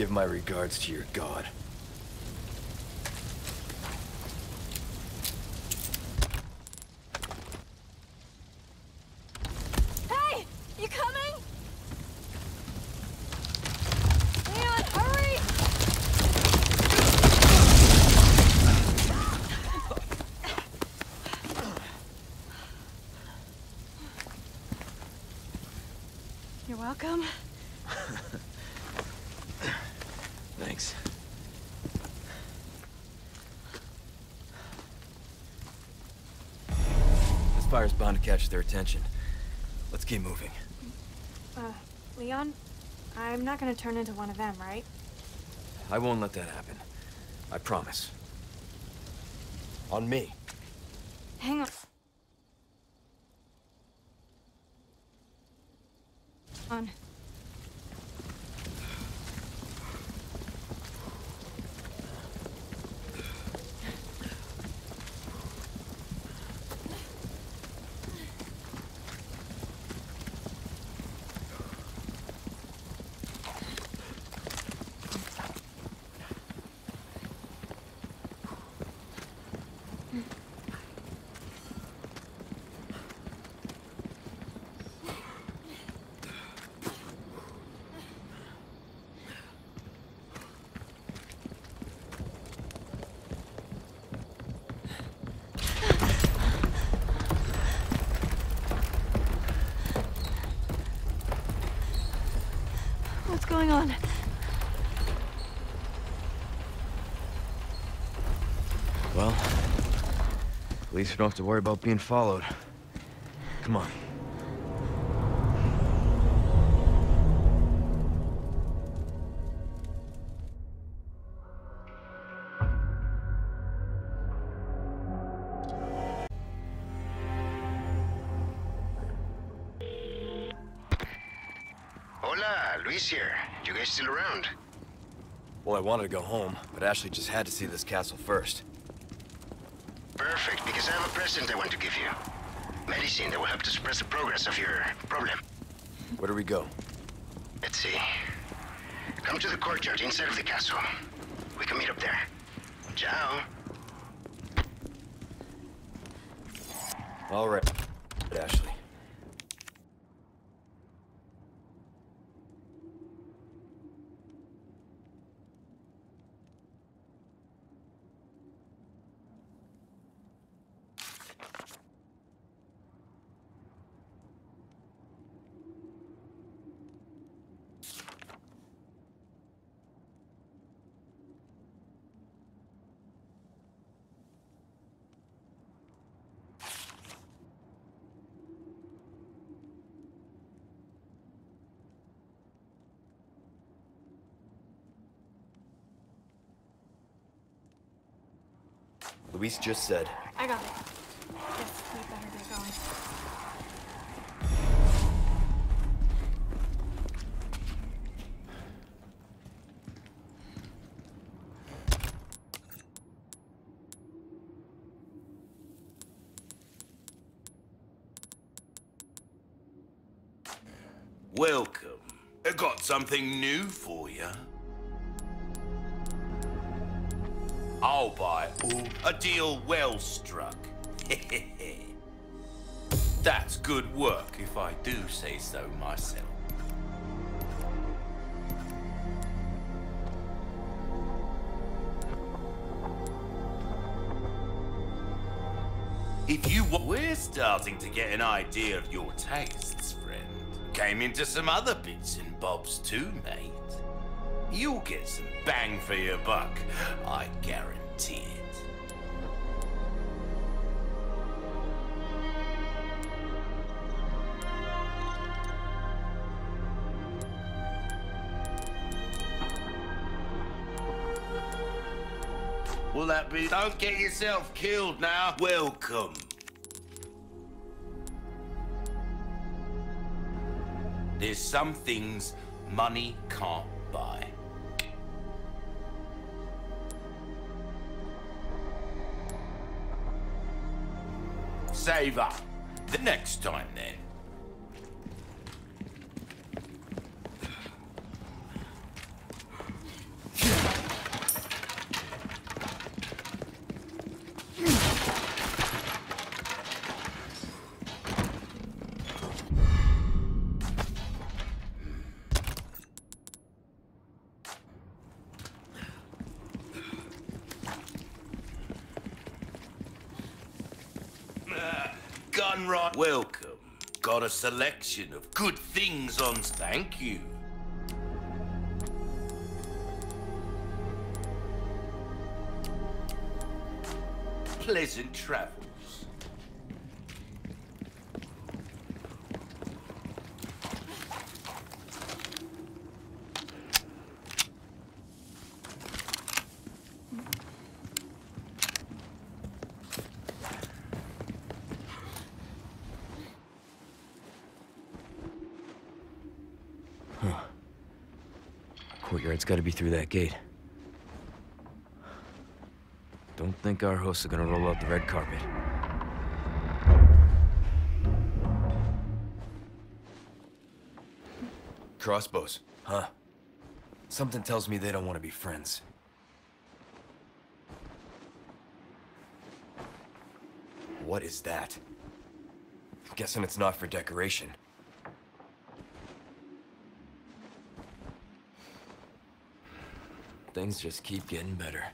Give my regards to your god. Hey! You coming? Leon, hurry! You're welcome. Thanks. This fire's bound to catch their attention. Let's keep moving. Uh, Leon, I'm not gonna turn into one of them, right? I won't let that happen. I promise. On me. Hang on. On. What's going on? Well, at least we don't have to worry about being followed. Come on. Hola, Luis here. You guys still around? Well, I wanted to go home, but Ashley just had to see this castle first. Perfect, because I have a present I want to give you. Medicine that will help to suppress the progress of your problem. Where do we go? Let's see. Come to the courtyard inside of the castle. We can meet up there. Ciao. All right, Ashley. Luis just said, I got it. Guess we better get going. Welcome. I got something new for you. I'll buy a deal well struck. That's good work, if I do say so myself. If you We're starting to get an idea of your tastes, friend. Came into some other bits and bobs too, mate. You'll get some bang for your buck, I guarantee it. Will that be? Don't get yourself killed now. Welcome. There's some things money can't Save up. The next time. Gun right. Welcome. Got a selection of good things on. Thank you. Pleasant travels. Huh. Courtyard's gotta be through that gate. Don't think our hosts are gonna roll out the red carpet. Crossbows, huh? Something tells me they don't want to be friends. What is that? I'm Guessing it's not for decoration. Things just keep getting better.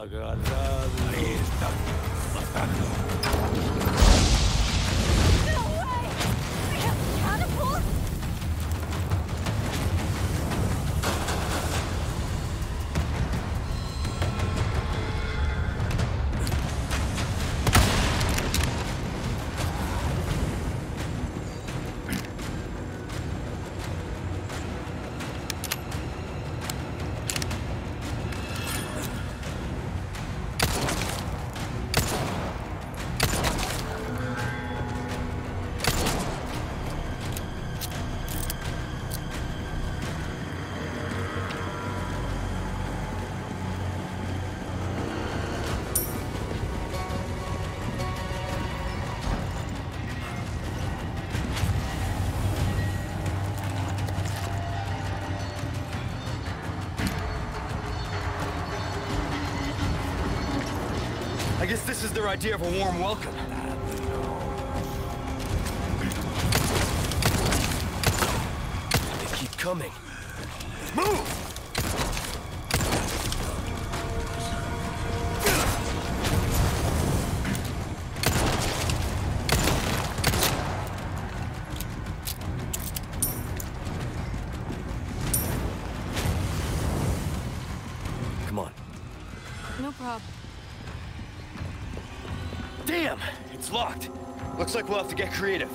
Agatha. Guess this is their idea of a warm welcome. Looks like we'll have to get creative.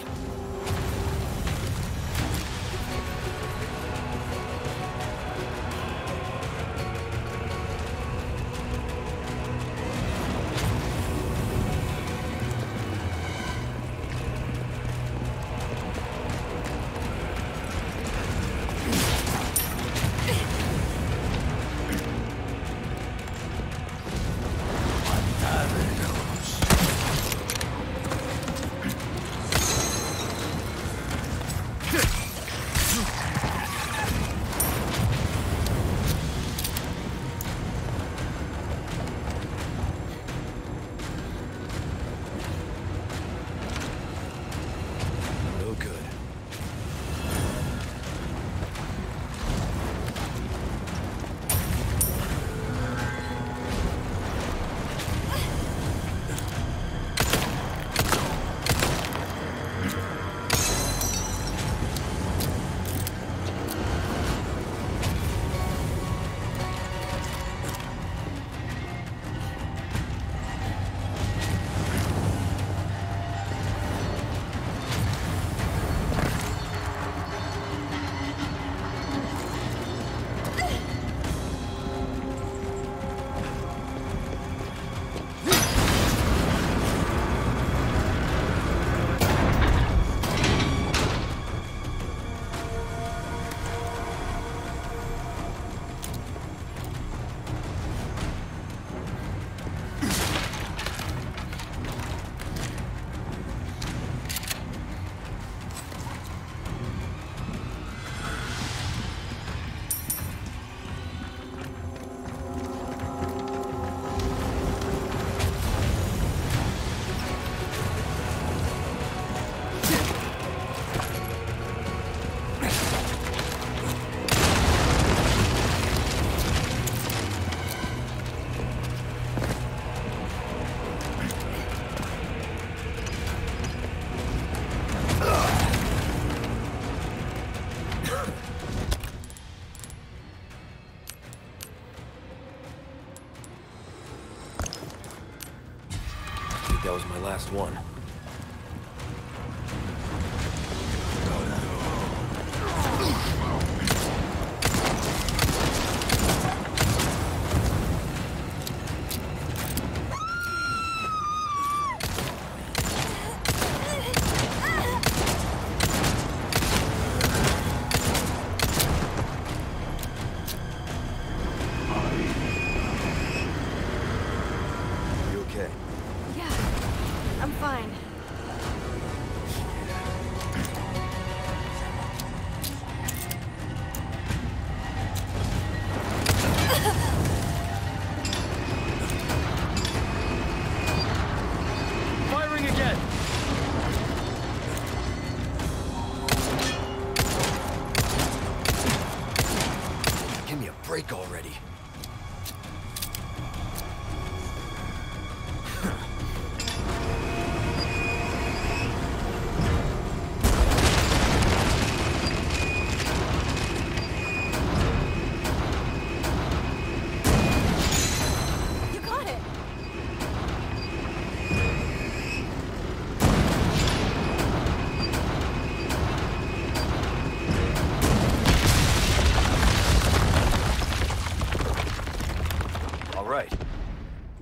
Last one.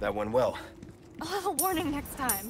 That went well. I'll have a warning next time.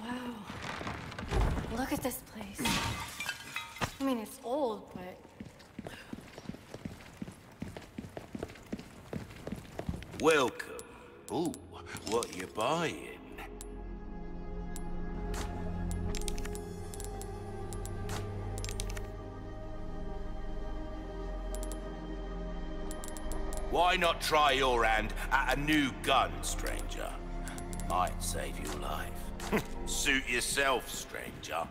Wow. Look at this place. I mean, it's old, but Welcome. Ooh, what you buying? Why not try your hand at a new gun, stranger? Might save your life. Suit yourself, stranger.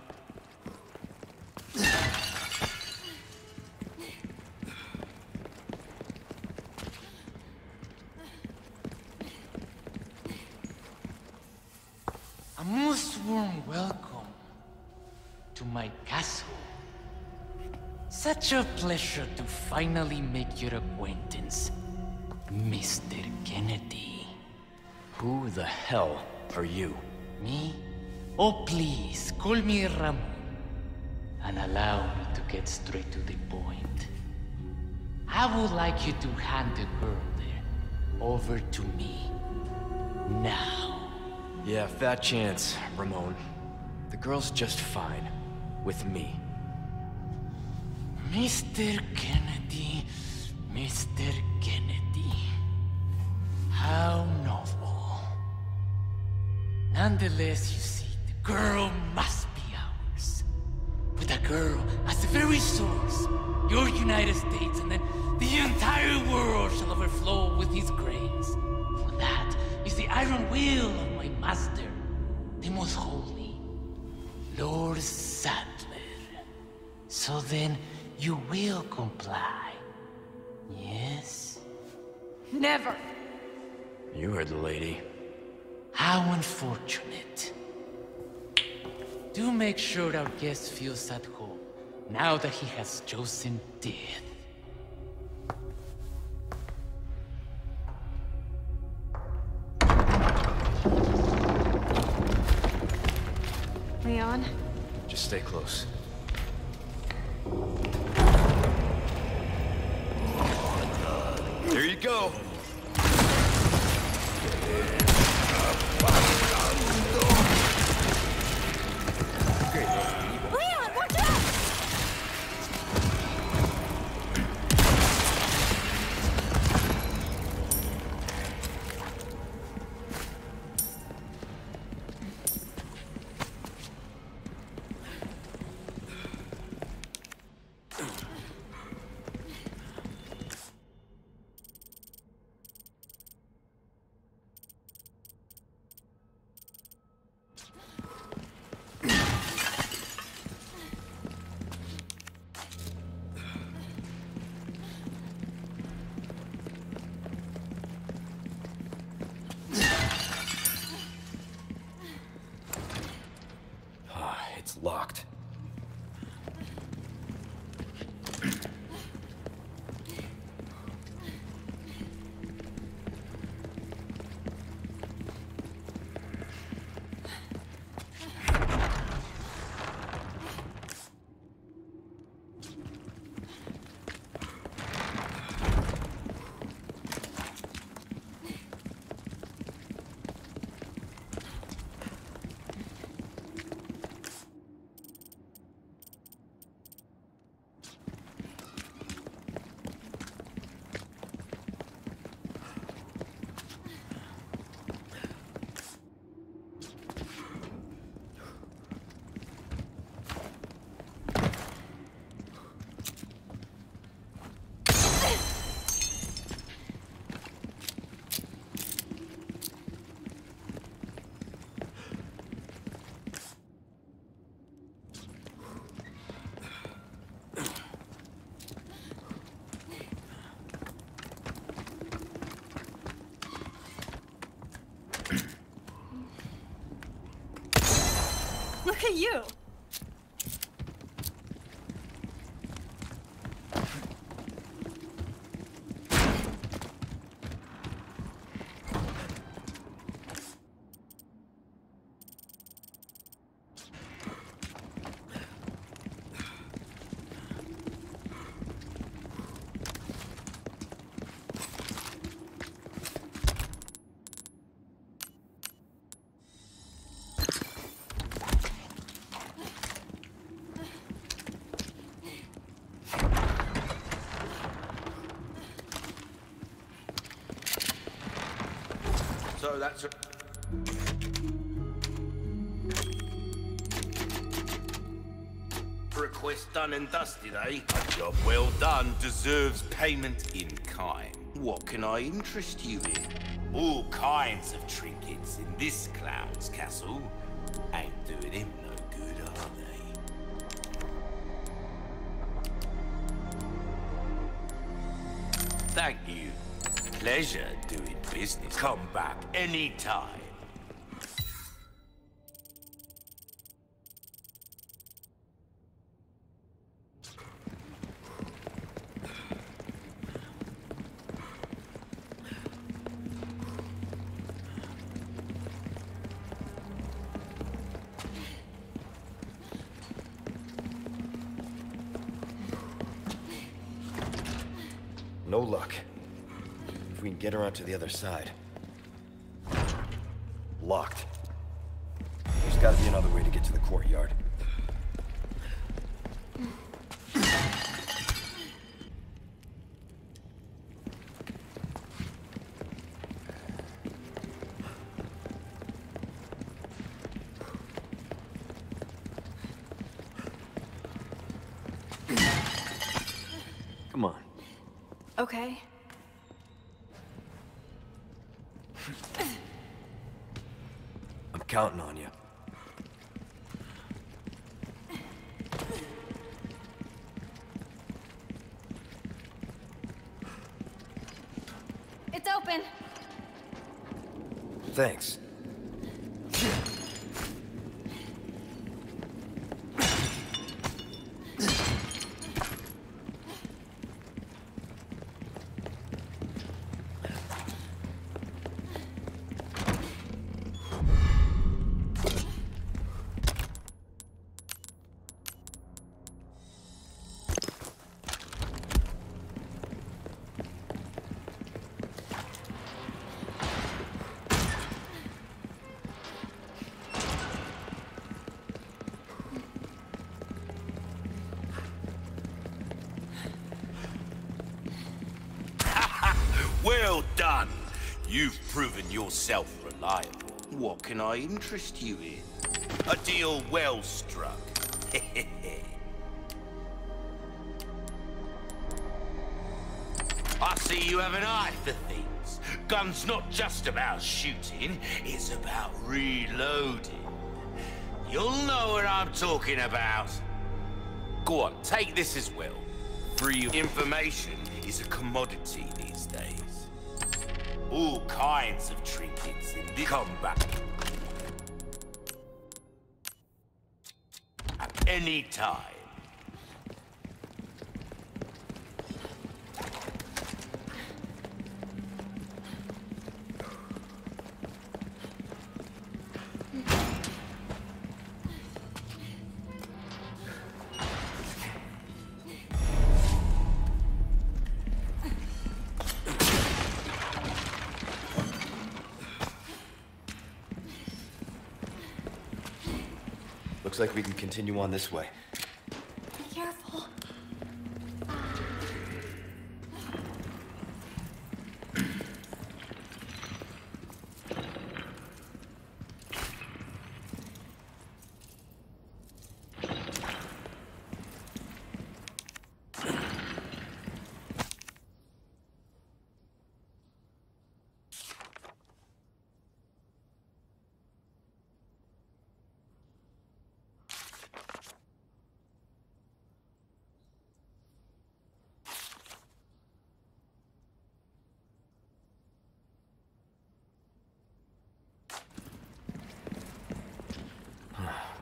Pleasure to finally make your acquaintance, Mr. Kennedy. Who the hell are you? Me? Oh, please, call me Ramon. And allow me to get straight to the point. I would like you to hand the girl there over to me. Now. Yeah, fat chance, Ramon. The girl's just fine. With me. Mr. Kennedy, Mr. Kennedy. How novel. Nonetheless, you Never. You heard the lady. How unfortunate. Do make sure our guest feels at home, now that he has chosen death. Leon? Just stay close. You. That's a... Request done and dusted, eh? A job well done deserves payment in kind. What can I interest you in? All kinds of trinkets in this clown's castle. Ain't doing him no good, are they? Thank you. Pleasure Come back anytime. Around to the other side. counting on you. It's open. Thanks. Proven yourself reliable. What can I interest you in? A deal well struck. I see you have an eye for things. Gun's not just about shooting, it's about reloading. You'll know what I'm talking about. Go on, take this as well. Free information is a commodity these days. All kinds of trinkets in the combat. At any time. Looks like we can continue on this way. Be careful.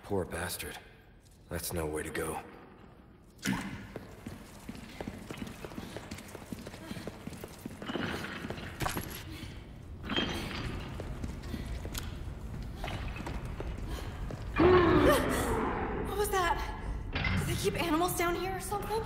Poor bastard. That's no way to go. What was that? Do they keep animals down here or something?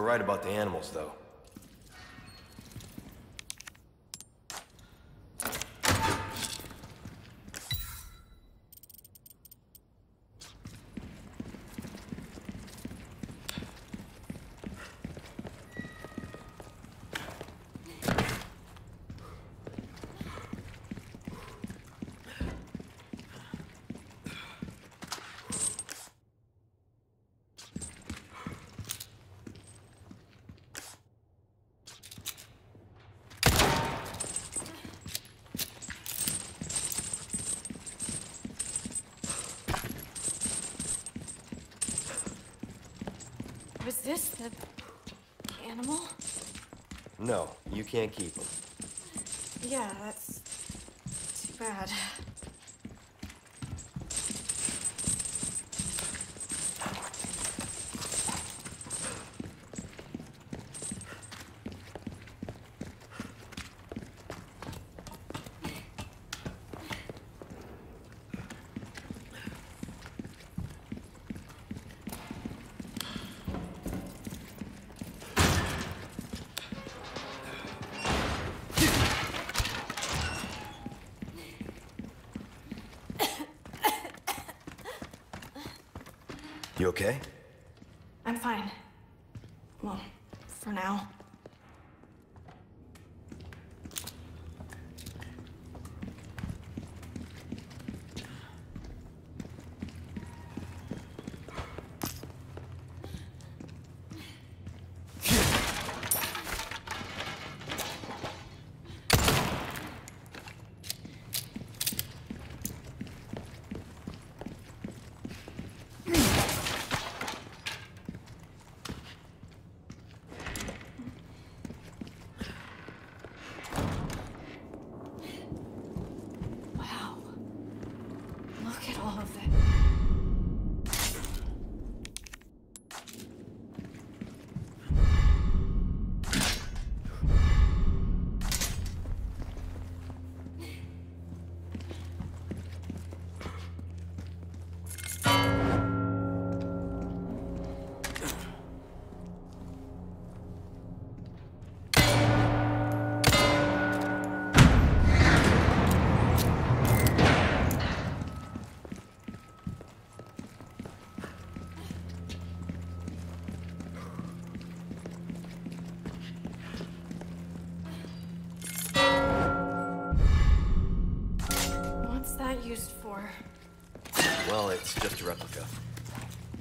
Were right about the animals, though. Was this the animal? No, you can't keep them. Yeah, that's too bad.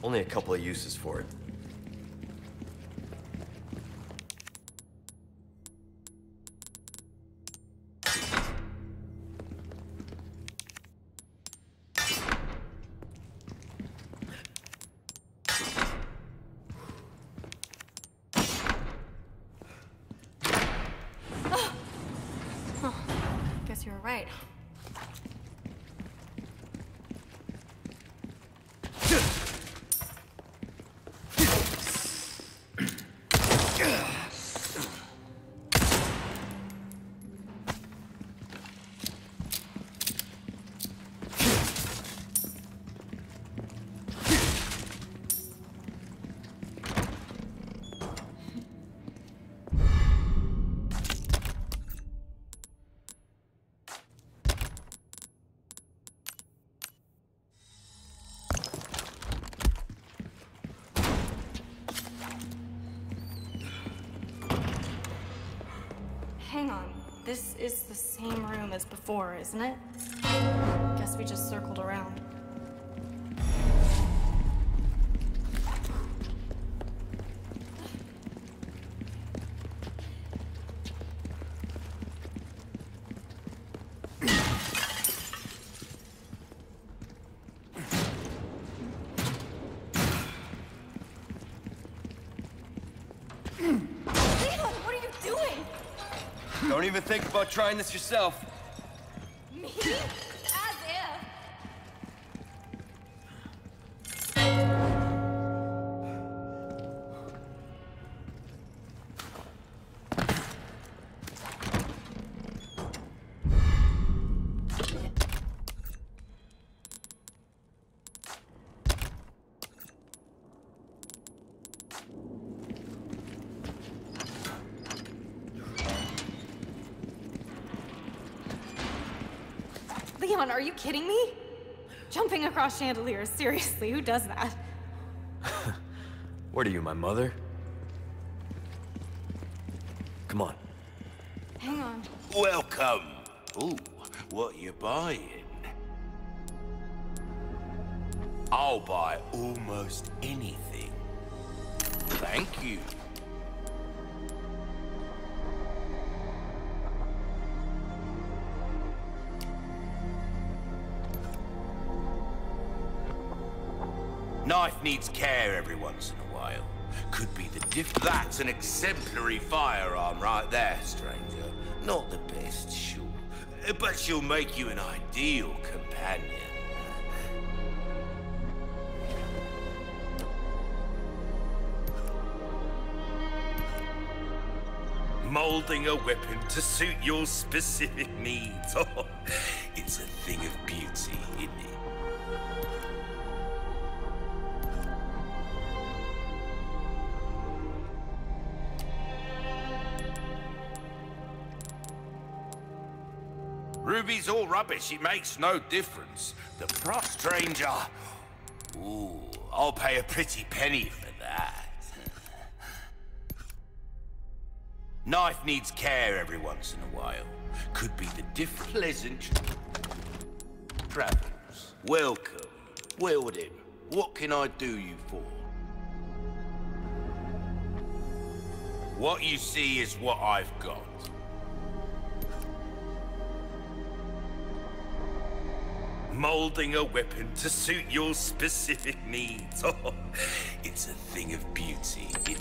Only a couple of uses for it. Hang on. This is the same room as before, isn't it? Guess we just circled around. Even think about trying this yourself. On, are you kidding me? Jumping across chandeliers, seriously, who does that? What are you, my mother? Exemplary firearm right there, stranger. Not the best, sure. Uh, but she'll make you an ideal companion. Molding a weapon to suit your specific needs. rubbish. It makes no difference. The prop stranger. Ooh, I'll pay a pretty penny for that. Knife needs care every once in a while. Could be the different pleasant travels. Welcome. Weldon, what can I do you for? What you see is what I've got. Molding a weapon to suit your specific needs. Oh, it's a thing of beauty.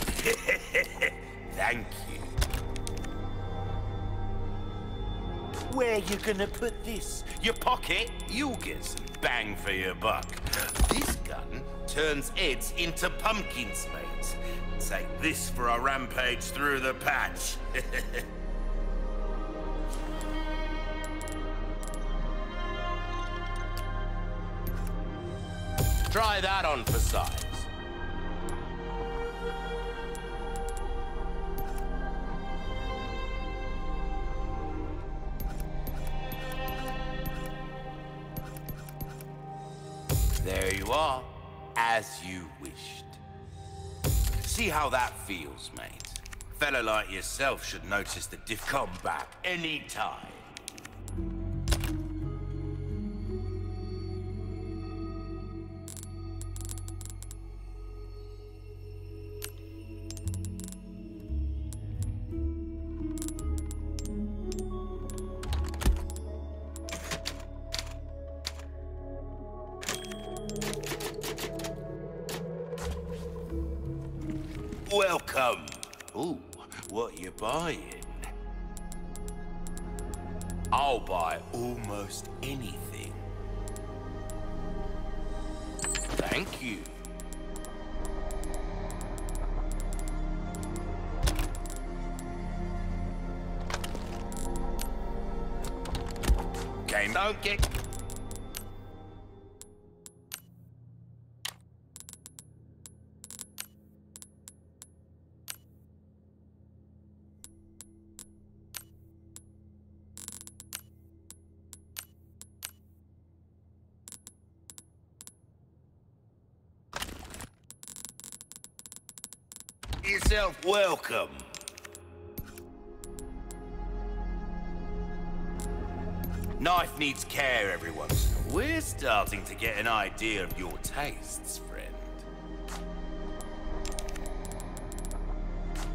Thank you. Where you gonna put this? Your pocket? You'll get some bang for your buck. This gun turns heads into pumpkins, mate. Take this for a rampage through the patch. Try that on for size. There you are, as you wished. See how that feels, mate. Fella like yourself should notice the diff. Come back anytime. Yourself welcome. Knife needs care every once in a while. We're starting to get an idea of your tastes, friend.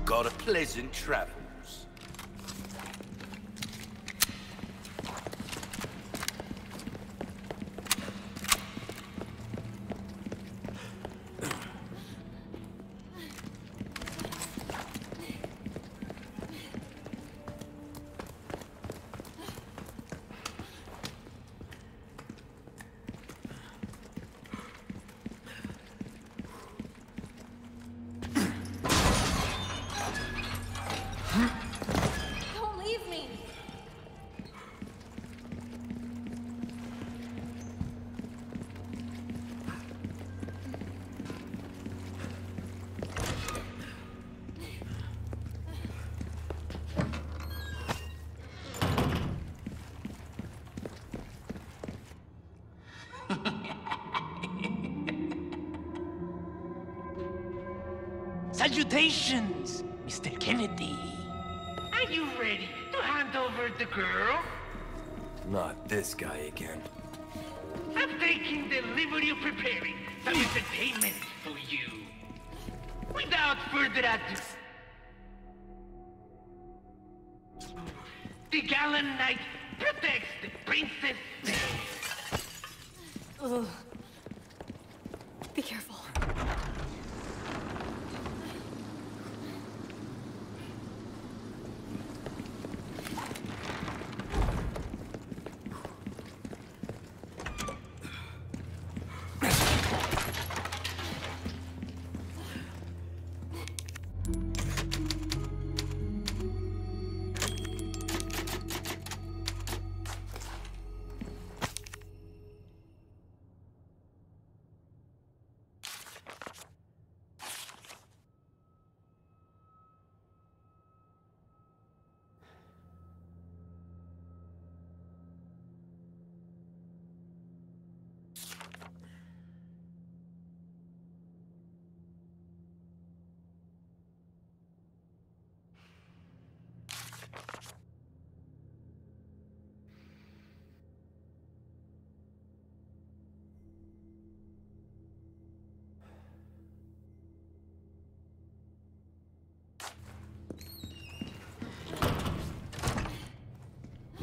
Got a pleasant travels.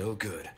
No good.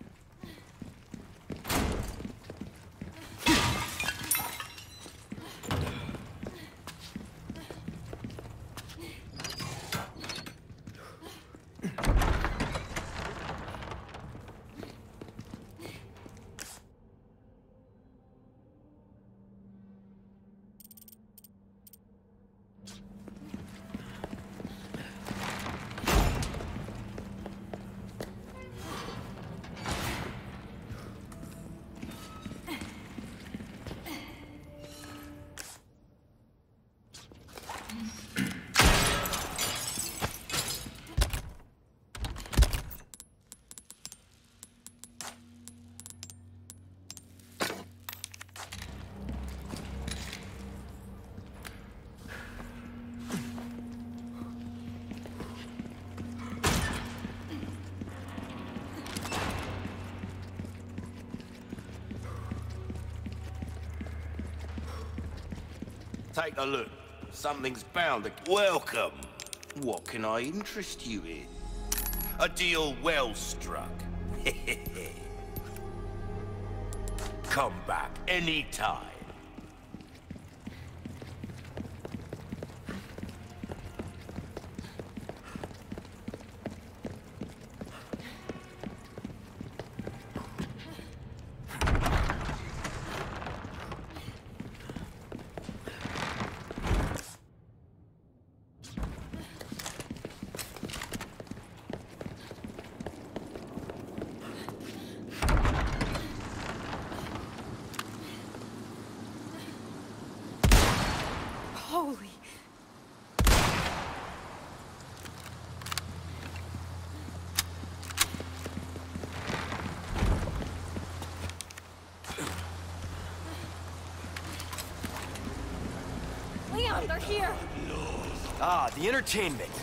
Take a look. Something's bound to... Welcome. What can I interest you in? A deal well struck. Come back anytime. Holy. Leon, they're here! Ah, the entertainment.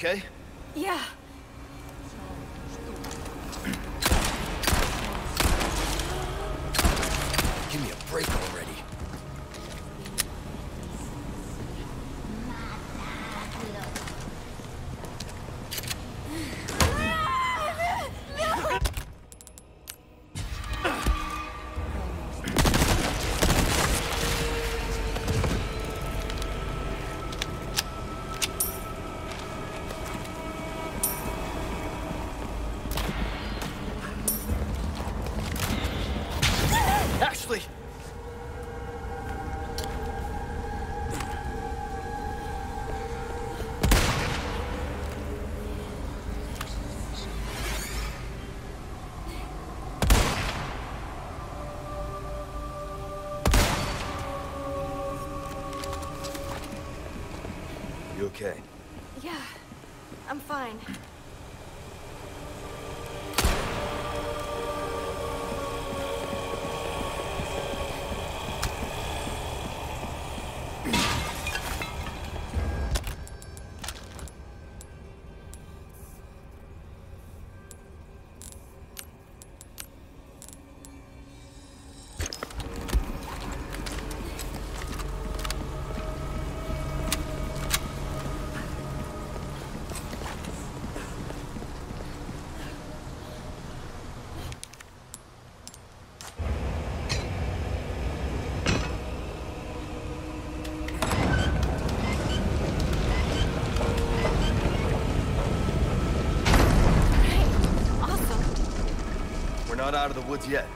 Okay? Okay? Yeah. I'm fine. Out of the woods yet.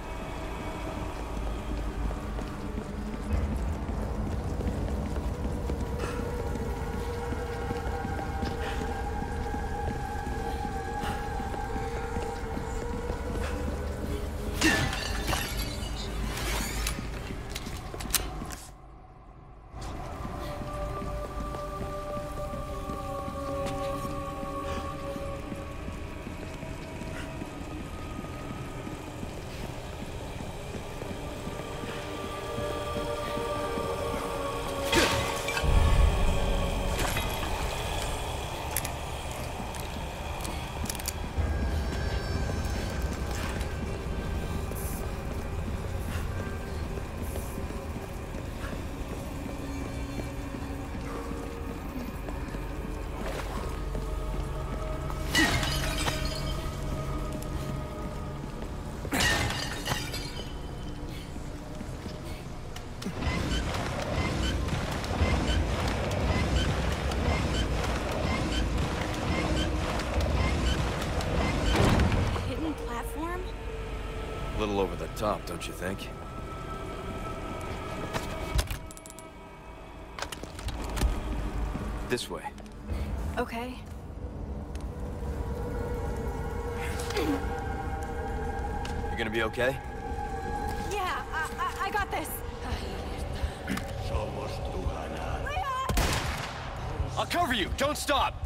Top, don't you think? This way. Okay. You're gonna be okay? Yeah, I, I, I got this. I'll cover you! Don't stop!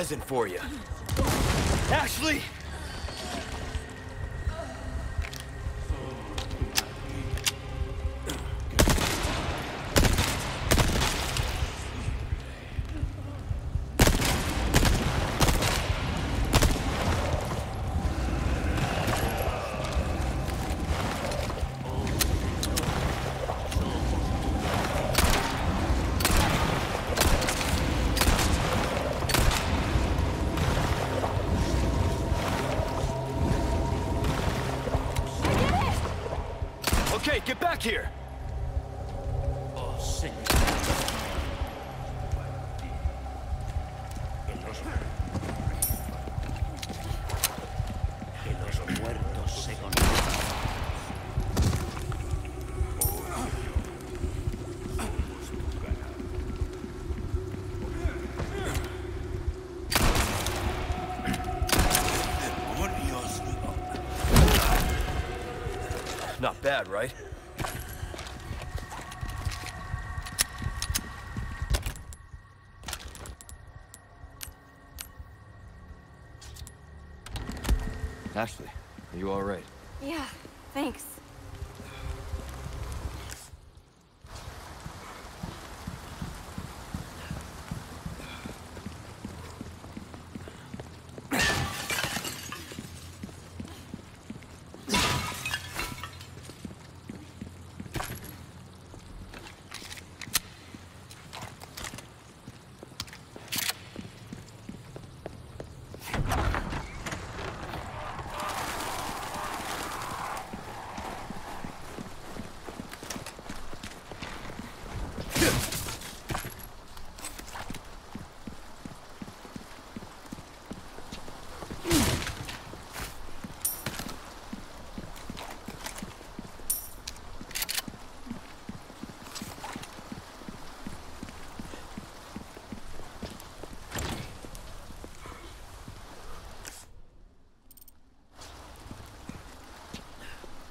Present for you. Okay, get back here! Oh, señor. Que los... Que los muertos se conozcan. Not bad, right? Ashley, are you alright? Yeah, thanks.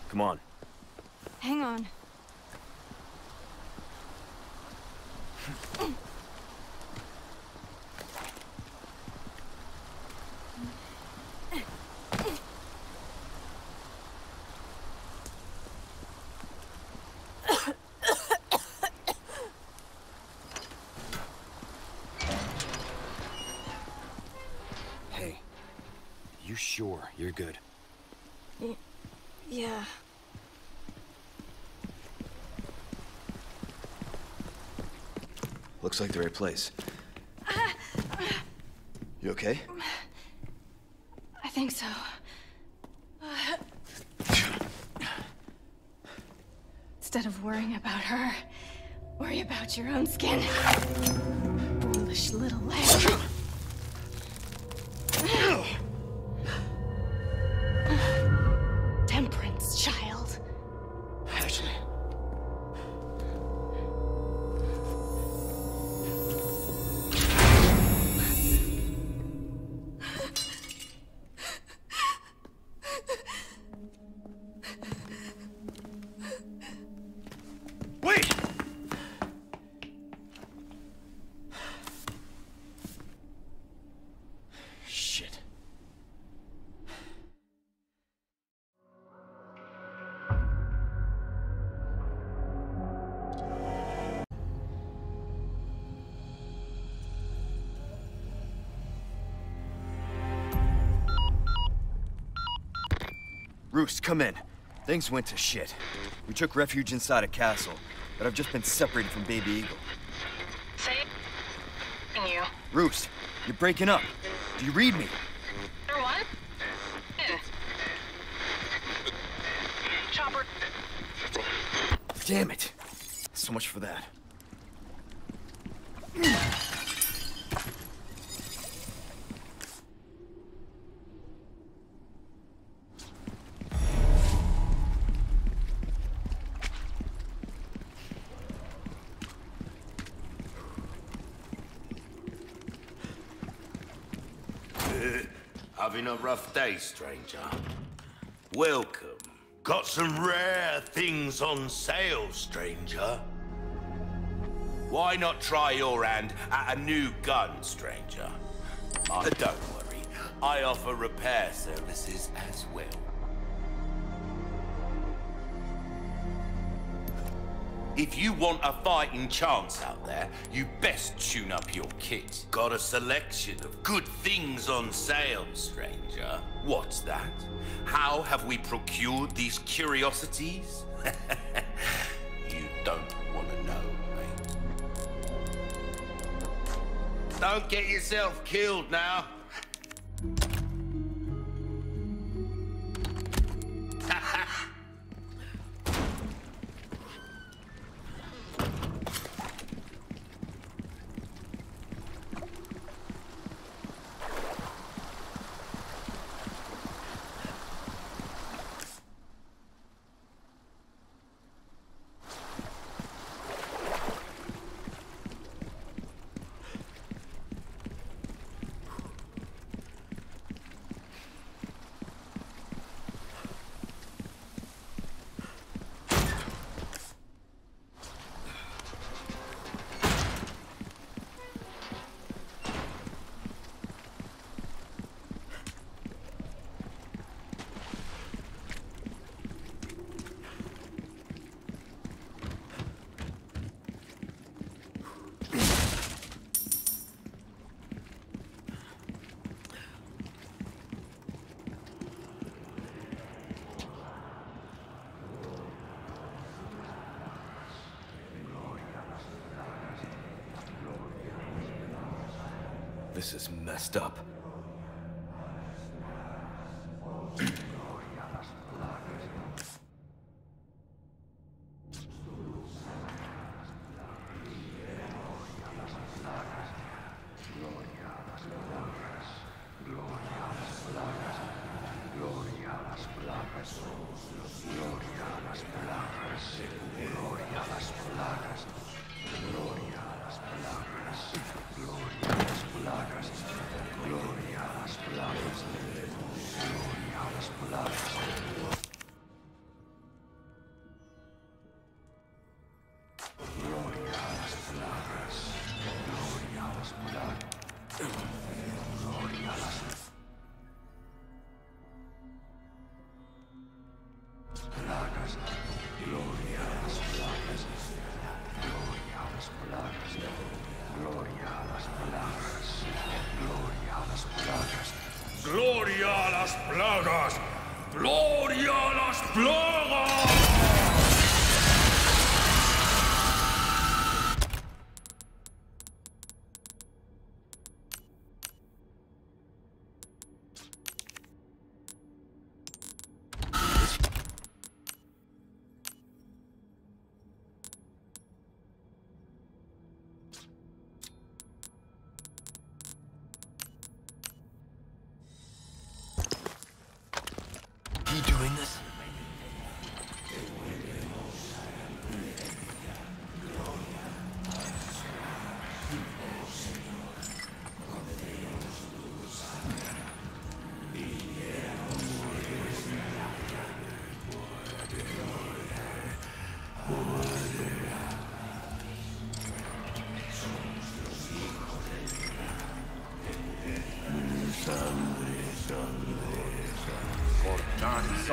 Come on. Hang on. Hey, you sure you're good? Yeah. Looks like the right place. You okay? I think so. Instead of worrying about her, worry about your own skin. Foolish little lamb. Roost, come in. Things went to shit. We took refuge inside a castle, but I've just been separated from Baby Eagle. Say you. Roost, you're breaking up. Do you read me? One? In. Chopper. Damn it. So much for that. Day, stranger? Welcome. Got some rare things on sale, stranger. Why not try your hand at a new gun, stranger? Uh, don't worry, I offer repair services as well. If you want a fighting chance out there, you best tune up your kit. Got a selection of good things on sale, stranger. What's that? How have we procured these curiosities? you don't want to know, mate. Don't get yourself killed now.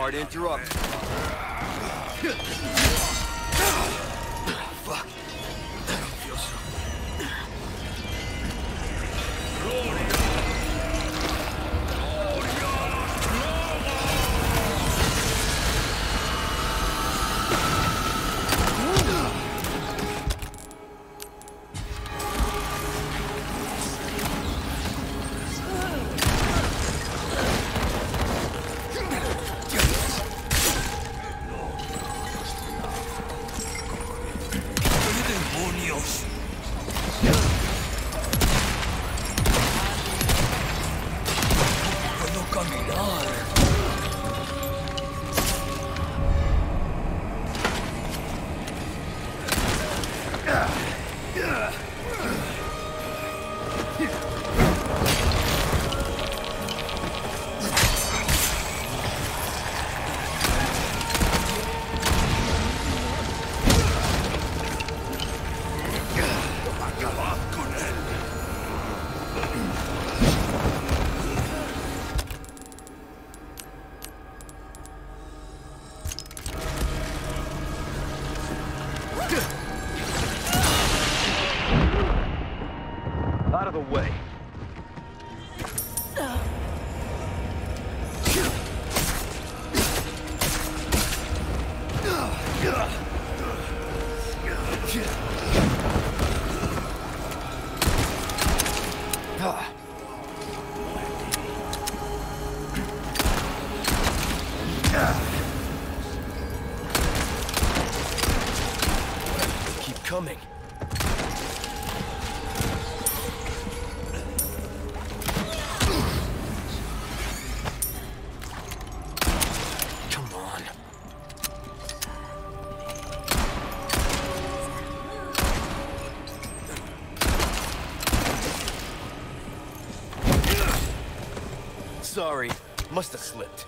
To interrupt. Way. Sorry, must have slipped.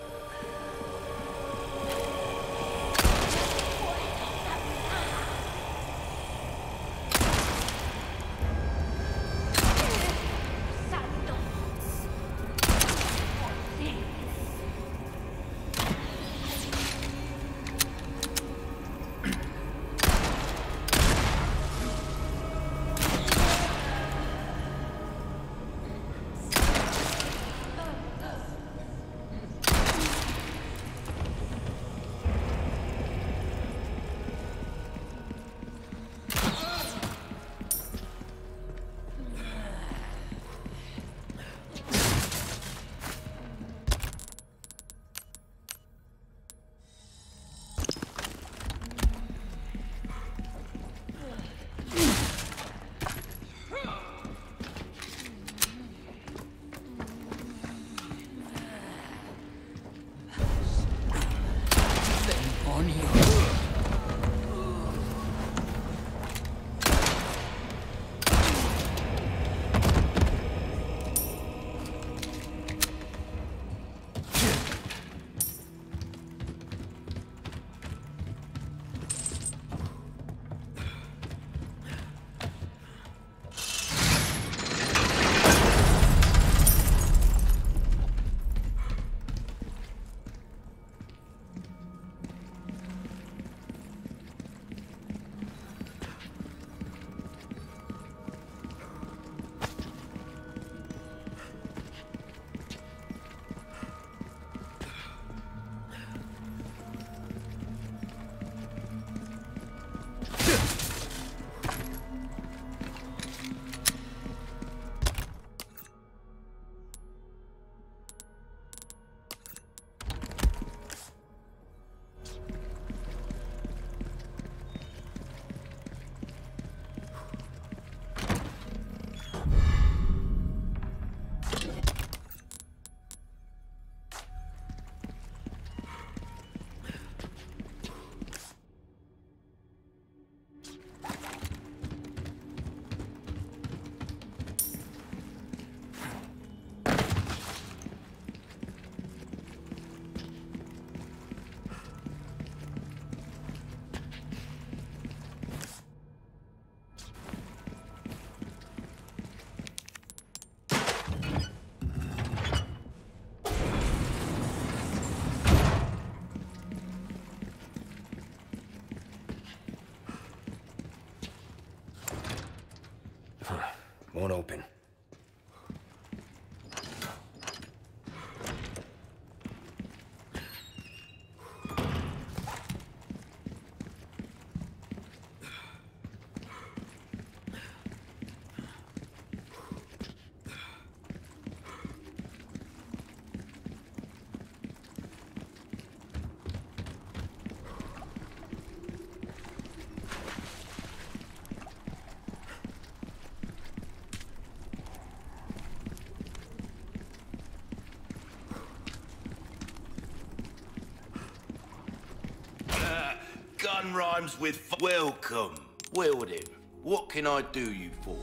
Rhymes with welcome. Wilden, what can I do you for?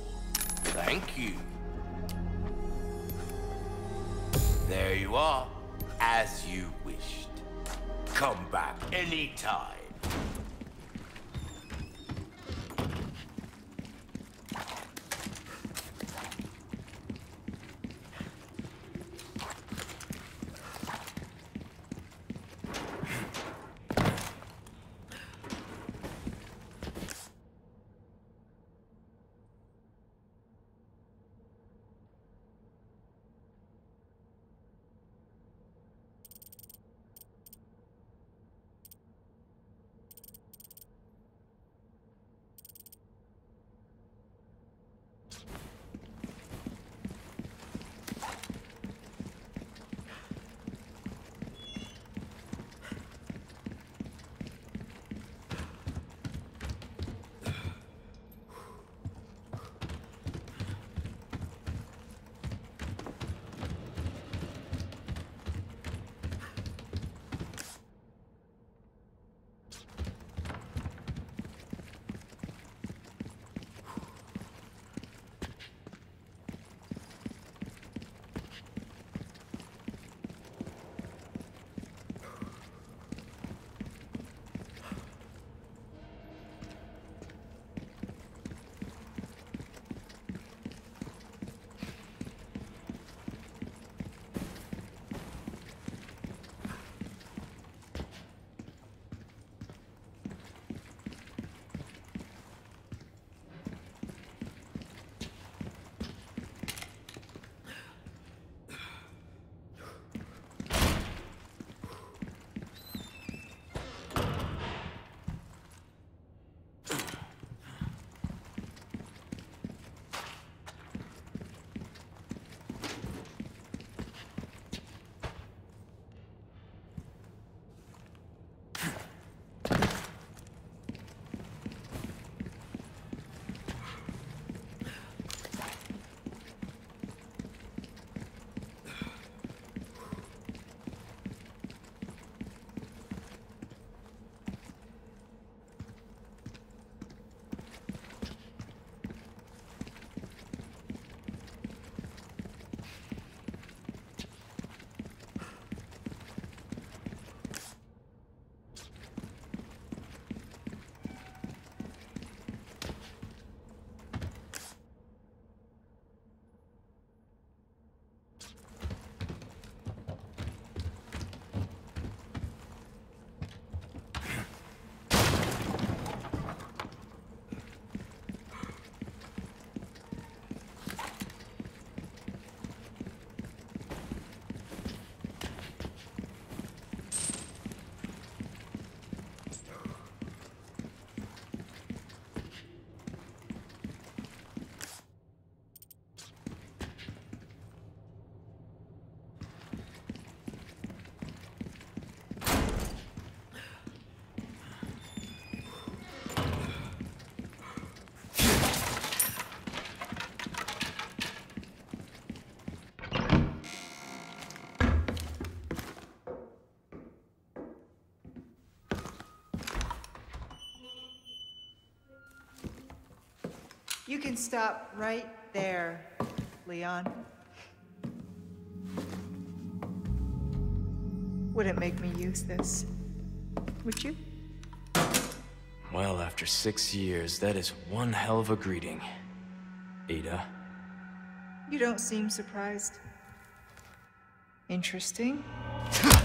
Thank you. There you are, as you wished. Come back anytime. You can stop right there, Leon. Wouldn't make me use this, would you? Well, after six years, that is one hell of a greeting. Ada. You don't seem surprised. Interesting.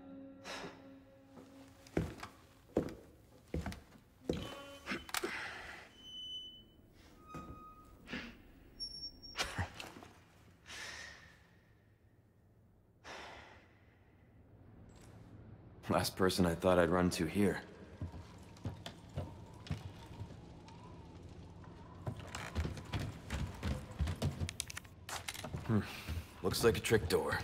Last person I thought I'd run to here. Hmm. Looks like a trick door.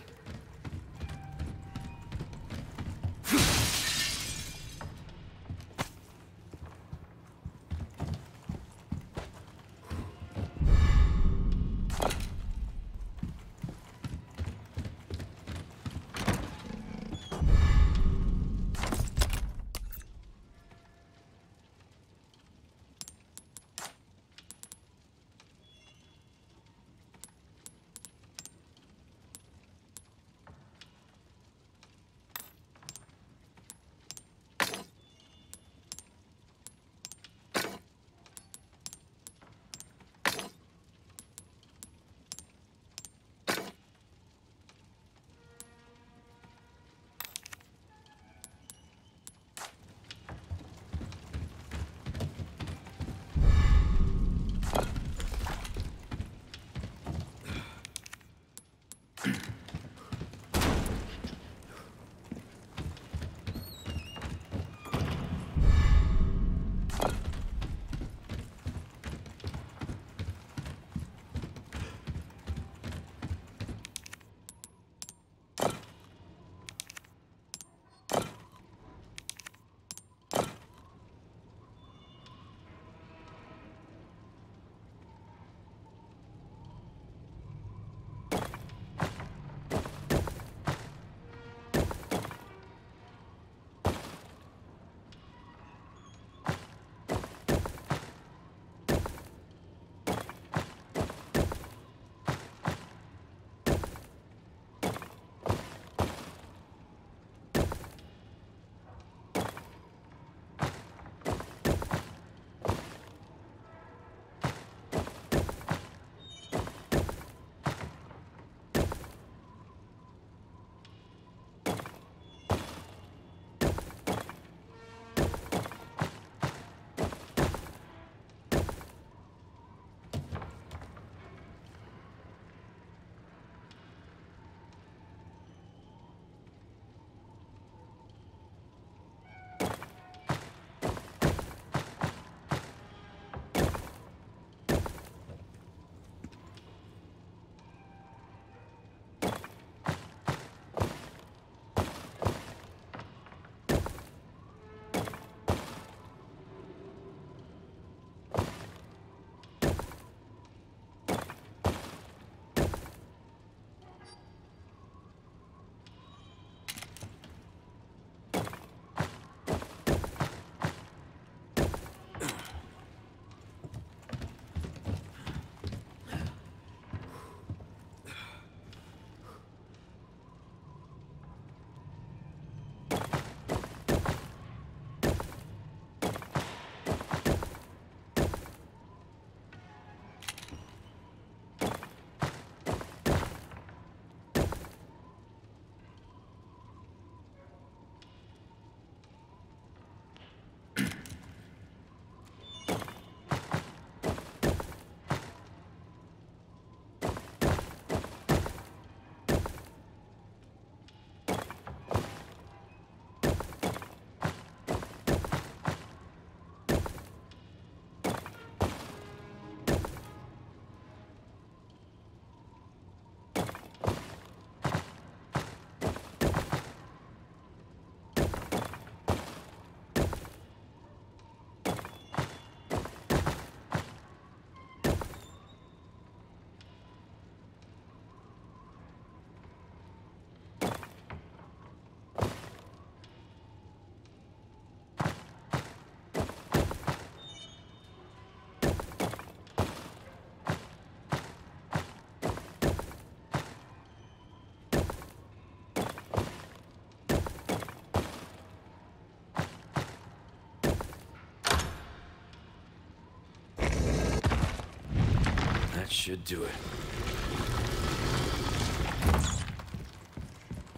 Should do it.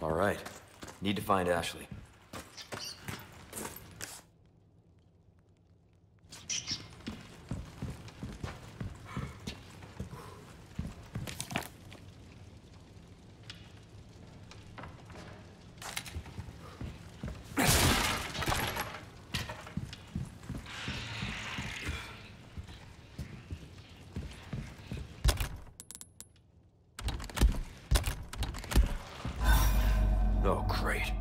All right. Need to find Ashley. Oh, great.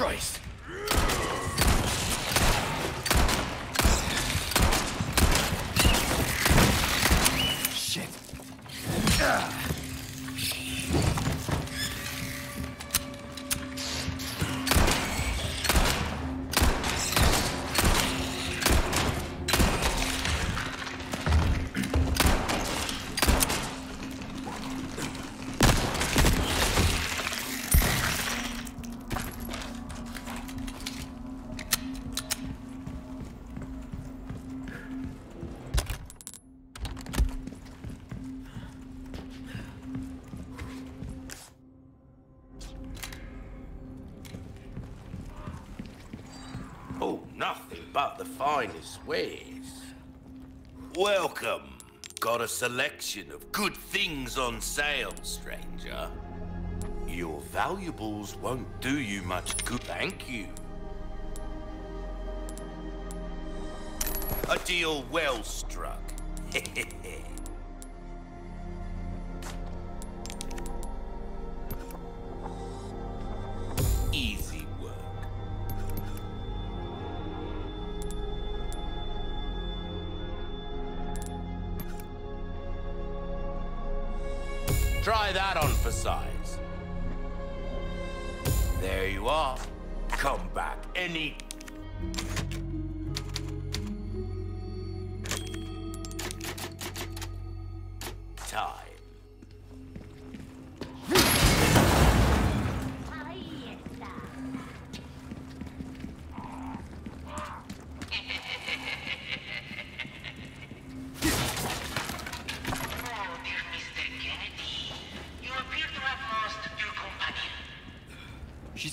Christ! But the finest wares. Welcome. Got a selection of good things on sale, stranger. Your valuables won't do you much good, thank you. A deal well struck.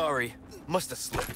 Sorry, must have slipped.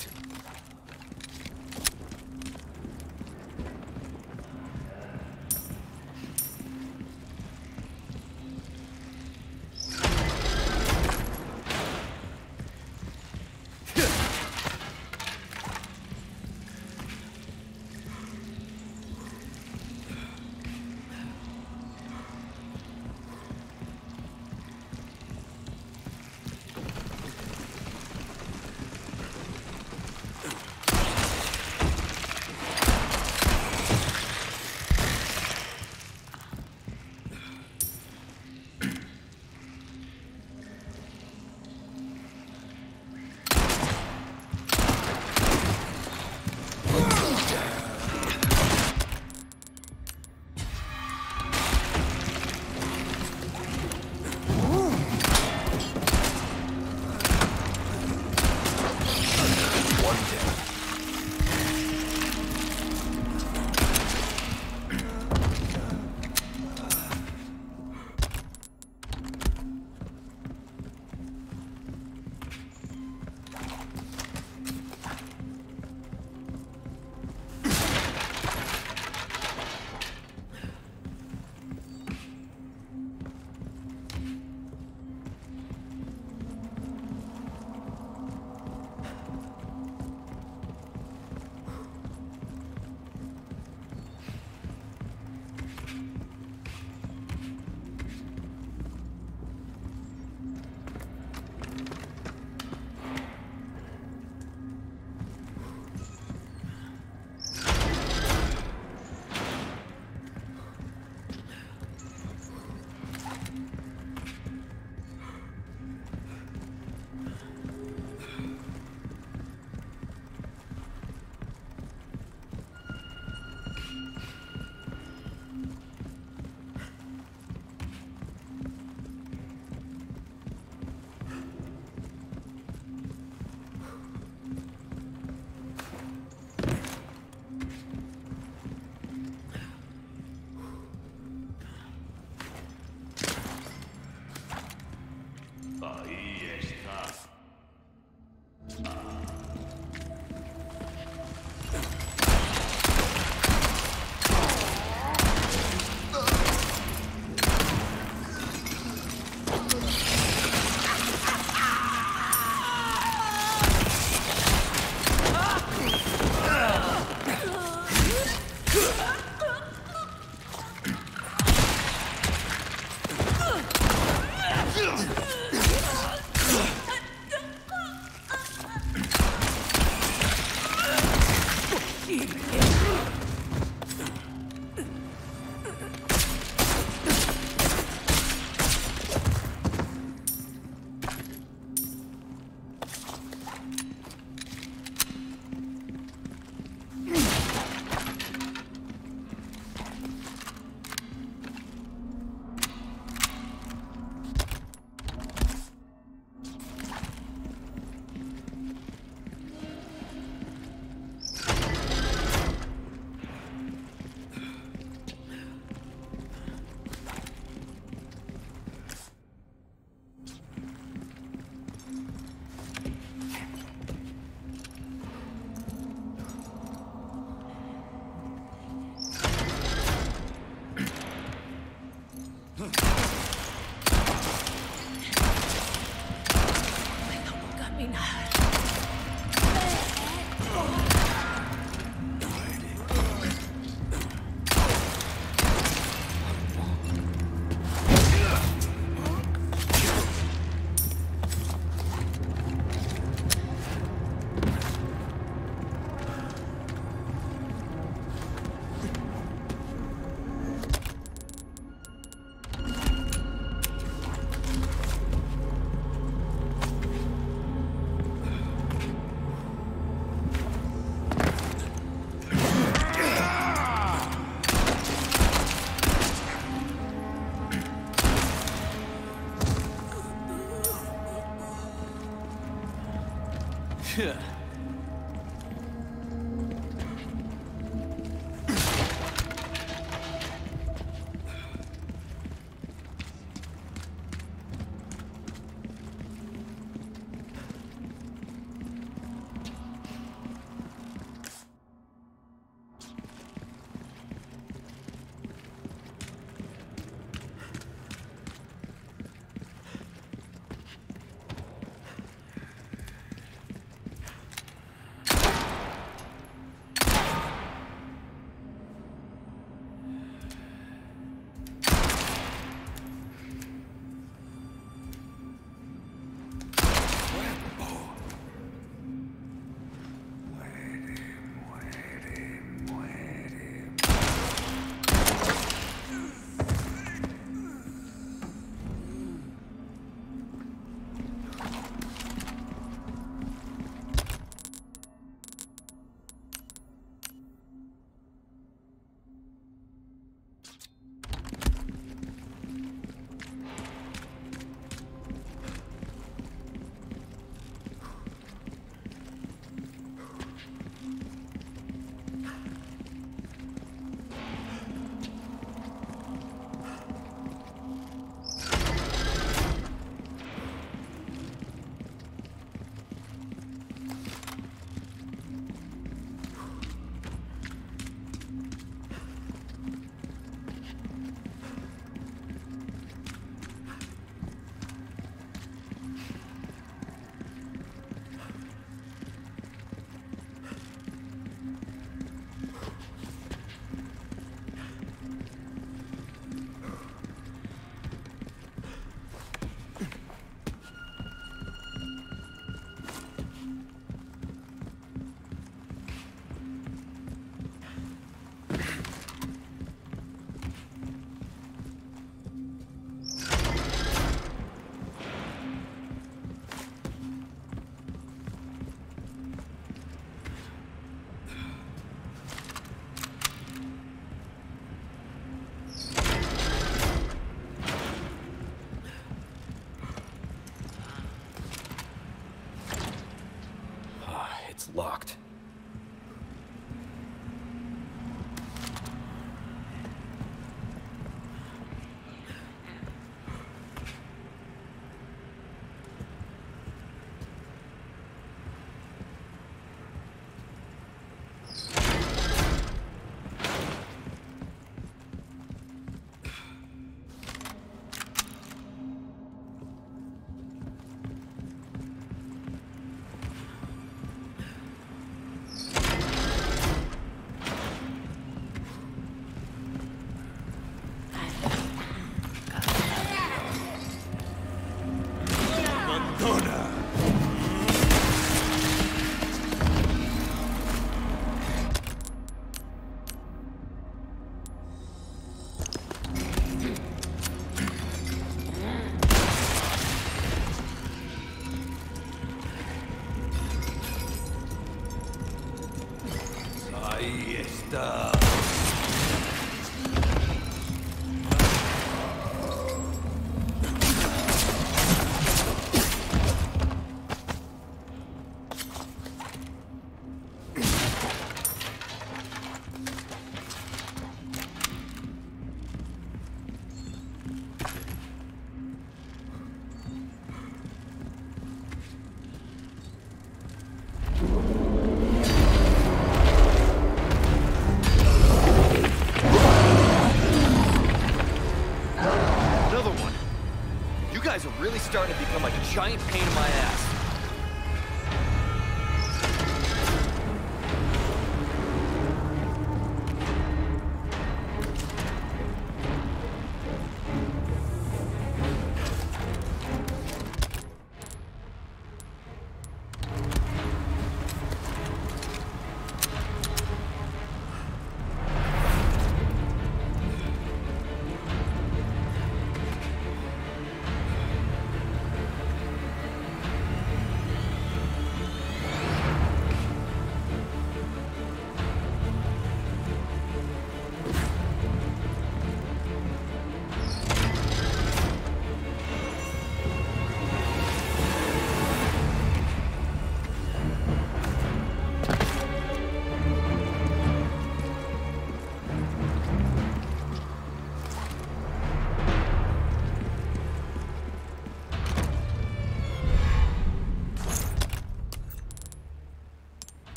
Locked. Giant pain in my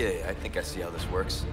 Okay, I think I see how this works.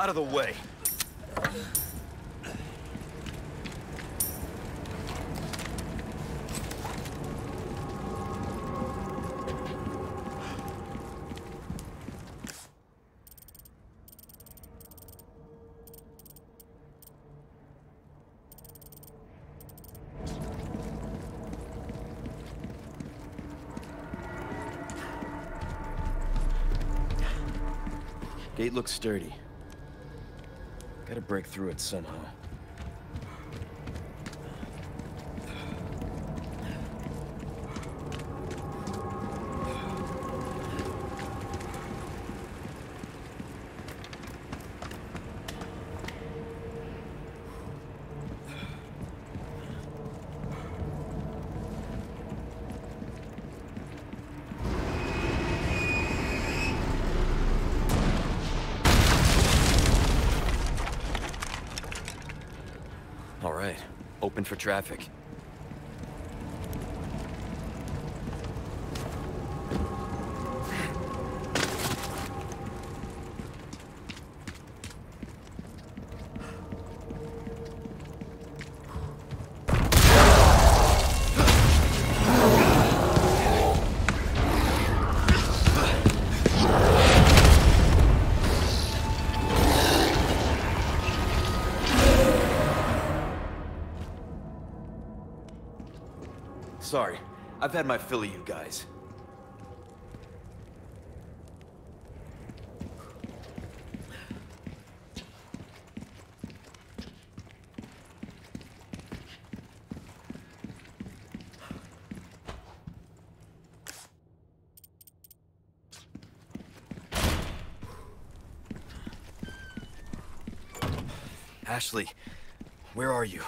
Out of the way. Gate looks sturdy. Through it somehow. All right, open for traffic. Sorry. I've had my fill of you guys. Ashley, where are you?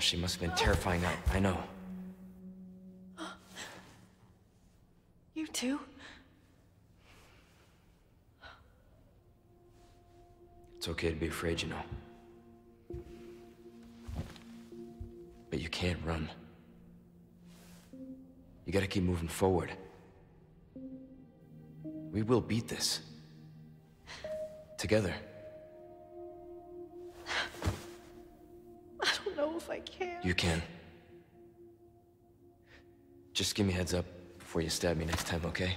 She must have been terrifying. I, I know. You too? It's okay to be afraid, you know. But you can't run. You gotta keep moving forward. We will beat this. Together. You can. Just give me heads up before you stab me next time, okay?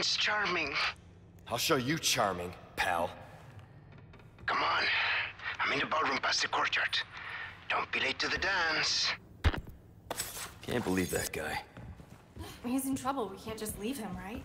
Rescue, Prince Charming. I'll show you charming, pal. Come on. I'm in the ballroom past the courtyard. Don't be late to the dance. Can't believe that guy. He's in trouble. We can't just leave him, right?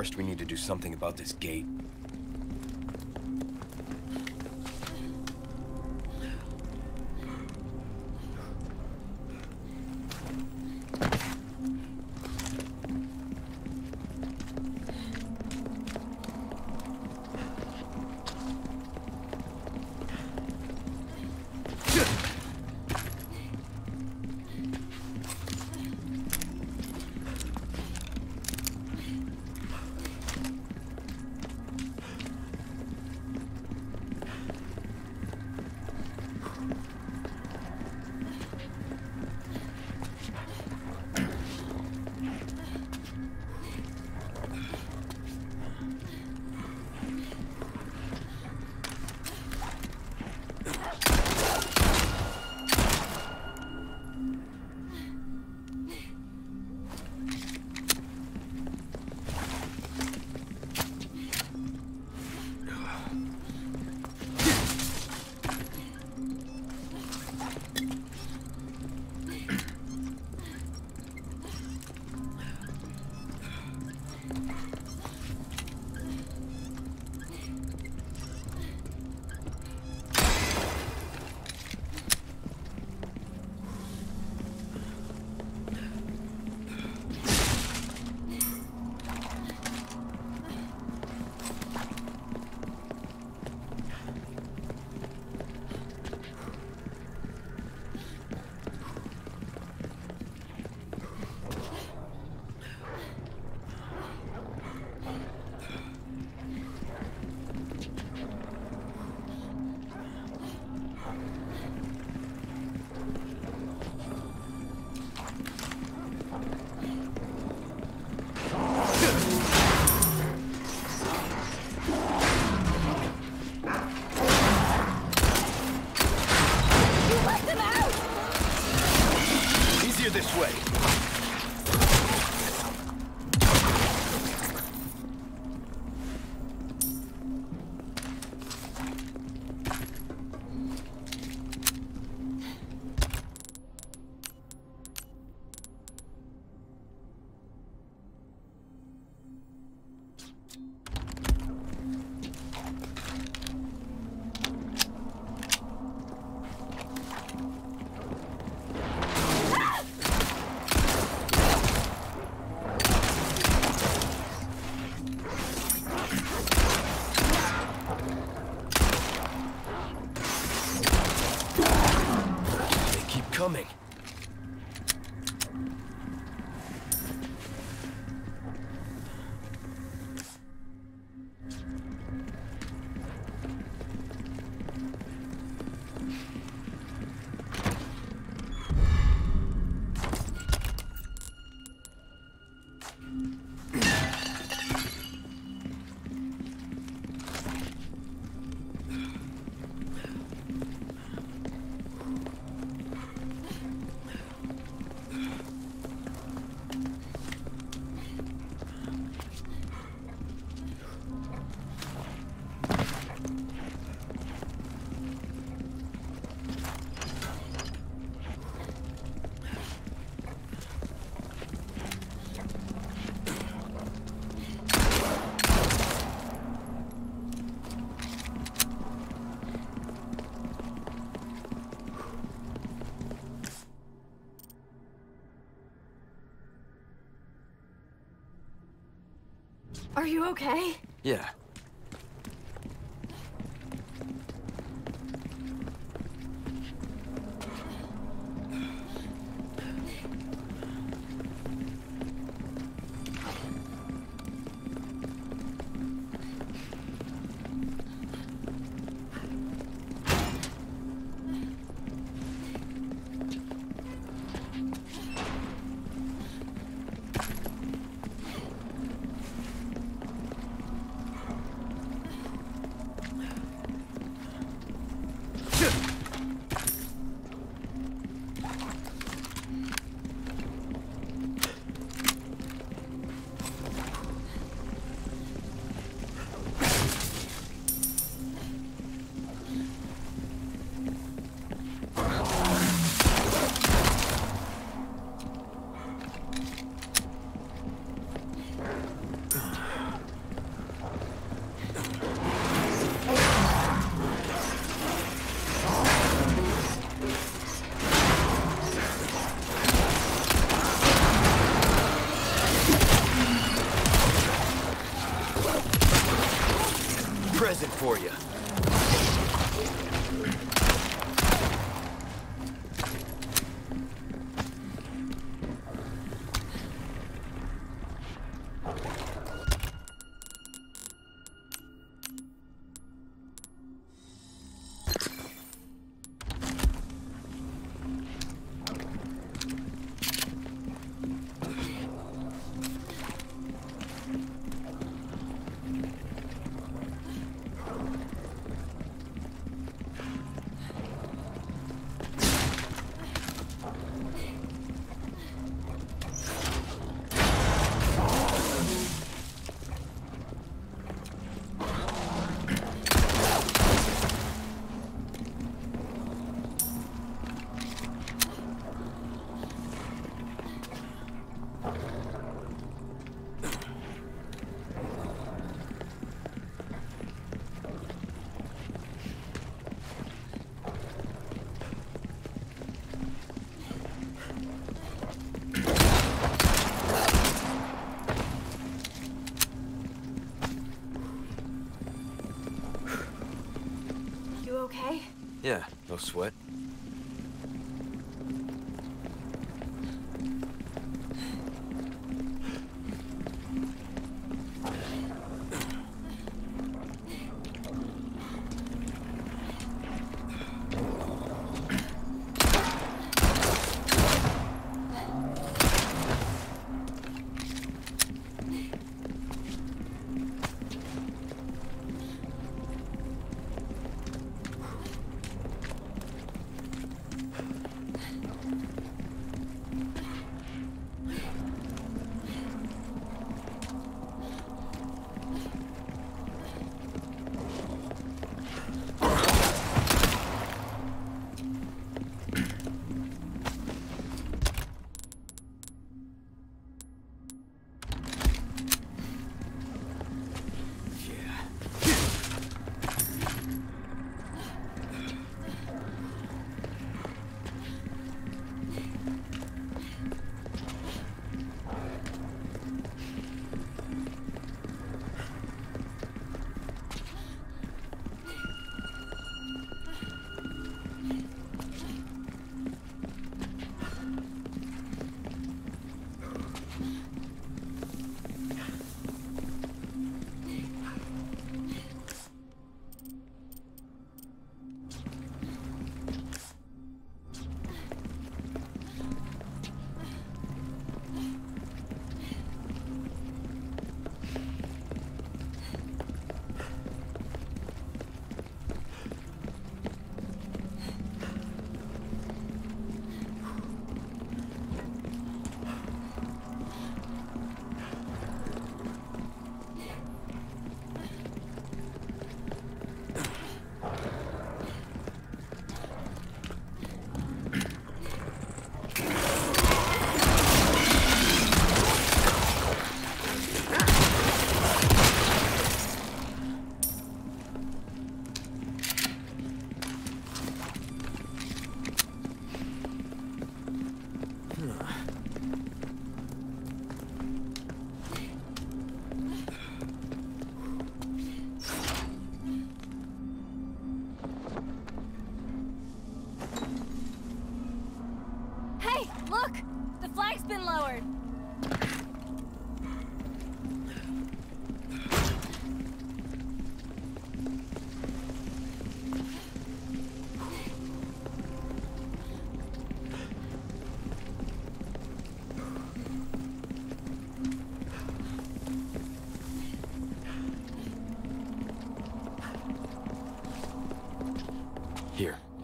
First we need to do something about this gate. Are you okay? Sweat.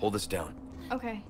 Hold this down. Okay.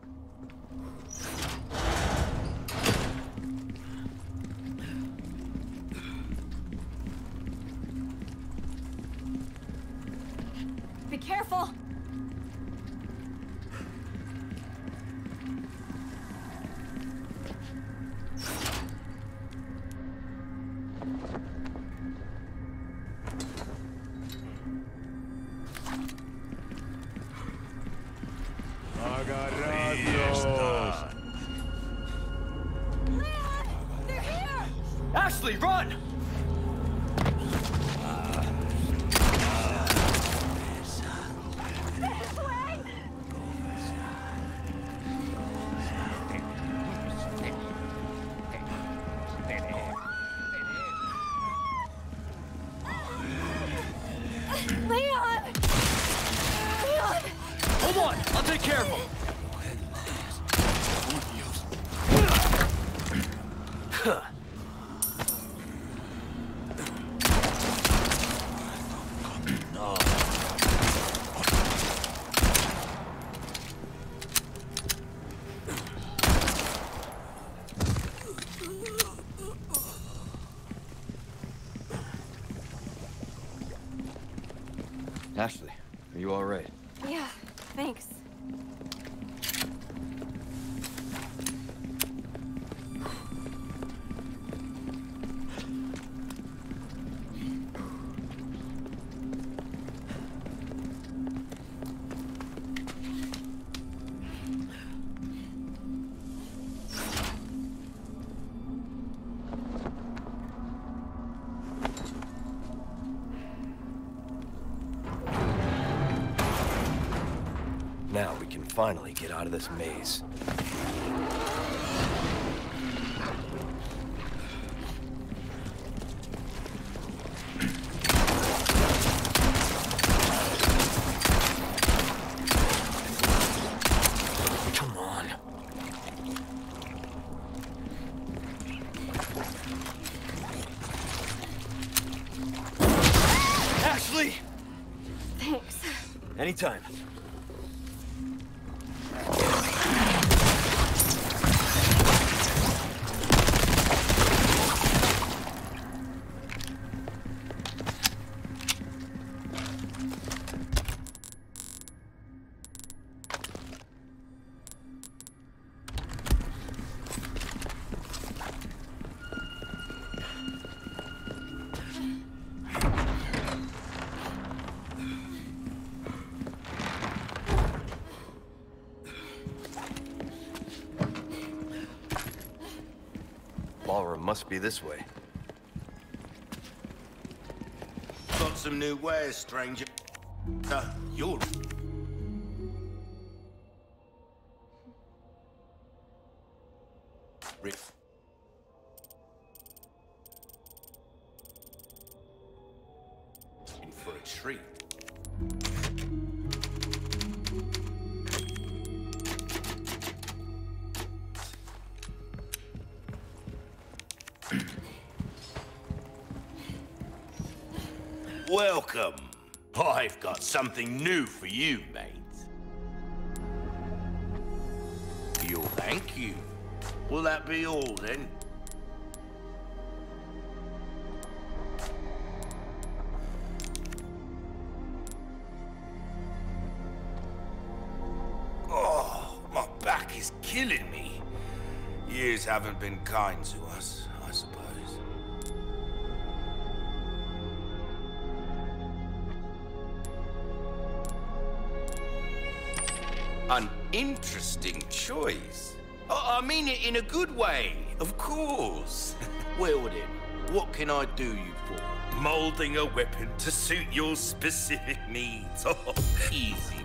Finally get out of this maze. Come on. Ashley! Thanks. Anytime. Must be this way. Got some new wares, stranger. Something new for you, mate. You'll thank you. Will that be all, then? Oh, my back is killing me. Years haven't been kind to us, interesting choice. I, I mean it in a good way, of course. well then, what can I do you for? Molding a weapon to suit your specific needs. Oh, easy